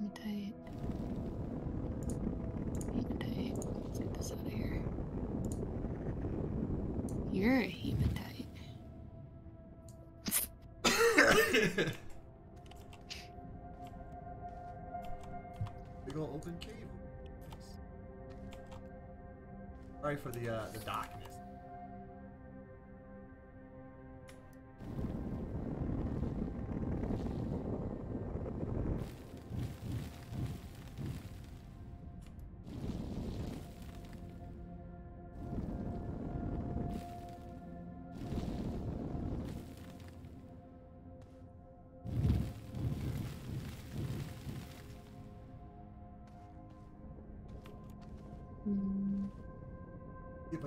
Hematite. Hematite. Get this out of here. You're a hematite. <laughs> Big ol' open cave. Sorry for the uh, the darkness.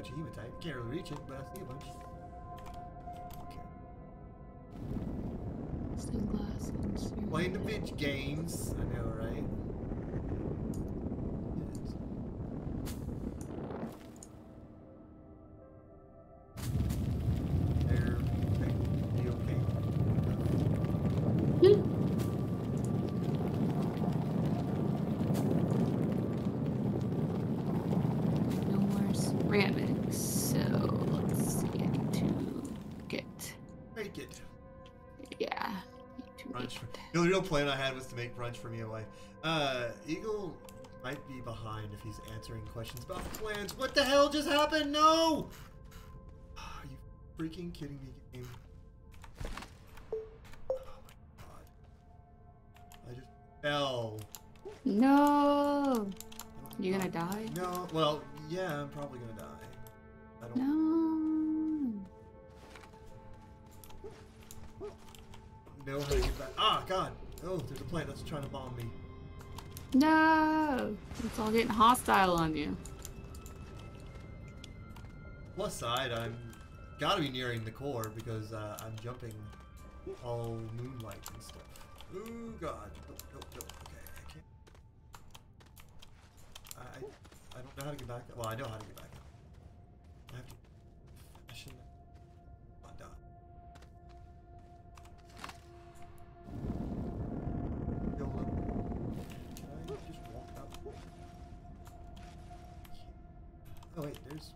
Bunch of hematite. Can't really reach it, but I see a bunch. Okay. stained glass and ceramic. Playing the bitch games. I know, right? Real plan I had was to make brunch for me and wife. Uh, Eagle might be behind if he's answering questions about plans. What the hell just happened? No! <sighs> Are you freaking kidding me, game? Oh my god. I just fell. No. I don't You gonna die? No. Well, yeah, I'm probably gonna die. There's a plant that's trying to bomb me. No. It's all getting hostile on you. Plus side, I'm gotta be nearing the core because uh, I'm jumping all moonlight and stuff. Ooh, God. Nope, nope, nope. Okay, I can't. I, I don't know how to get back. Well, I know how to get back Oh wait, there's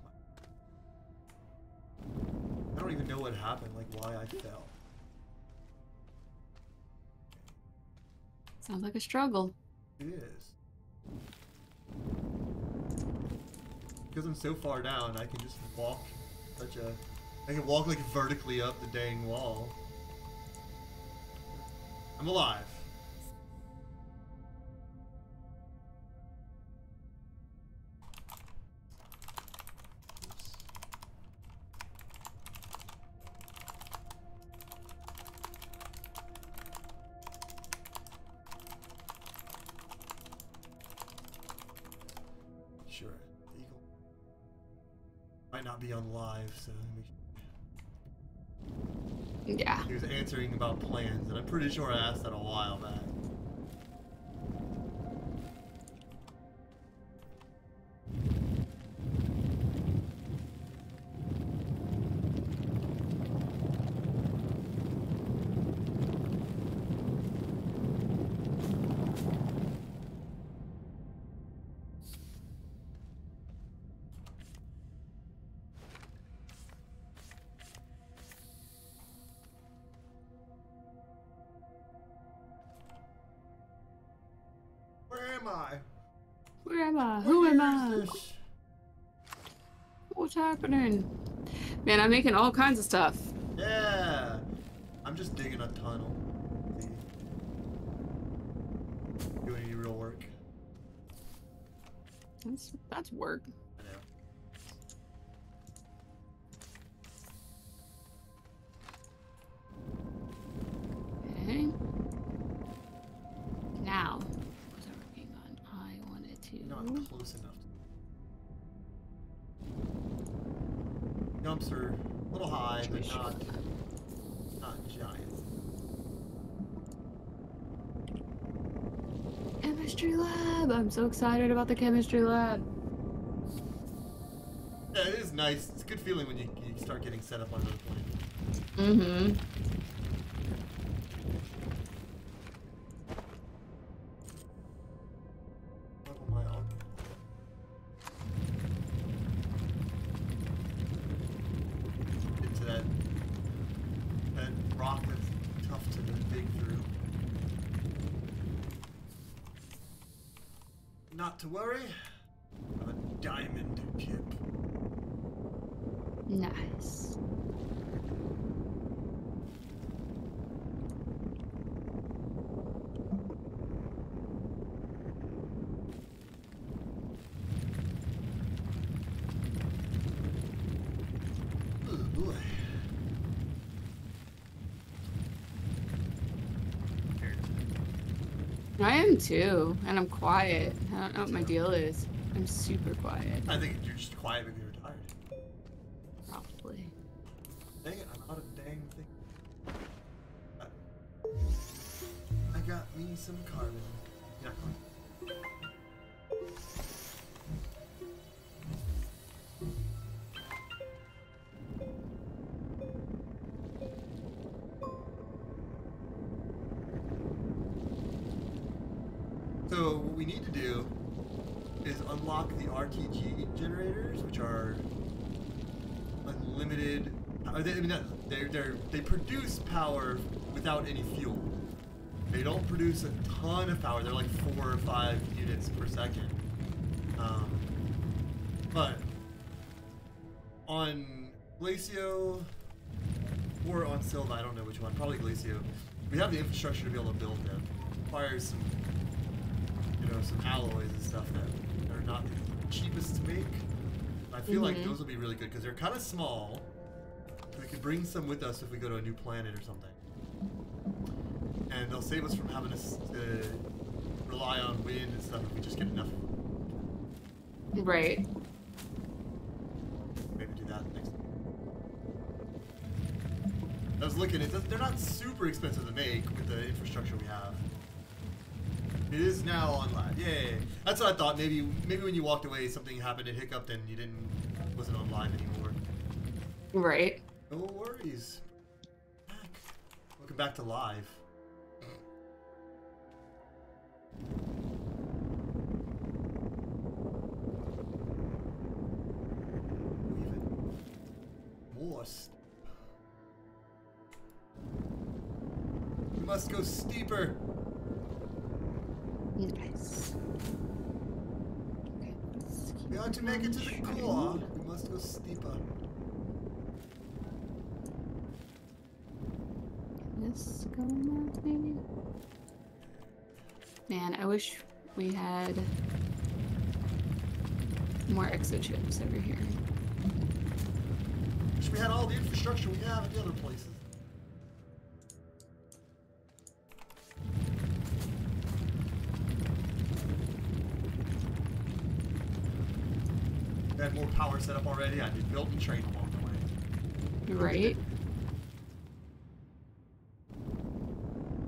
I don't even know what happened, like why I fell. Sounds like a struggle. It is. Because I'm so far down, I can just walk such a. I can walk like vertically up the dang wall. I'm alive. So Yeah. he was answering about plans, and I'm pretty sure I asked that a while back. Happening? Man, I'm making all kinds of stuff. I'm so excited about the chemistry lab. Yeah, it is nice. It's a good feeling when you, you start getting set up on another plane. Mm-hmm. Too, and I'm quiet. I don't know what my deal is. I'm super quiet, I think you're just quiet because So what we need to do is unlock the RTG generators, which are unlimited. Are they, I mean, they're, they produce power without any fuel. They don't produce a ton of power. They're like four or five units per second. Um, but on Glacio or on Sylva, I don't know which one. Probably Glacio. We have the infrastructure to be able to build them. Requires some, you know, some alloys and stuff that are not the cheapest to make. I feel like Mhm. those will be really good because they're kind of small. We could bring some with us if we go to a new planet or something. And they'll save us from having to, to rely on wind and stuff if we just get enough. Right. Maybe do that next. I was looking they're not super expensive to make with the infrastructure we have. It is now online. Yay! That's what I thought. Maybe maybe when you walked away, something happened, it hiccuped, and you didn't wasn't on live anymore. Right. No worries. Back. Welcome back to live. To make it to the shredding. core. We must go steeper. This going up, maybe? Man, I wish we had more exo chips over here. Wish we had all the infrastructure we have in the other places. Power set up already. I did build and train along the way. Right?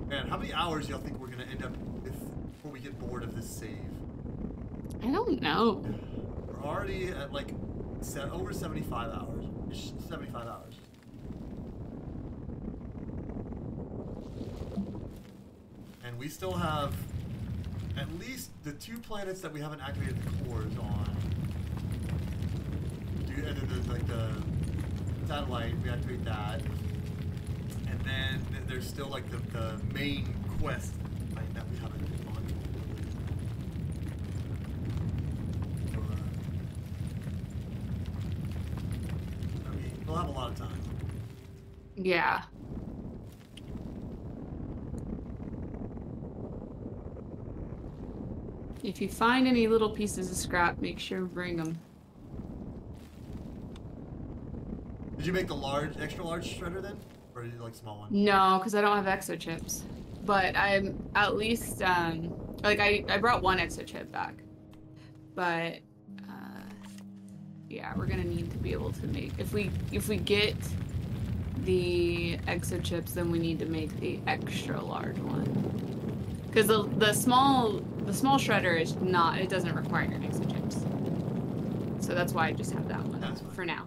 Man, how many hours do y'all think we're gonna end up with before we get bored of this save? I don't know. We're already at like se- over 75 hours. 75 hours. And we still have at least the two planets that we haven't activated the cores on. Do and then the, like the satellite, we activate that. And then there's still like the, the main quest that we haven't uh, I mean, we'll have a lot of time. Yeah. If you find any little pieces of scrap, make sure to bring them. Did you make the large, extra large shredder then? Or you like small one? No, because I don't have exo chips. But I'm at least um like I I brought one exo chip back, but uh, yeah, we're gonna need to be able to make if we if we get the exo chips, then we need to make the extra large one. Because the the small the small shredder is not it doesn't require exo chips. So that's why I just have that one for now.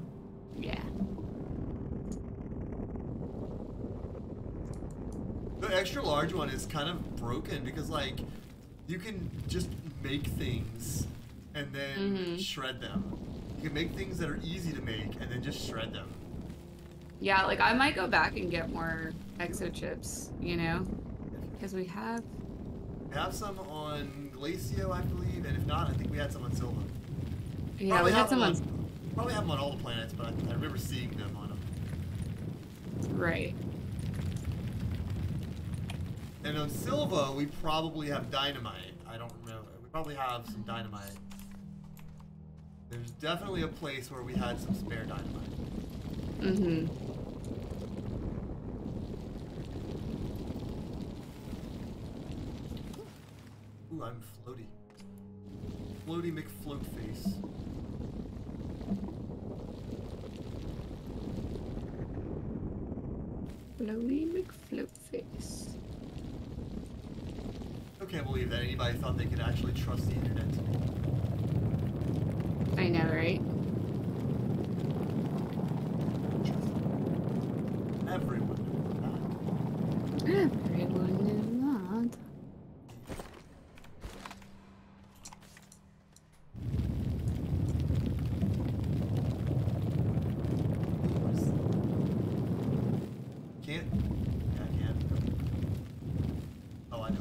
Yeah. The extra large one is kind of broken because like you can just make things and then Mhm. shred them. You can make things that are easy to make and then just shred them. Yeah, like I might go back and get more exo chips, you know? Because we have We have some on Glacio, I believe, and if not, I think we had some on Sylva. yeah, Probably we had have them some on- on Probably have them on all the planets, but I, I remember seeing them on them. right. And on Sylva, we probably have dynamite. I don't remember. We probably have some dynamite. There's definitely a place where we had some spare dynamite. Mm-hmm. Ooh, I'm floaty. Floaty McFloat face. Floaty McFloat face. I can't believe that anybody thought they could actually trust the internet to me. I know, right? Everyone knows that. Everyone knew that. Can't? Yeah, I can. Oh, I know it.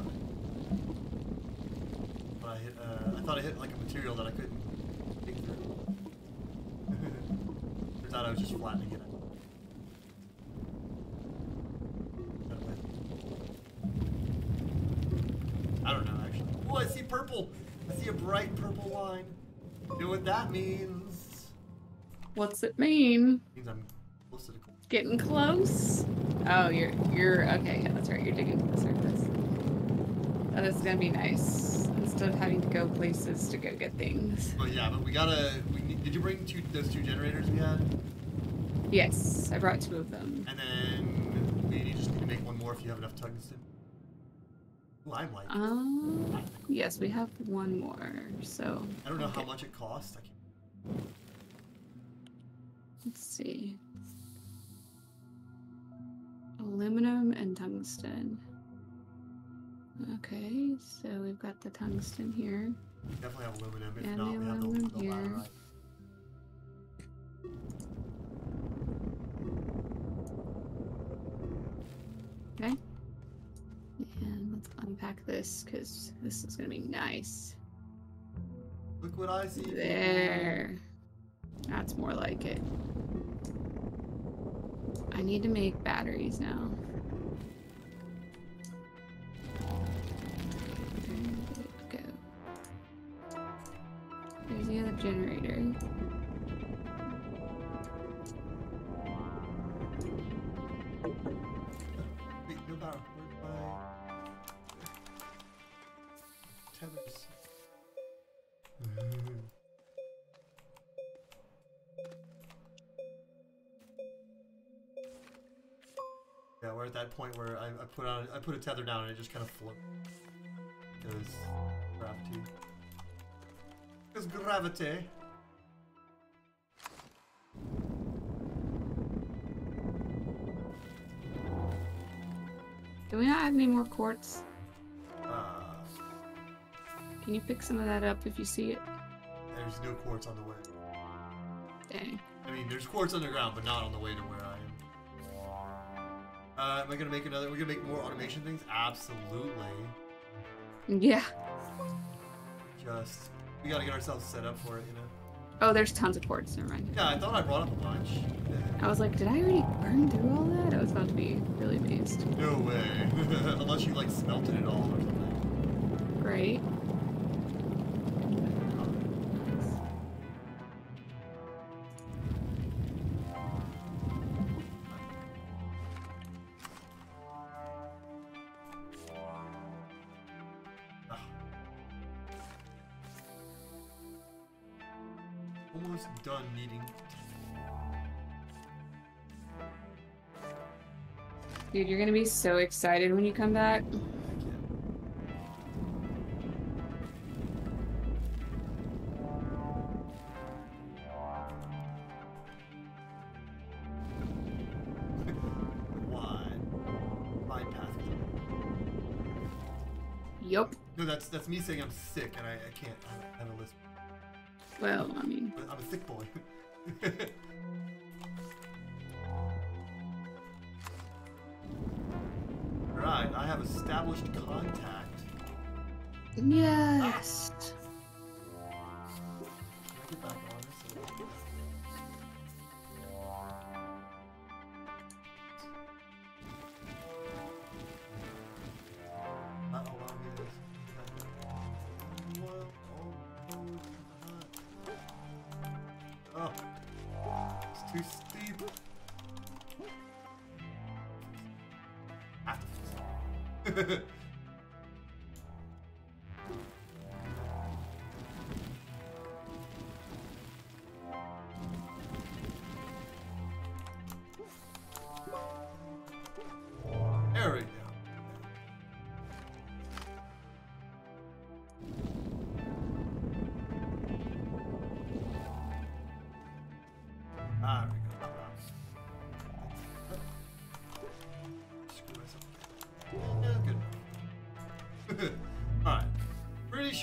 But I hit, uh, I thought I hit like a material that I couldn't dig through. Turns out I was just flattening it. Got away. I don't know actually. Oh, I see purple. I see a bright purple line. You know what that means? What's it mean? means I'm close to the. Getting close? Oh, you're you're okay. Yeah, that's right. You're digging to the surface. That is gonna be nice. Instead of having to go places to go get things. But yeah, but we gotta. We need, did you bring two those two generators we had? Yes, I brought two of them. And then we just need to make one more if you have enough tungsten. Like. Um, yes, we have one more. So I don't know how much it costs. I can't. Let's see. Aluminum and tungsten. Okay, so we've got the tungsten here. We definitely have aluminum. If Yeah, not, the we have the, aluminum the here. Okay. And let's unpack this because this is gonna be nice. Look what I see. There. That's more like it. I need to make batteries now. I, I put on I put a tether down and it just kind of floats. Because gravity. Because gravity. Do we not have any more quartz? Uh, Can you pick some of that up if you see it? there's no quartz on the way. Dang. I mean, there's quartz underground, but not on the way to where. Uh, am I gonna make another? We're gonna make more automation things? Absolutely. Yeah. Just we gotta get ourselves set up for it, you know. Oh, there's tons of quartz. Never mind. Yeah, I thought I brought up a bunch. I was like, did I already burn through all that? I was about to be really amazed. No way. <laughs> Unless you like smelted it all or something. Right? You're gonna be so excited when you come back. Heck yeah. Why? Yup. No, that's that's me saying I'm sick and I, I can't. I have a list. Well, I mean, I'm a sick boy. <laughs> I have established contact. yes. Can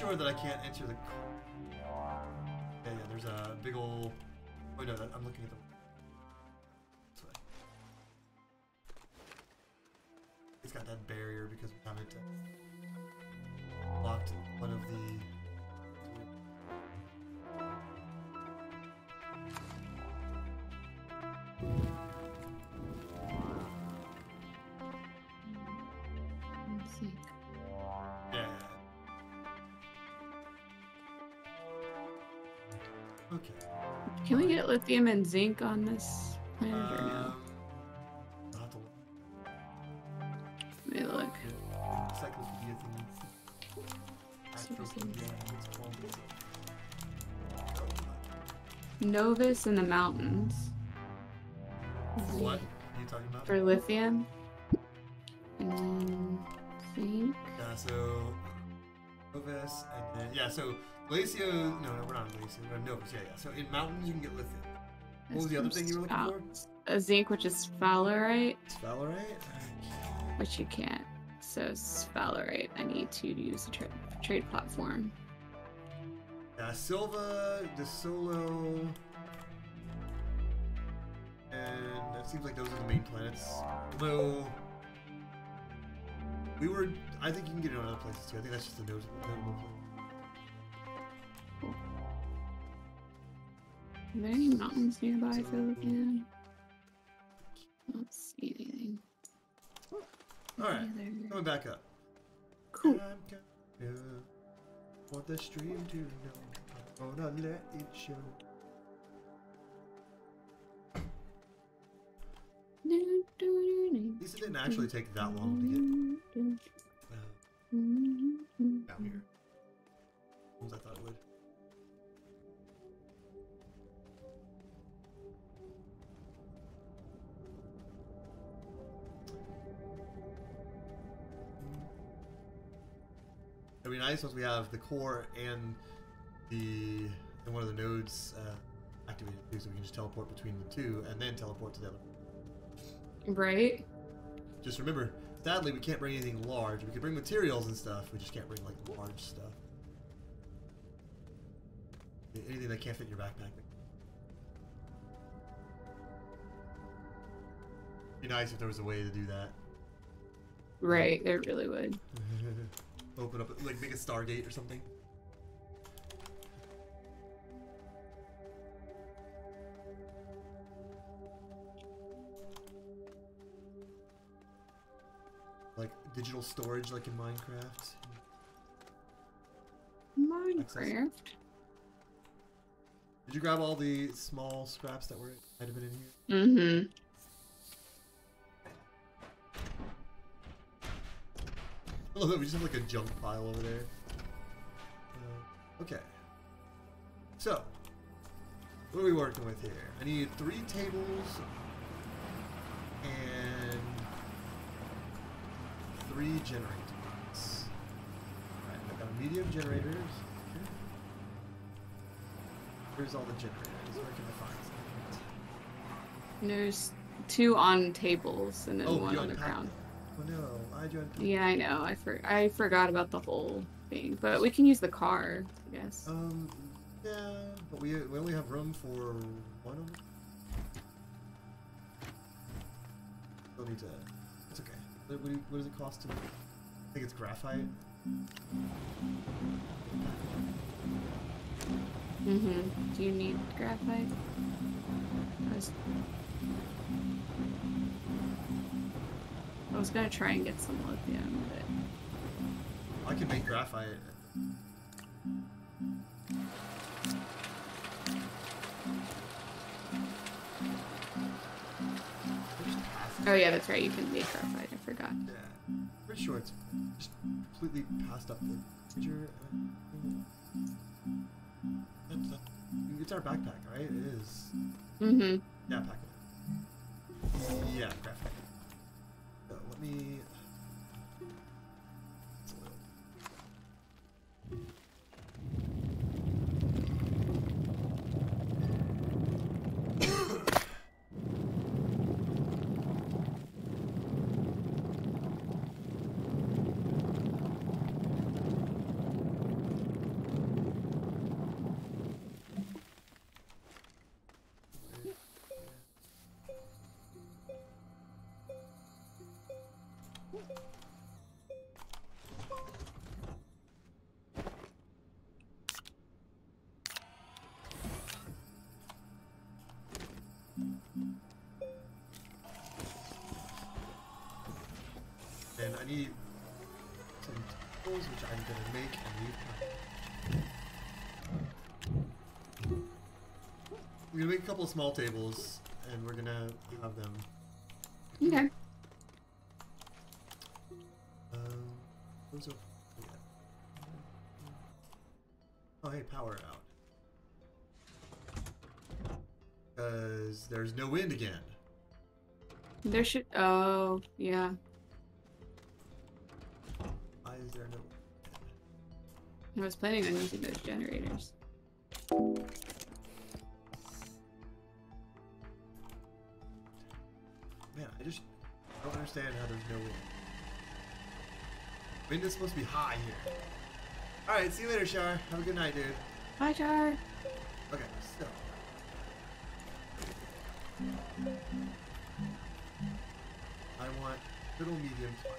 sure that I can't enter the. Yeah, yeah, there's a big ol' Oh no, that, I'm looking at the. Can we get lithium and zinc on this planet or no? I'll have to look. Let me look. Encyclopedia thing. Astropedia, it's called. Novus in the mountains. What are you talking about? For lithium. And zinc. Yeah, so Novus, and then yeah, so Glacio. No, no, we're not in Glacio. We're in Novus. Yeah, yeah. So in mountains you can get lithium. What was the other thing you were looking for? A zinc, which is sphalerite, Sphalerite. which you can't. So sphalerite, I need to use a tra- trade platform. Uh, yeah, Sylva, De Solo, and it seems like those are the main planets. Although we were, I think you can get it on other places too. I think that's just a notable, notable place. Are there any mountains nearby for lithium? I don't see anything. All right, Any coming back up. Cool. Want the stream to know. I'm gonna let it show. At least it didn't actually take that long to get uh, <laughs> down here. As I thought it would. Nice once we have the core and the and one of the nodes uh, activated too, so we can just teleport between the two and then teleport to the other. Right? Just remember, sadly, we can't bring anything large. We can bring materials and stuff. We just can't bring like large stuff. Anything that can't fit in your backpack. Be nice if there was a way to do that. Right, it really would. <laughs> Open up, like make a Stargate or something. Like digital storage, like in Minecraft. Minecraft. Did you grab all the small scraps that were might have been in here? Mm-hmm. <laughs> That we just have like a junk pile over there. Uh, okay. So, What are we working with here? I need three tables and three generators. Alright, I've got medium generators. Here's all the generators. Where can I find some? There's two on tables and then Oh, one on the ground. them. Oh no, I you unpacked Yeah, I know. I for I forgot about the whole thing, but we can use the car, I guess. Um, yeah, but we, we only have room for one of them. Still need to. It's okay. What, what, what does it cost to? I think it's graphite. Mm-hmm. Do you need graphite? I was, gonna try and get some lithium, but I can make graphite. Just pass it. oh yeah, that's right. You can make graphite. I forgot. Yeah, pretty sure it's just completely passed up the picture. It's our backpack, right? It is. Mm-hmm. Yeah, pack it. Yeah, graphite. Me. Gonna make and leave. We're gonna make a couple of small tables, and we're gonna have them. Okay. Um, those are. Yeah. Oh, hey, power out. Because there's no wind again. There should. Oh yeah. Why is there no? I was planning on using those generators. Man, I just don't understand how there's no wind. Wind is supposed to be high here. Alright, see you later, Shar. Have a good night, dude. Bye, Char. Okay, so. I want little medium fire.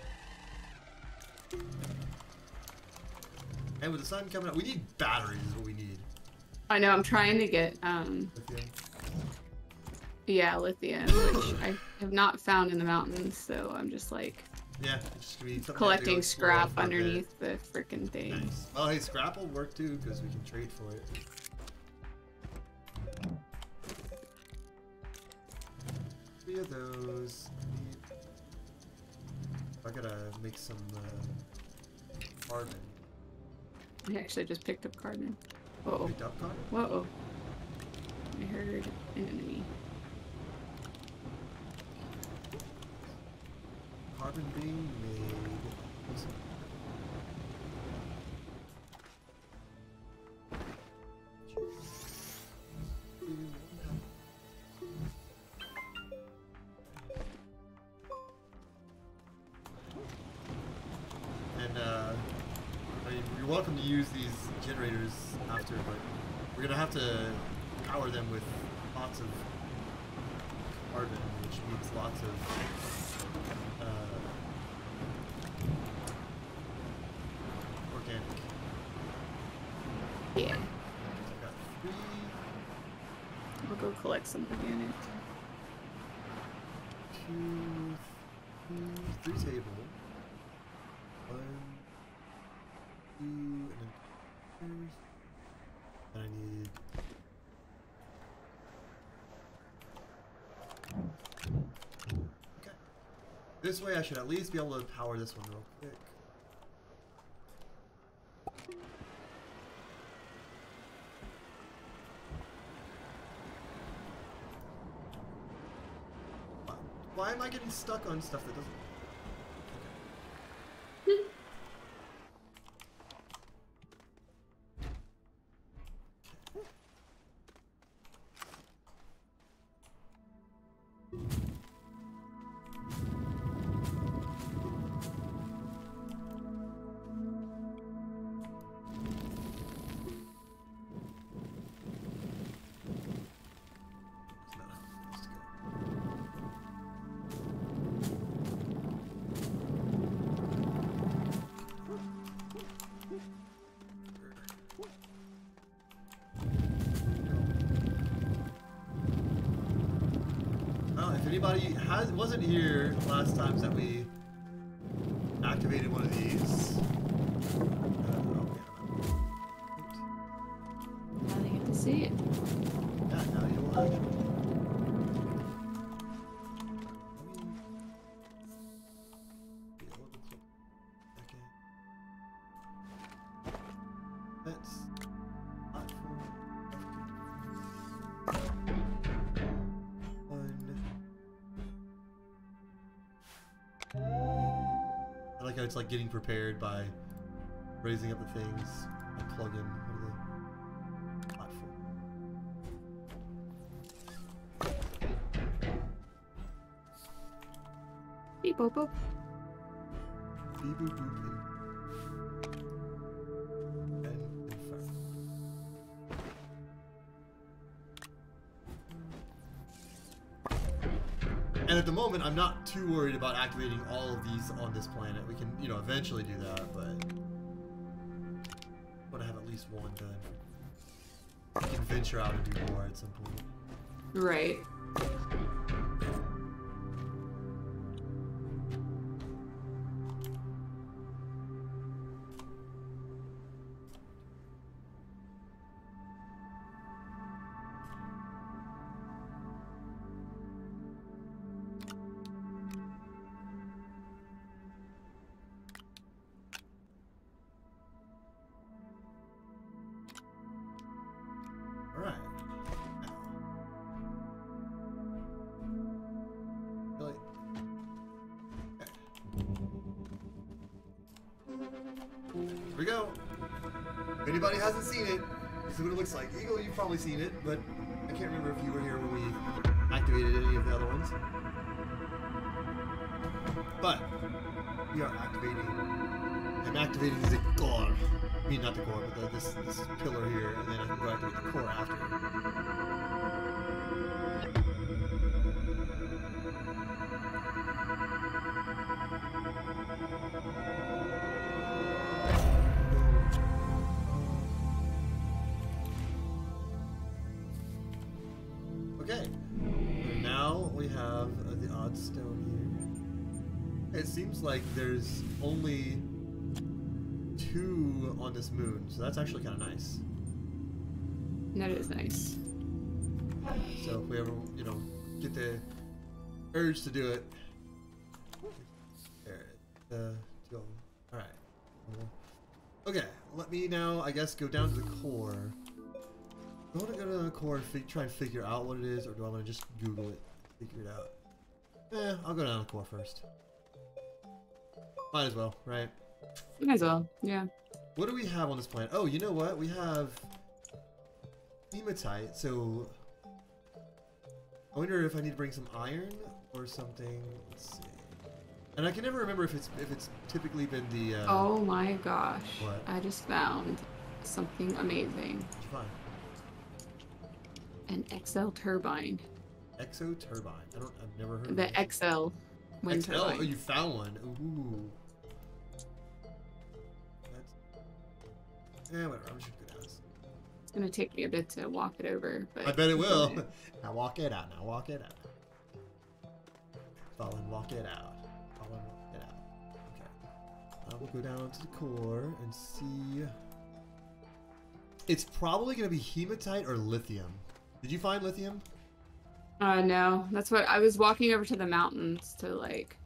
And with the sun coming up, we need batteries is what we need. I know. I'm trying to get um Lithium. yeah lithium, which I have not found in the mountains. So I'm just like Yeah, it's just gonna be something to collecting scrap for a bit. underneath the freaking thing. Nice. Well, hey, scrap will work too because we can trade for it. Three of those. I gotta make some uh, carbon. I actually just picked up carbon. Whoa. Picked up carbon? Whoa. I heard an enemy. Carbon being made. Go collect some organic. two, three, three table. One, two, and then. And I need. Okay. This way I should at least be able to power this one real quick. why am I getting stuck on stuff that doesn't? Anybody has wasn't here last times that we it's like getting prepared by raising up the things. I plug in the platform. Beep boop boop. Beep boop boop. And at the moment, I'm not too worried about activating all of these on this planet. We can, you know, eventually do that, but I want to have at least one done. We can venture out and do more at some point. Right. Probably seen it, Like there's only two on this moon, so that's actually kind of nice. That is nice. So if we ever, you know, get the urge to do it, there, uh, go. All right. Okay, let me now, I guess, go down to the core. Do I want to go to the core and try and figure out what it is, or do I want to just Google it, figure it out? Eh, I'll go down to the core first. Might as well, right? Might as well. Yeah. What do we have on this planet? Oh, you know what? We have hematite. So I wonder if I need to bring some iron or something. Let's see. And I can never remember if it's if it's typically been the. Uh, Oh my gosh. What? I just found something amazing. Fine. An XL turbine. Exo turbine. I don't. I've never heard. The of. XL wind XL. Oh, turbine. you found one. Ooh. Yeah, whatever. I'm just gonna. It's gonna take me a bit to walk it over, but I bet it will. <laughs> Now walk it out. Now walk it out. Fall and walk it out. Fall and walk it out. Okay. I will go down to the core and see. It's probably going to be hematite or lithium. Did you find lithium? Uh, no, that's what I was walking over to the mountains to like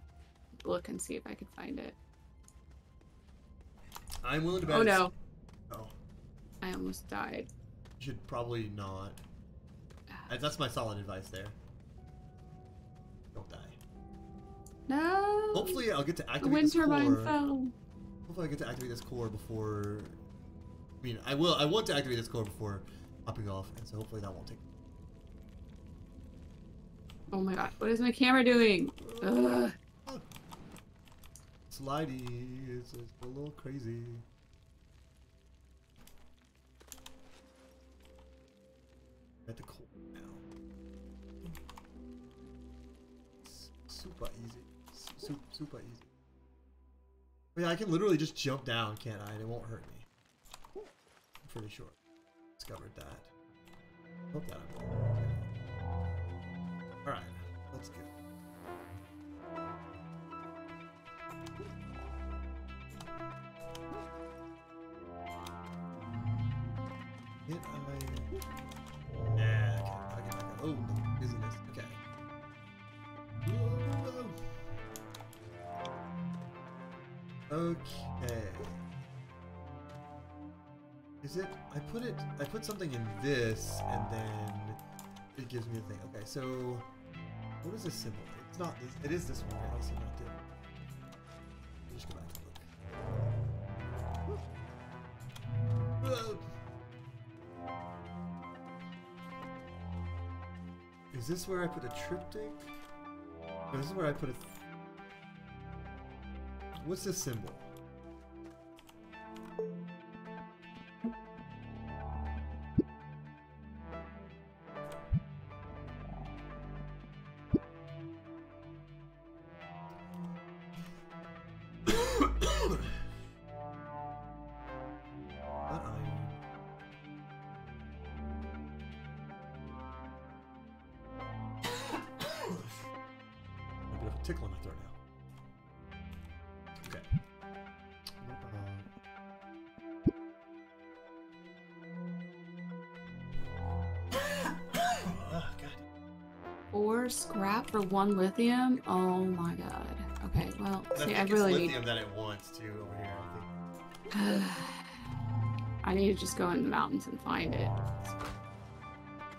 look and see if I could find it. I'm willing to bet. Oh no, I almost died. you should probably not. Uh, That's my solid advice there. Don't die. No. Hopefully, I'll get to the activate wind this turbine core. fell. Hopefully, I get to activate this core before. I mean, I will. I want to activate this core before hopping off, and so hopefully that won't take. Oh my god, what is my camera doing? Ugh. Slidey, it's, it's a little crazy. At the core now. Super easy. Super, super easy. Yeah, I can literally just jump down, can't I? And it won't hurt me. I'm pretty sure. Discovered that. Hope that I'm wrong. Alright, let's go. Okay. Is it? I put it. I put something in this, and then it gives me a thing. Okay, so what is this symbol? It's not this. It is this one. Right? Also not it. Me just go back and look. Is this where I put a triptych? This is where I put a. What's this symbol? For one lithium? Oh my god. Okay, well, And see, I I really it's need. lithium that it wants too over here. I think. <sighs> I need to just go in the mountains and find it.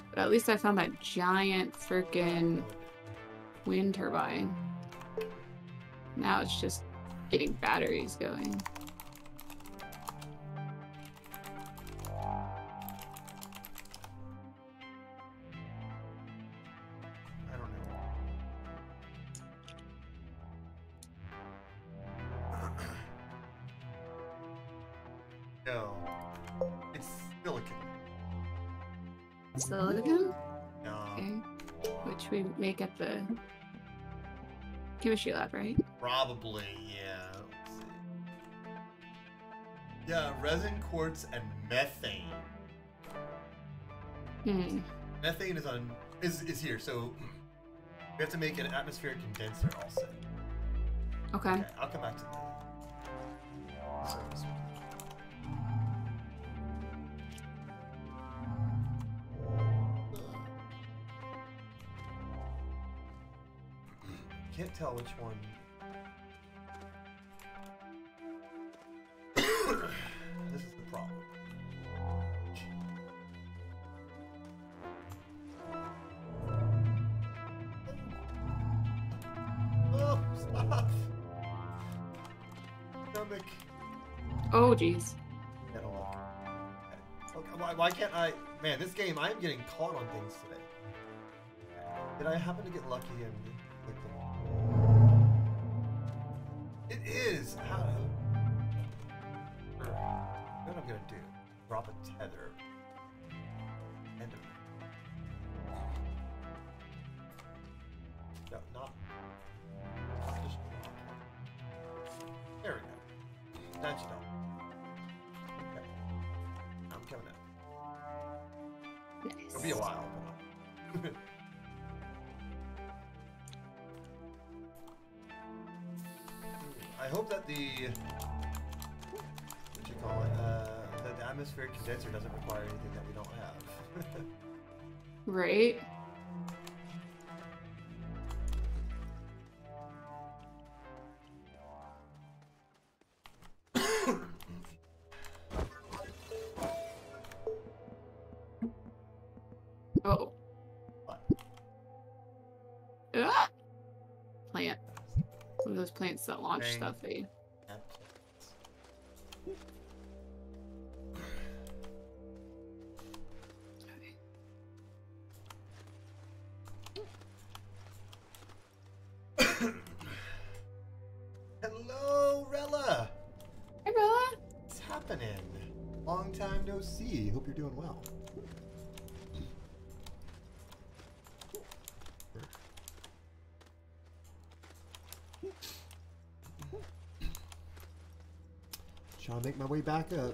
But at least I found that giant freaking wind turbine. Now it's just getting batteries going. Chemistry lab, right? Probably, yeah. Let's see. Yeah, resin, quartz, and methane. Hmm. Methane is on is is here, so we have to make an atmospheric condenser also. Okay. Okay, I'll come back to that. So, Can't tell which one. <coughs> this is the problem. Oh, stop! Stomach. Oh, jeez. I don't like it. Okay, why, why can't I? Man, this game, I am getting caught on things today. Did I happen to get lucky and is. How? What am I gonna do? Drop a tether. End of No, not. Atmospheric condenser doesn't require anything that we don't have. <laughs> Right? <coughs> Oh. What? Ah! Plant. points that launch Dang. stuff. Eh? To make my way back up.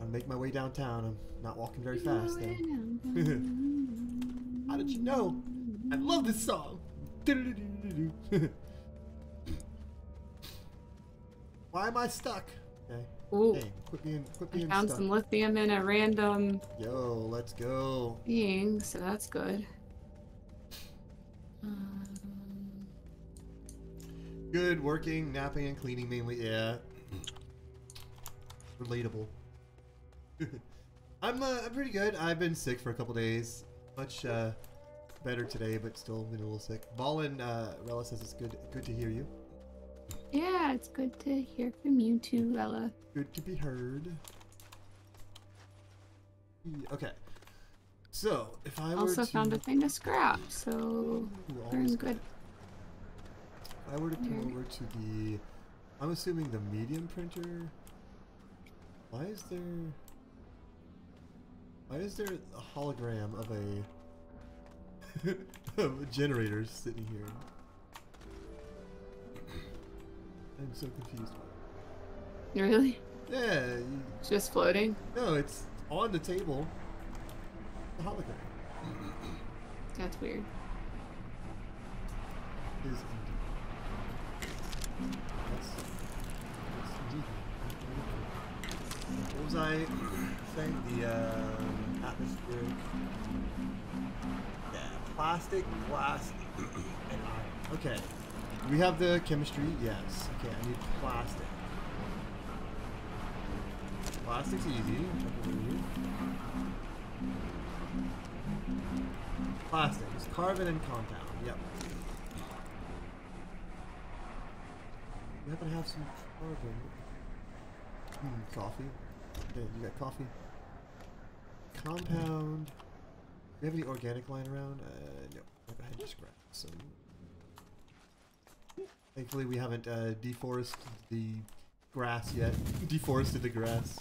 To make my way downtown. I'm not walking very fast though. <laughs> How did you know? I love this song. <laughs> Why am I stuck? Okay. Ooh, Hey, quit being, quit I found stuck. some lithium in a random Yo, let's go. thing, so that's good. Um, Good, working, napping, and cleaning mainly. Yeah. Relatable. <laughs> I'm uh, I'm pretty good. I've been sick for a couple days. Much uh, better today, but still been a little sick. Ballin uh, Rella says it's good good to hear you. yeah, it's good to hear from you too, Ella. Good to be heard. Okay. So if I were Also to found a thing to scrap, so Ooh, we're good. If I were to come over to the, I'm assuming the medium printer. Why is there? Why is there a hologram of a <laughs> of a generator sitting here? <coughs> I'm so confused. Really? Yeah, you, It's just floating? no, it's on the table. The hologram That's weird. is indeed. That's, that's indeed. What was I saying? The uh, atmospheric. Yeah, plastic, glass, <clears throat> and iron. Okay. We have the chemistry. Yes. Okay, I need plastic. Plastic's easy. Plastic is carbon and compound. Yep. We happen to have some carbon. Hmm, coffee. Okay, you got coffee. Compound. Do we have any organic lying around? Uh, no. Go ahead and just grab some. Thankfully, we haven't uh, deforested the grass yet. <laughs> deforested the grass.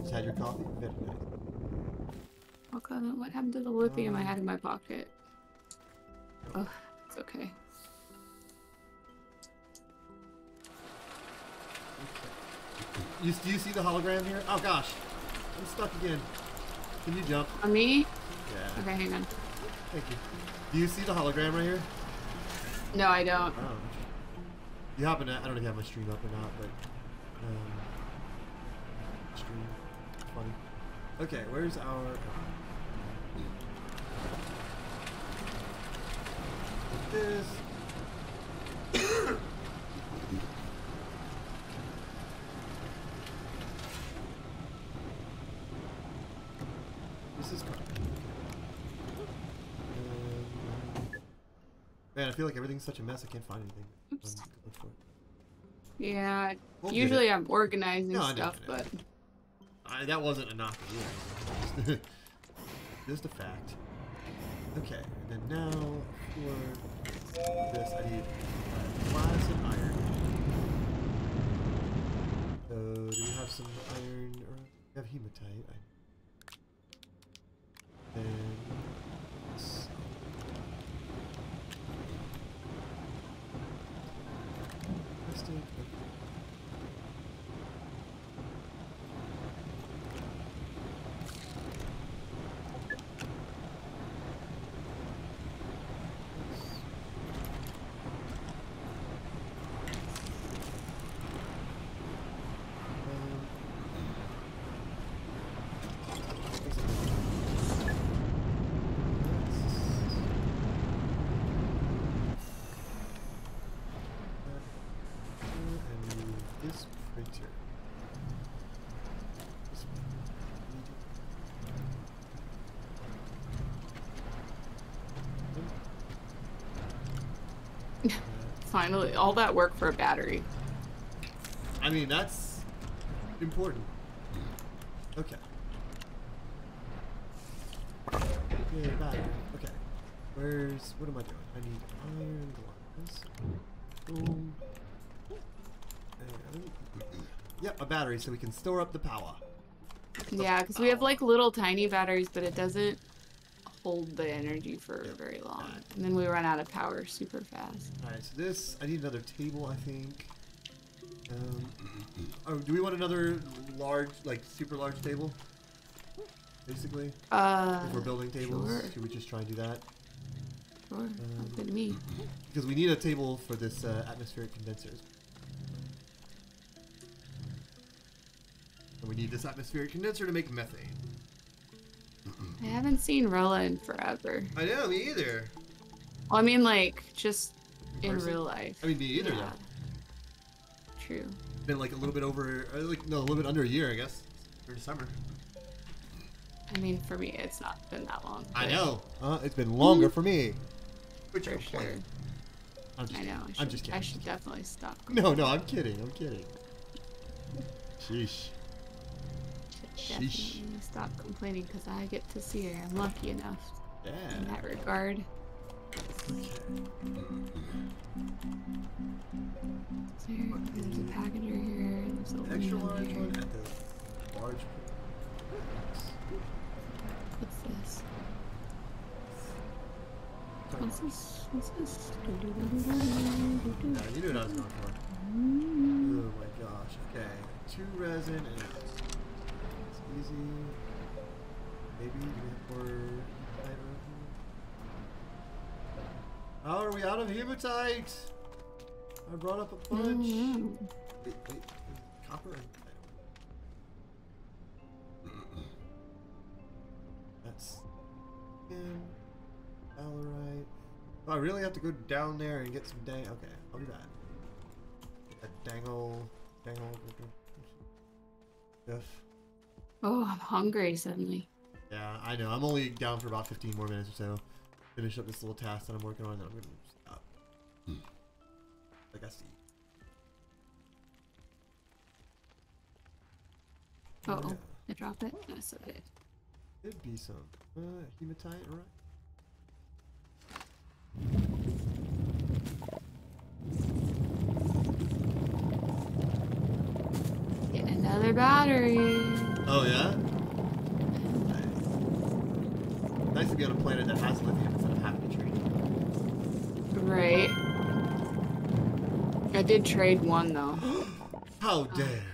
Just had your coffee? Very nice. Okay, what happened to the lithium I had in my pocket? Oh, it's okay. You, do you see the hologram here? Oh gosh, I'm stuck again. Can you jump? On me? Yeah. Okay, hang on. Thank you. Do you see the hologram right here? No, I don't. Oh. You happen to, I don't know if you have my stream up or not, but um, stream, funny. Okay, where's our? This. This is carbon. Um, man, I feel like everything's such a mess. I can't find anything. Oops. Yeah, We'll usually. I'm organizing No, stuff, I but I, that wasn't a knock you. Just a fact. Okay, and then now for this, I need uh, glass and iron. So, do we have some iron? Or we have hematite. I, and this. Plastic. Okay. And move this printer. This one. Finally all that work for a battery. I mean, that's important. Okay. Okay, battery. Okay. Where's what am I doing? I need iron glass. Boom. And yep, a battery so we can store up the power. Yeah, because we have like little tiny batteries, but it doesn't hold the energy for Yep. very long. And then we run out of power super fast. Alright, so this I need another table, I think. Um, oh, do we want another large, like super large table? Basically, Uh, if we're building tables, sure. should we just try and do that? sure. Sounds good to me. Because we need a table for this uh, atmospheric condensers. And we need this atmospheric condenser to make methane. I haven't seen Rella in forever. I know, me either. Well, I mean, like, just in person? real life. I mean, me either, Yeah. though. True. Been like a little bit over, uh, like no, a little bit under a year, I guess, for summer. I mean, for me, it's not been that long. I know. Uh, it's been longer for me. Which For sure. I'm just I know. I should, I'm just kidding. I should definitely stop. No, no, I'm kidding. I'm kidding. Sheesh. Sheesh. definitely stop complaining because I get to see her. I'm lucky enough in that regard. There, there's a packager here. There's a Extra large here. one at the large. What's this? What's this? What's this? Yeah, you knew what I was going for. Oh my gosh. Okay. Two resin and easy. Maybe we have more hematite. How are we out of hematite? I brought up a bunch. Mm. Wait, wait. Copper and iron. That's in Valorite. Oh, I really have to go down there and get some dang. Okay, I'll do that. A dangle, dangle. Stuff. Oh, I'm hungry suddenly. Yeah, I know. I'm only down for about 15 more minutes or so. Finish up this little task that I'm working on, then I'm gonna stop. Like I see. Uh oh. Yeah. I dropped it? That's okay. Could be some. Uh, hematite, right? Get another battery. Oh, yeah? Nice. Nice to be on a planet that has lithium instead of having to trade it. Right. I did trade one though. How dare.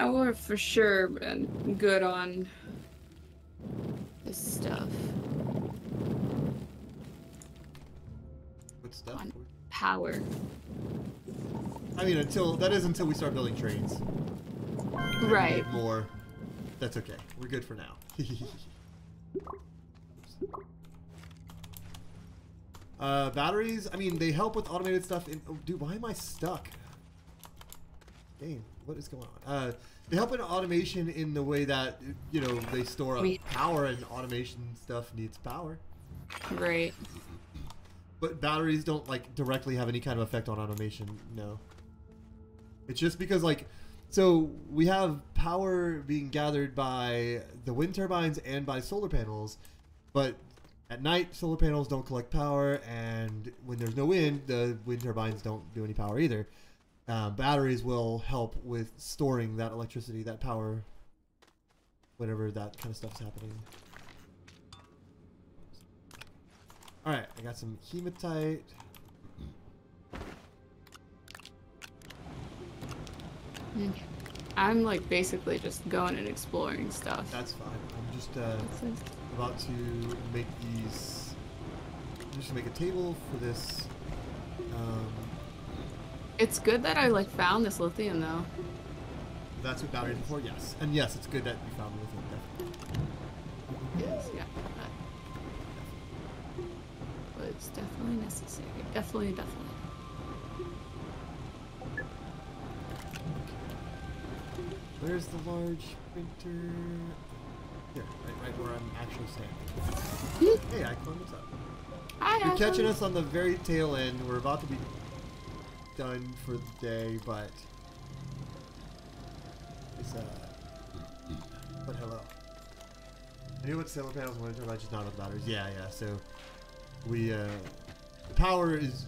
Now we're for sure been good on this stuff. What stuff? On power. I mean, until that is until we start building trains. And Right. More. That's okay. We're good for now. <laughs> uh, batteries. I mean, they help with automated stuff. In, oh, dude, why am I stuck? Dang, what is going on? Uh, they help in automation in the way that you know they store up We- power, and automation stuff needs power. Right. But batteries don't like directly have any kind of effect on automation. No. It's just because like so we have power being gathered by the wind turbines and by solar panels, but at night solar panels don't collect power and when there's no wind, the wind turbines don't do any power either. Um, batteries will help with storing that electricity, that power, whenever that kind of stuff's happening. All right, I got some hematite. I'm like basically just going and exploring stuff. That's fine. I'm just uh, about to make these. I'm just make a table for this. Um, It's good that I like found this lithium though. That's what batteries are for, yes. And yes, it's good that you found me with it, definitely. Yes, yeah. But it's definitely necessary. Definitely, definitely. Where's the large printer? Here, right, right where I'm actually standing. Hmm? hey, Icon, what's up? Hi, You're catching us on the very tail end. We're about to be done for the day, but it's uh. But hello. I knew what solar panels wanted to just not with batteries. Yeah, yeah. So we uh, the power is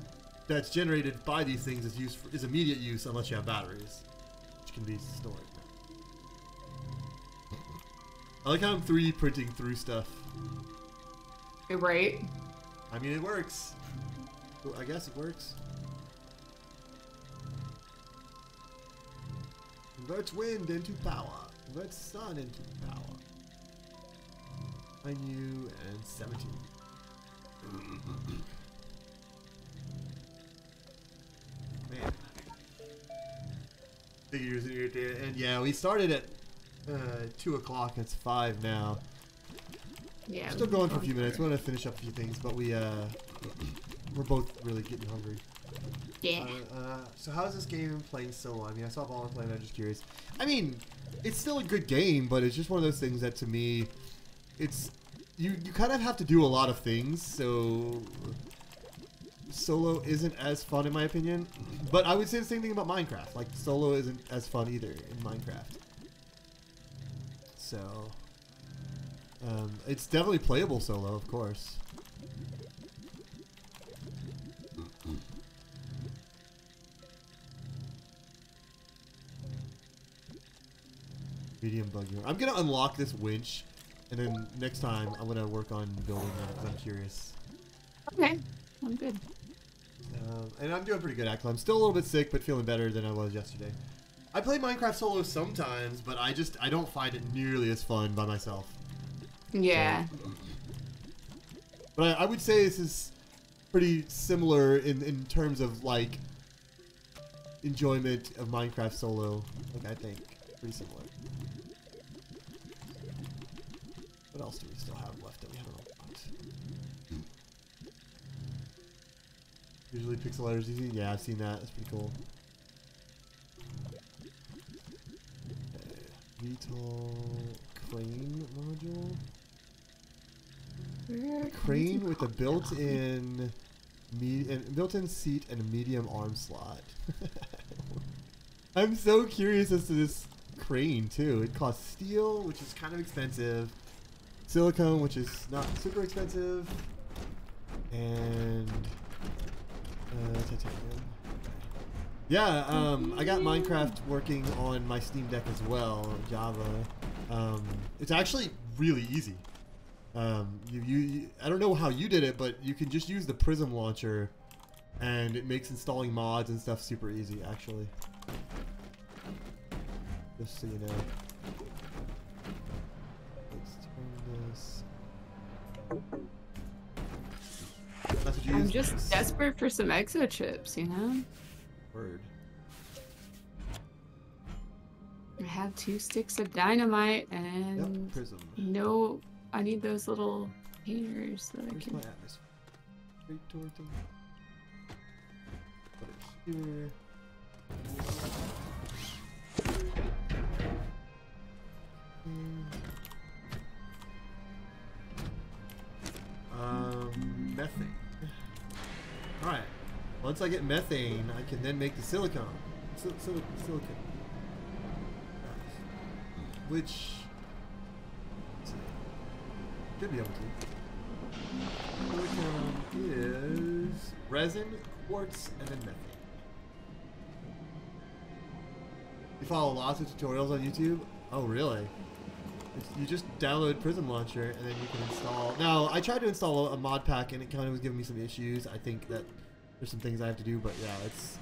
that's generated by these things is used for, is immediate use unless you have batteries, which can be stored. I like how I'm 3D printing through stuff. Right? I mean, it works. I guess it works. Converts wind into power. Converts sun into power. I knew and 17. Man. Figures in here, dude. And yeah, we started at uh, 2 o'clock. It's 5 now. Yeah. Still going for a few minutes. We want to finish up a few things, but we uh, we're both really getting hungry. Yeah. Uh, uh, so how's this game playing solo? I mean, I saw Ballin playing. I'm just curious. I mean, it's still a good game, but it's just one of those things that to me, it's you you kind of have to do a lot of things. So solo isn't as fun in my opinion. But I would say the same thing about Minecraft. Like solo isn't as fun either in Minecraft. So um, it's definitely playable solo, of course. Medium buggy. I'm gonna unlock this winch, and then next time I'm gonna work on building that because I'm curious. Okay. I'm good. Um, and I'm doing pretty good actually. I'm still a little bit sick, but feeling better than I was yesterday. I play Minecraft solo sometimes, but I just I don't find it nearly as fun by myself. Yeah. But I, I would say this is pretty similar in, in terms of like enjoyment of Minecraft solo. Like I think pretty similar. What else do we still have left that we haven't unlocked? Usually pixel is easy. Yeah, I've seen that. That's pretty cool. Uh, okay. VTOL crane module. Where Crane with a built-in built-in seat and a medium arm slot. <laughs> I'm so curious as to this crane too. It costs steel, which is kind of expensive, silicone, which is not super expensive, and uh, titanium. Yeah, um, I got Minecraft working on my Steam Deck as well, Java. Um, it's actually really easy. Um, you, you, I don't know how you did it, but you can just use the Prism launcher, and it makes installing mods and stuff super easy, actually. Just so you know. Let's this. That's what you I'm use? just desperate for some exo chips, you know? Word. I have two sticks of dynamite Yep, and Prism. no, I need those little hangers that I can. my atmosphere? Straight towards them. Put it here. Um, methane. Alright. Once I get methane, I can then make the silicone. Sil- sil- silicon. Which. Should be able to. Silicon is resin, quartz, and then methane. You follow lots of tutorials on YouTube? Oh, really? You just download Prism Launcher and then you can install. Now, I tried to install a mod pack and it kind of was giving me some issues. I think that there's some things I have to do, but yeah, it's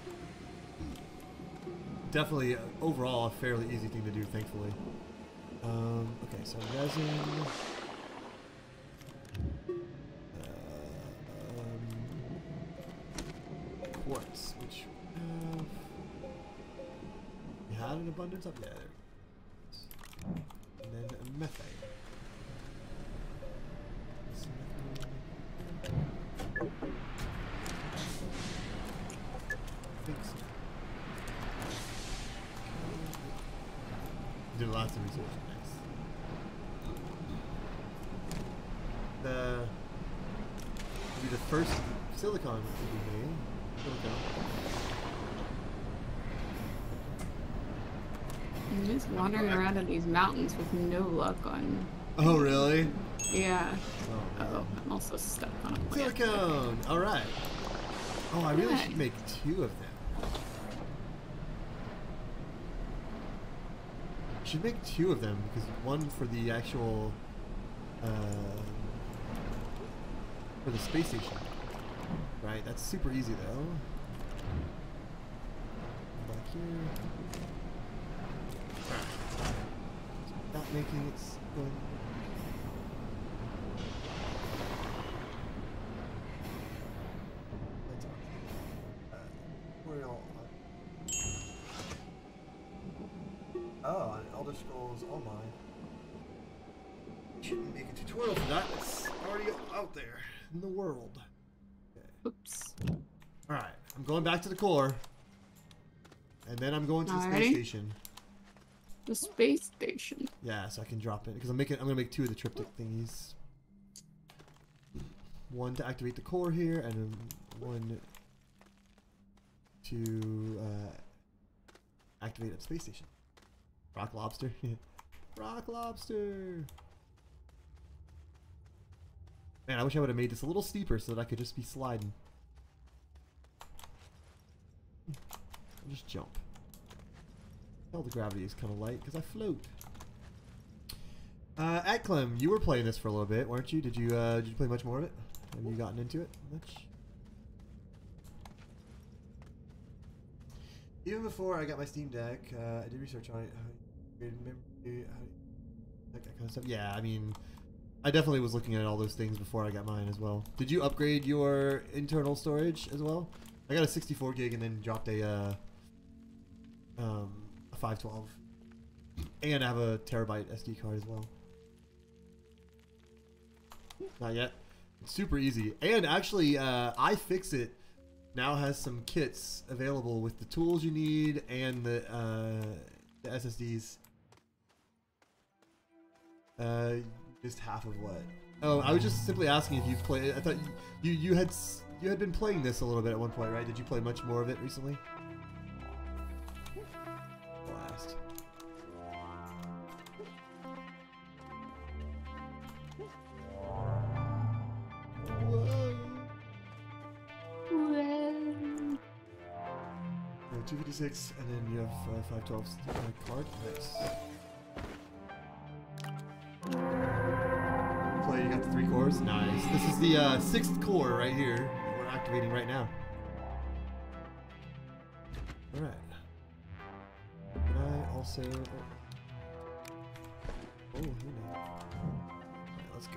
definitely uh, overall a fairly easy thing to do, thankfully. Um, okay, so resin. Uh, um, quartz, which have. We had an abundance of yeah. There. Methane. so. Did lots of research. Nice. The be the first silicon to be made. Silicon. Just wandering around in these mountains with no luck on. Oh really? Yeah. Oh, oh, I'm also stuck on a. Silicone! Alright. Oh, I really Okay. should make two of them. Should make two of them because one for the actual uh, for the space station. Right, that's super easy though. Back here. Not making it going. Uh, where? Oh, Elder Scrolls Online. Shouldn't make a tutorial for that. It's already out there in the world. Oops. All right, I'm going back to the core, and then I'm going to the space station. The space station. Yeah, so I can drop it because I'm making. I'm gonna make two of the triptych thingies. One to activate the core here, and one to uh, activate at space station. Rock lobster. <laughs> Rock lobster. Man, I wish I would have made this a little steeper so that I could just be sliding. I'll just jump. Hell, the gravity is kind of light because I float. Uh, at Clem, you were playing this for a little bit, weren't you? Did you uh, did you play much more of it? Have you gotten into it much? Even before I got my Steam Deck, uh, I did research on it. That kind of stuff. Yeah, I mean, I definitely was looking at all those things before I got mine as well. Did you upgrade your internal storage as well? I got a 64 gig and then dropped a uh, um, 512, and I have a terabyte SD card as well. Not yet. It's super easy, and actually, uh, iFixit now has some kits available with the tools you need and the uh, the SSDs. Uh, just half of what? Oh, I was just simply asking if you've played. I thought you you, you had you had been playing this a little bit at one point, right? Did you play much more of it recently? 256, and then you have uh, 512 uh, card. Nice. Play, you got the three cores. Nice. This is the uh, sixth core right here we're activating right now. Alright. Can I also. Oh, now. Alright, let's go.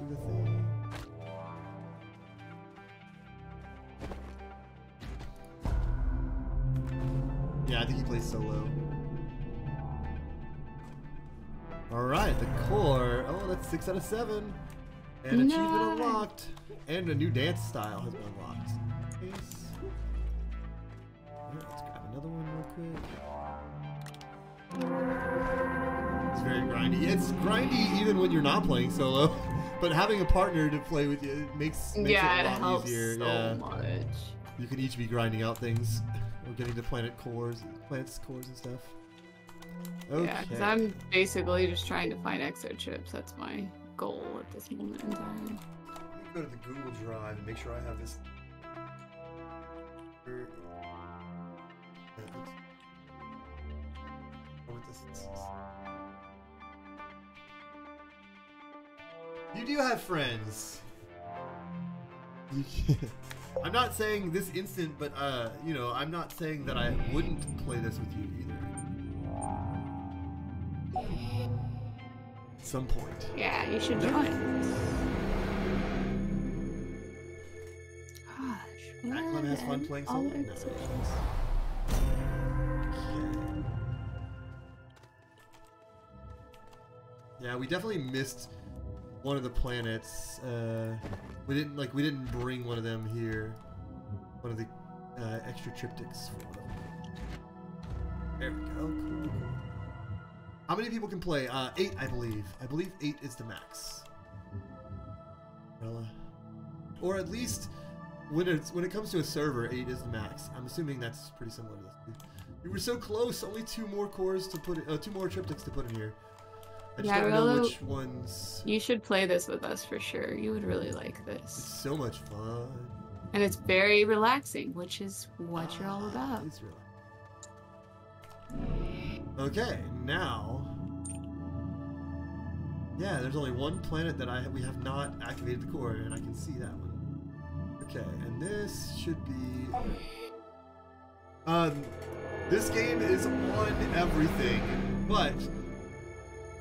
Do the thing. Yeah, I think he plays solo. Alright, the core. Oh, that's six out of seven. And achievement Nice. unlocked. And a new dance style has been unlocked. Nice. Alright, let's grab another one real quick. It's very grindy. It's grindy even when you're not playing solo. <laughs> But having a partner to play with you it makes, makes yeah, it it a lot helps easier. so yeah. much. You can each be grinding out things. <laughs> Or getting to planet cores, planets cores and stuff. Okay. Yeah, because I'm basically just trying to find exo chips. That's my goal at this moment in time. Let me go to the Google Drive and make sure I have this. Oops. What this is. You do have friends. <laughs> I'm not saying this instant, but uh, you know, I'm not saying that I wouldn't play this with you either. At some point. Yeah, you should join. Gosh. Ackland has fun playing solo. No. Yeah, we definitely missed one of the planets. Uh, we didn't like we didn't bring one of them here. One of the uh, extra triptychs. For them. There we go. Cool. How many people can play? Uh, eight, I believe. I believe eight is the max. Umbrella. Or at least when it's when it comes to a server, eight is the max. I'm assuming that's pretty similar to this. We were so close. Only two more cores to put. In, uh, two more triptychs to put in here. I just Yeah, don't know Rolo- which ones. You should play this with us for sure. You would really like this. It's so much fun. And it's very relaxing, which is what you're all Ah, about. Really. Okay, now. Yeah, there's only one planet that I we have not activated the core, and I can see that one. Okay, and this should be. Um, this game is on everything, but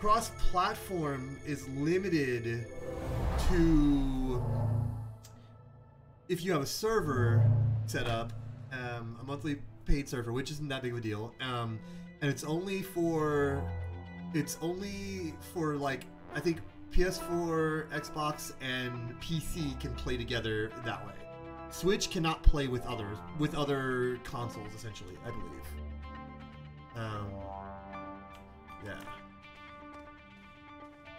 cross-platform is limited to if you have a server set up, um, a monthly paid server, which isn't that big of a deal, um, and it's only for it's only for like I think PS4, Xbox, and PC can play together that way. Switch cannot play with others with other consoles, essentially. I believe. Um, yeah.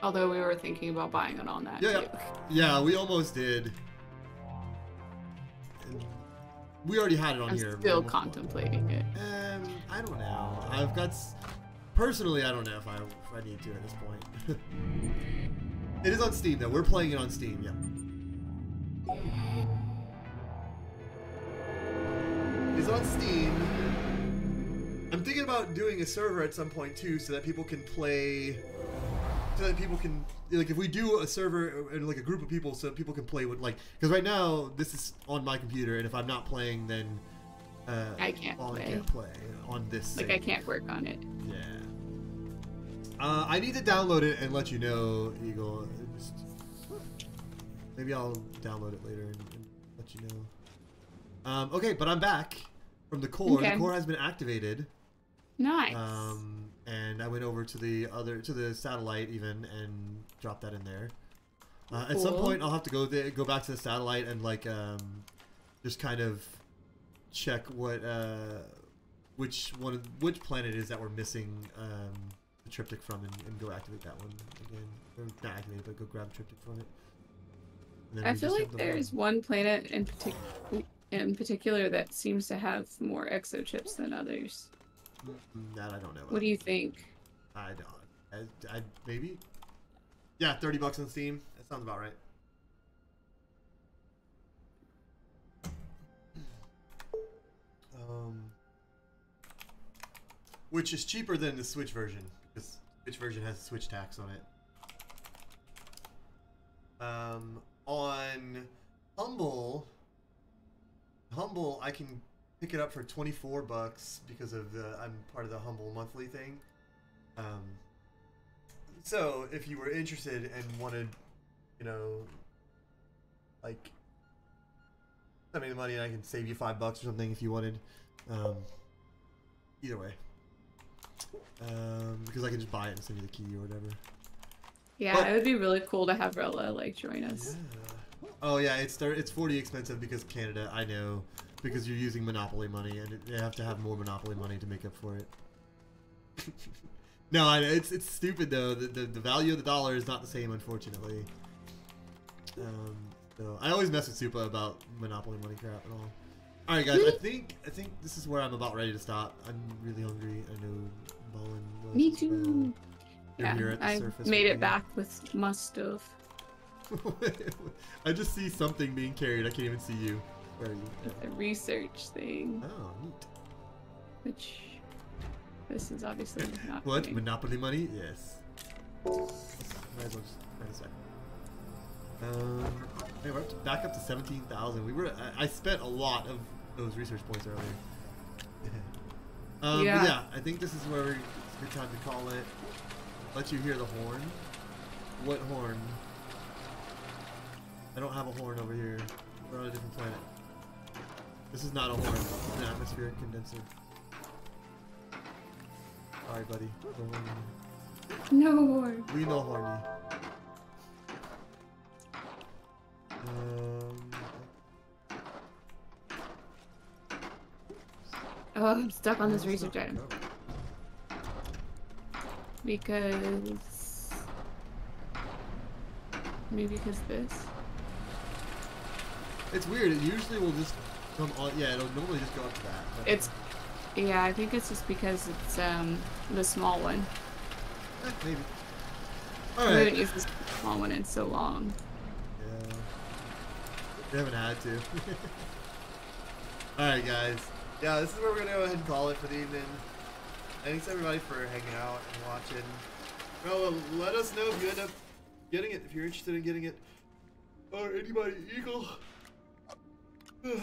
Although we were thinking about buying it on that Yeah, too. Yeah, we almost did. We already had it on I'm here. still almost bought it. contemplating it. Um, I don't know. I've got. Personally, I don't know if I if I need to at this point. <laughs> it is on Steam though. We're playing it on Steam. Yeah. It's on Steam. I'm thinking about doing a server at some point too, so that people can play. So that people can like if we do a server and like a group of people, so people can play with like because right now this is on my computer, and if I'm not playing, then uh, I can't play. can't play on this. Like save. I can't work on it. Yeah. Uh, I need to download it and let you know, Eagle. Just, maybe I'll download it later and, and let you know. Um, okay, but I'm back from the core. Okay. The core has been activated. Nice. Um, and I went over to the other to the satellite even and dropped that in there. Uh, At some point, I'll have to go there, go back to the satellite and like um, just kind of check what uh, which one of, which planet is that we're missing um, the triptych from and, and go activate that one again. Or not activate but go grab the triptych from it. I feel like there's one planet in partic- in particular that seems to have more exochips than others. That I don't know. What do you think? I don't. I, I maybe. Yeah, thirty bucks on Steam. That sounds about right. Um, which is cheaper than the Switch version because Switch version has Switch tax on it. Um, on Humble, Humble, I can pick it up for twenty four bucks because of the I'm part of the Humble monthly thing. Um, so if you were interested and wanted, you know, like send me the money and I can save you five bucks or something if you wanted. Um, either way. Um, because I can just buy it and send you the key or whatever. Yeah, But- it would be really cool to have Rella like join us. Yeah. Oh yeah, it's it's forty expensive because Canada. I know because you're using monopoly money and you have to have more monopoly money to make up for it. <laughs> no, I, it's it's stupid though. The, the the value of the dollar is not the same, unfortunately. Um, so I always mess with Supa about monopoly money crap and all. All right, guys. I think I think this is where I'm about ready to stop. I'm really hungry. I know was Me too. Yeah, here at the I made it back with my stuff. <laughs> I just see something being carried. I can't even see you. The research thing, Oh, neat. which this is obviously not. What? doing. Monopoly money? Yes. Might as well just second. Um, hey, we're up to, back up to 17,000. We were, I, I spent a lot of those research points earlier. <laughs> um, Yeah. Yeah, I think this is where it's a good time to call it. Let you hear the horn. What horn? I don't have a horn over here. We're on a different planet. This is not a horn. It's an atmospheric condenser. Alright, buddy. No horn. We know horny. Um, Oh, I'm stuck on this research item go? because maybe because this. It's weird. It usually will just Yeah, it'll normally just go up to that. but- It's yeah, I think it's just because it's um the small one. Eh, maybe. We All haven't used this small one in so long. Yeah. We haven't had to. <laughs> Alright, guys. Yeah, this is where we're going to go ahead and call it for the evening. Thanks, everybody, for hanging out and watching. Well, let us know if you end up getting it, if you're interested in getting it. Or anybody, Eagle.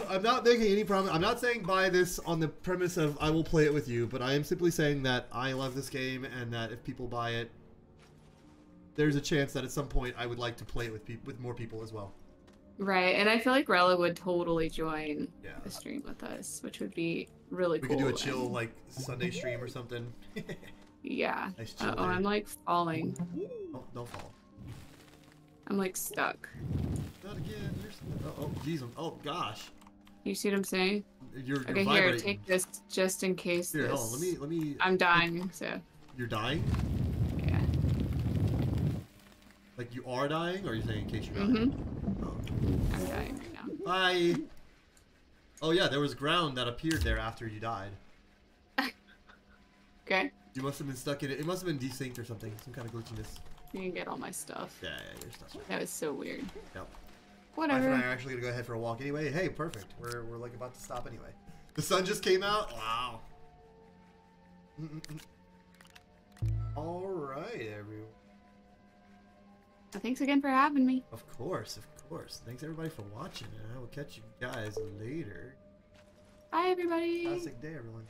I'm not making any promise. I'm not saying buy this on the premise of I will play it with you, but I am simply saying that I love this game and that if people buy it, there's a chance that at some point I would like to play it with peop with more people as well. Right, and I feel like Rella would totally join Yeah. the stream with us, which would be really We cool. We could do a chill and- like Sunday stream or something. <laughs> yeah. nice chill Uh oh. I'm like falling. Oh, don't fall. I'm like stuck. Not again. You're... Oh, oh, jeez. I'm- Oh, gosh. You see what I'm saying? You're, you're Okay, here, take this just in case. Here, this... Let me. Let me. I'm dying, so You're dying. yeah. Like you are dying, or are you saying in case you're dying? Mm-hmm. Oh. I'm dying right now. Bye. Oh yeah, there was ground that appeared there after you died. <laughs> Okay, You must have been stuck in it. It must have been desynced or something. Some kind of glitchiness. You can get all my stuff. Yeah, yeah, your stuff's right. That was so weird. Yep. Wife and I Whatever. are actually gonna go ahead for a walk anyway. Hey, perfect. We're, we're like about to stop anyway. The sun just came out. Wow. Mm-mm-mm. All right, everyone. Thanks again for having me. Of course, of course. Thanks everybody for watching, and I will catch you guys later. Bye, everybody. Fantastic day, everyone.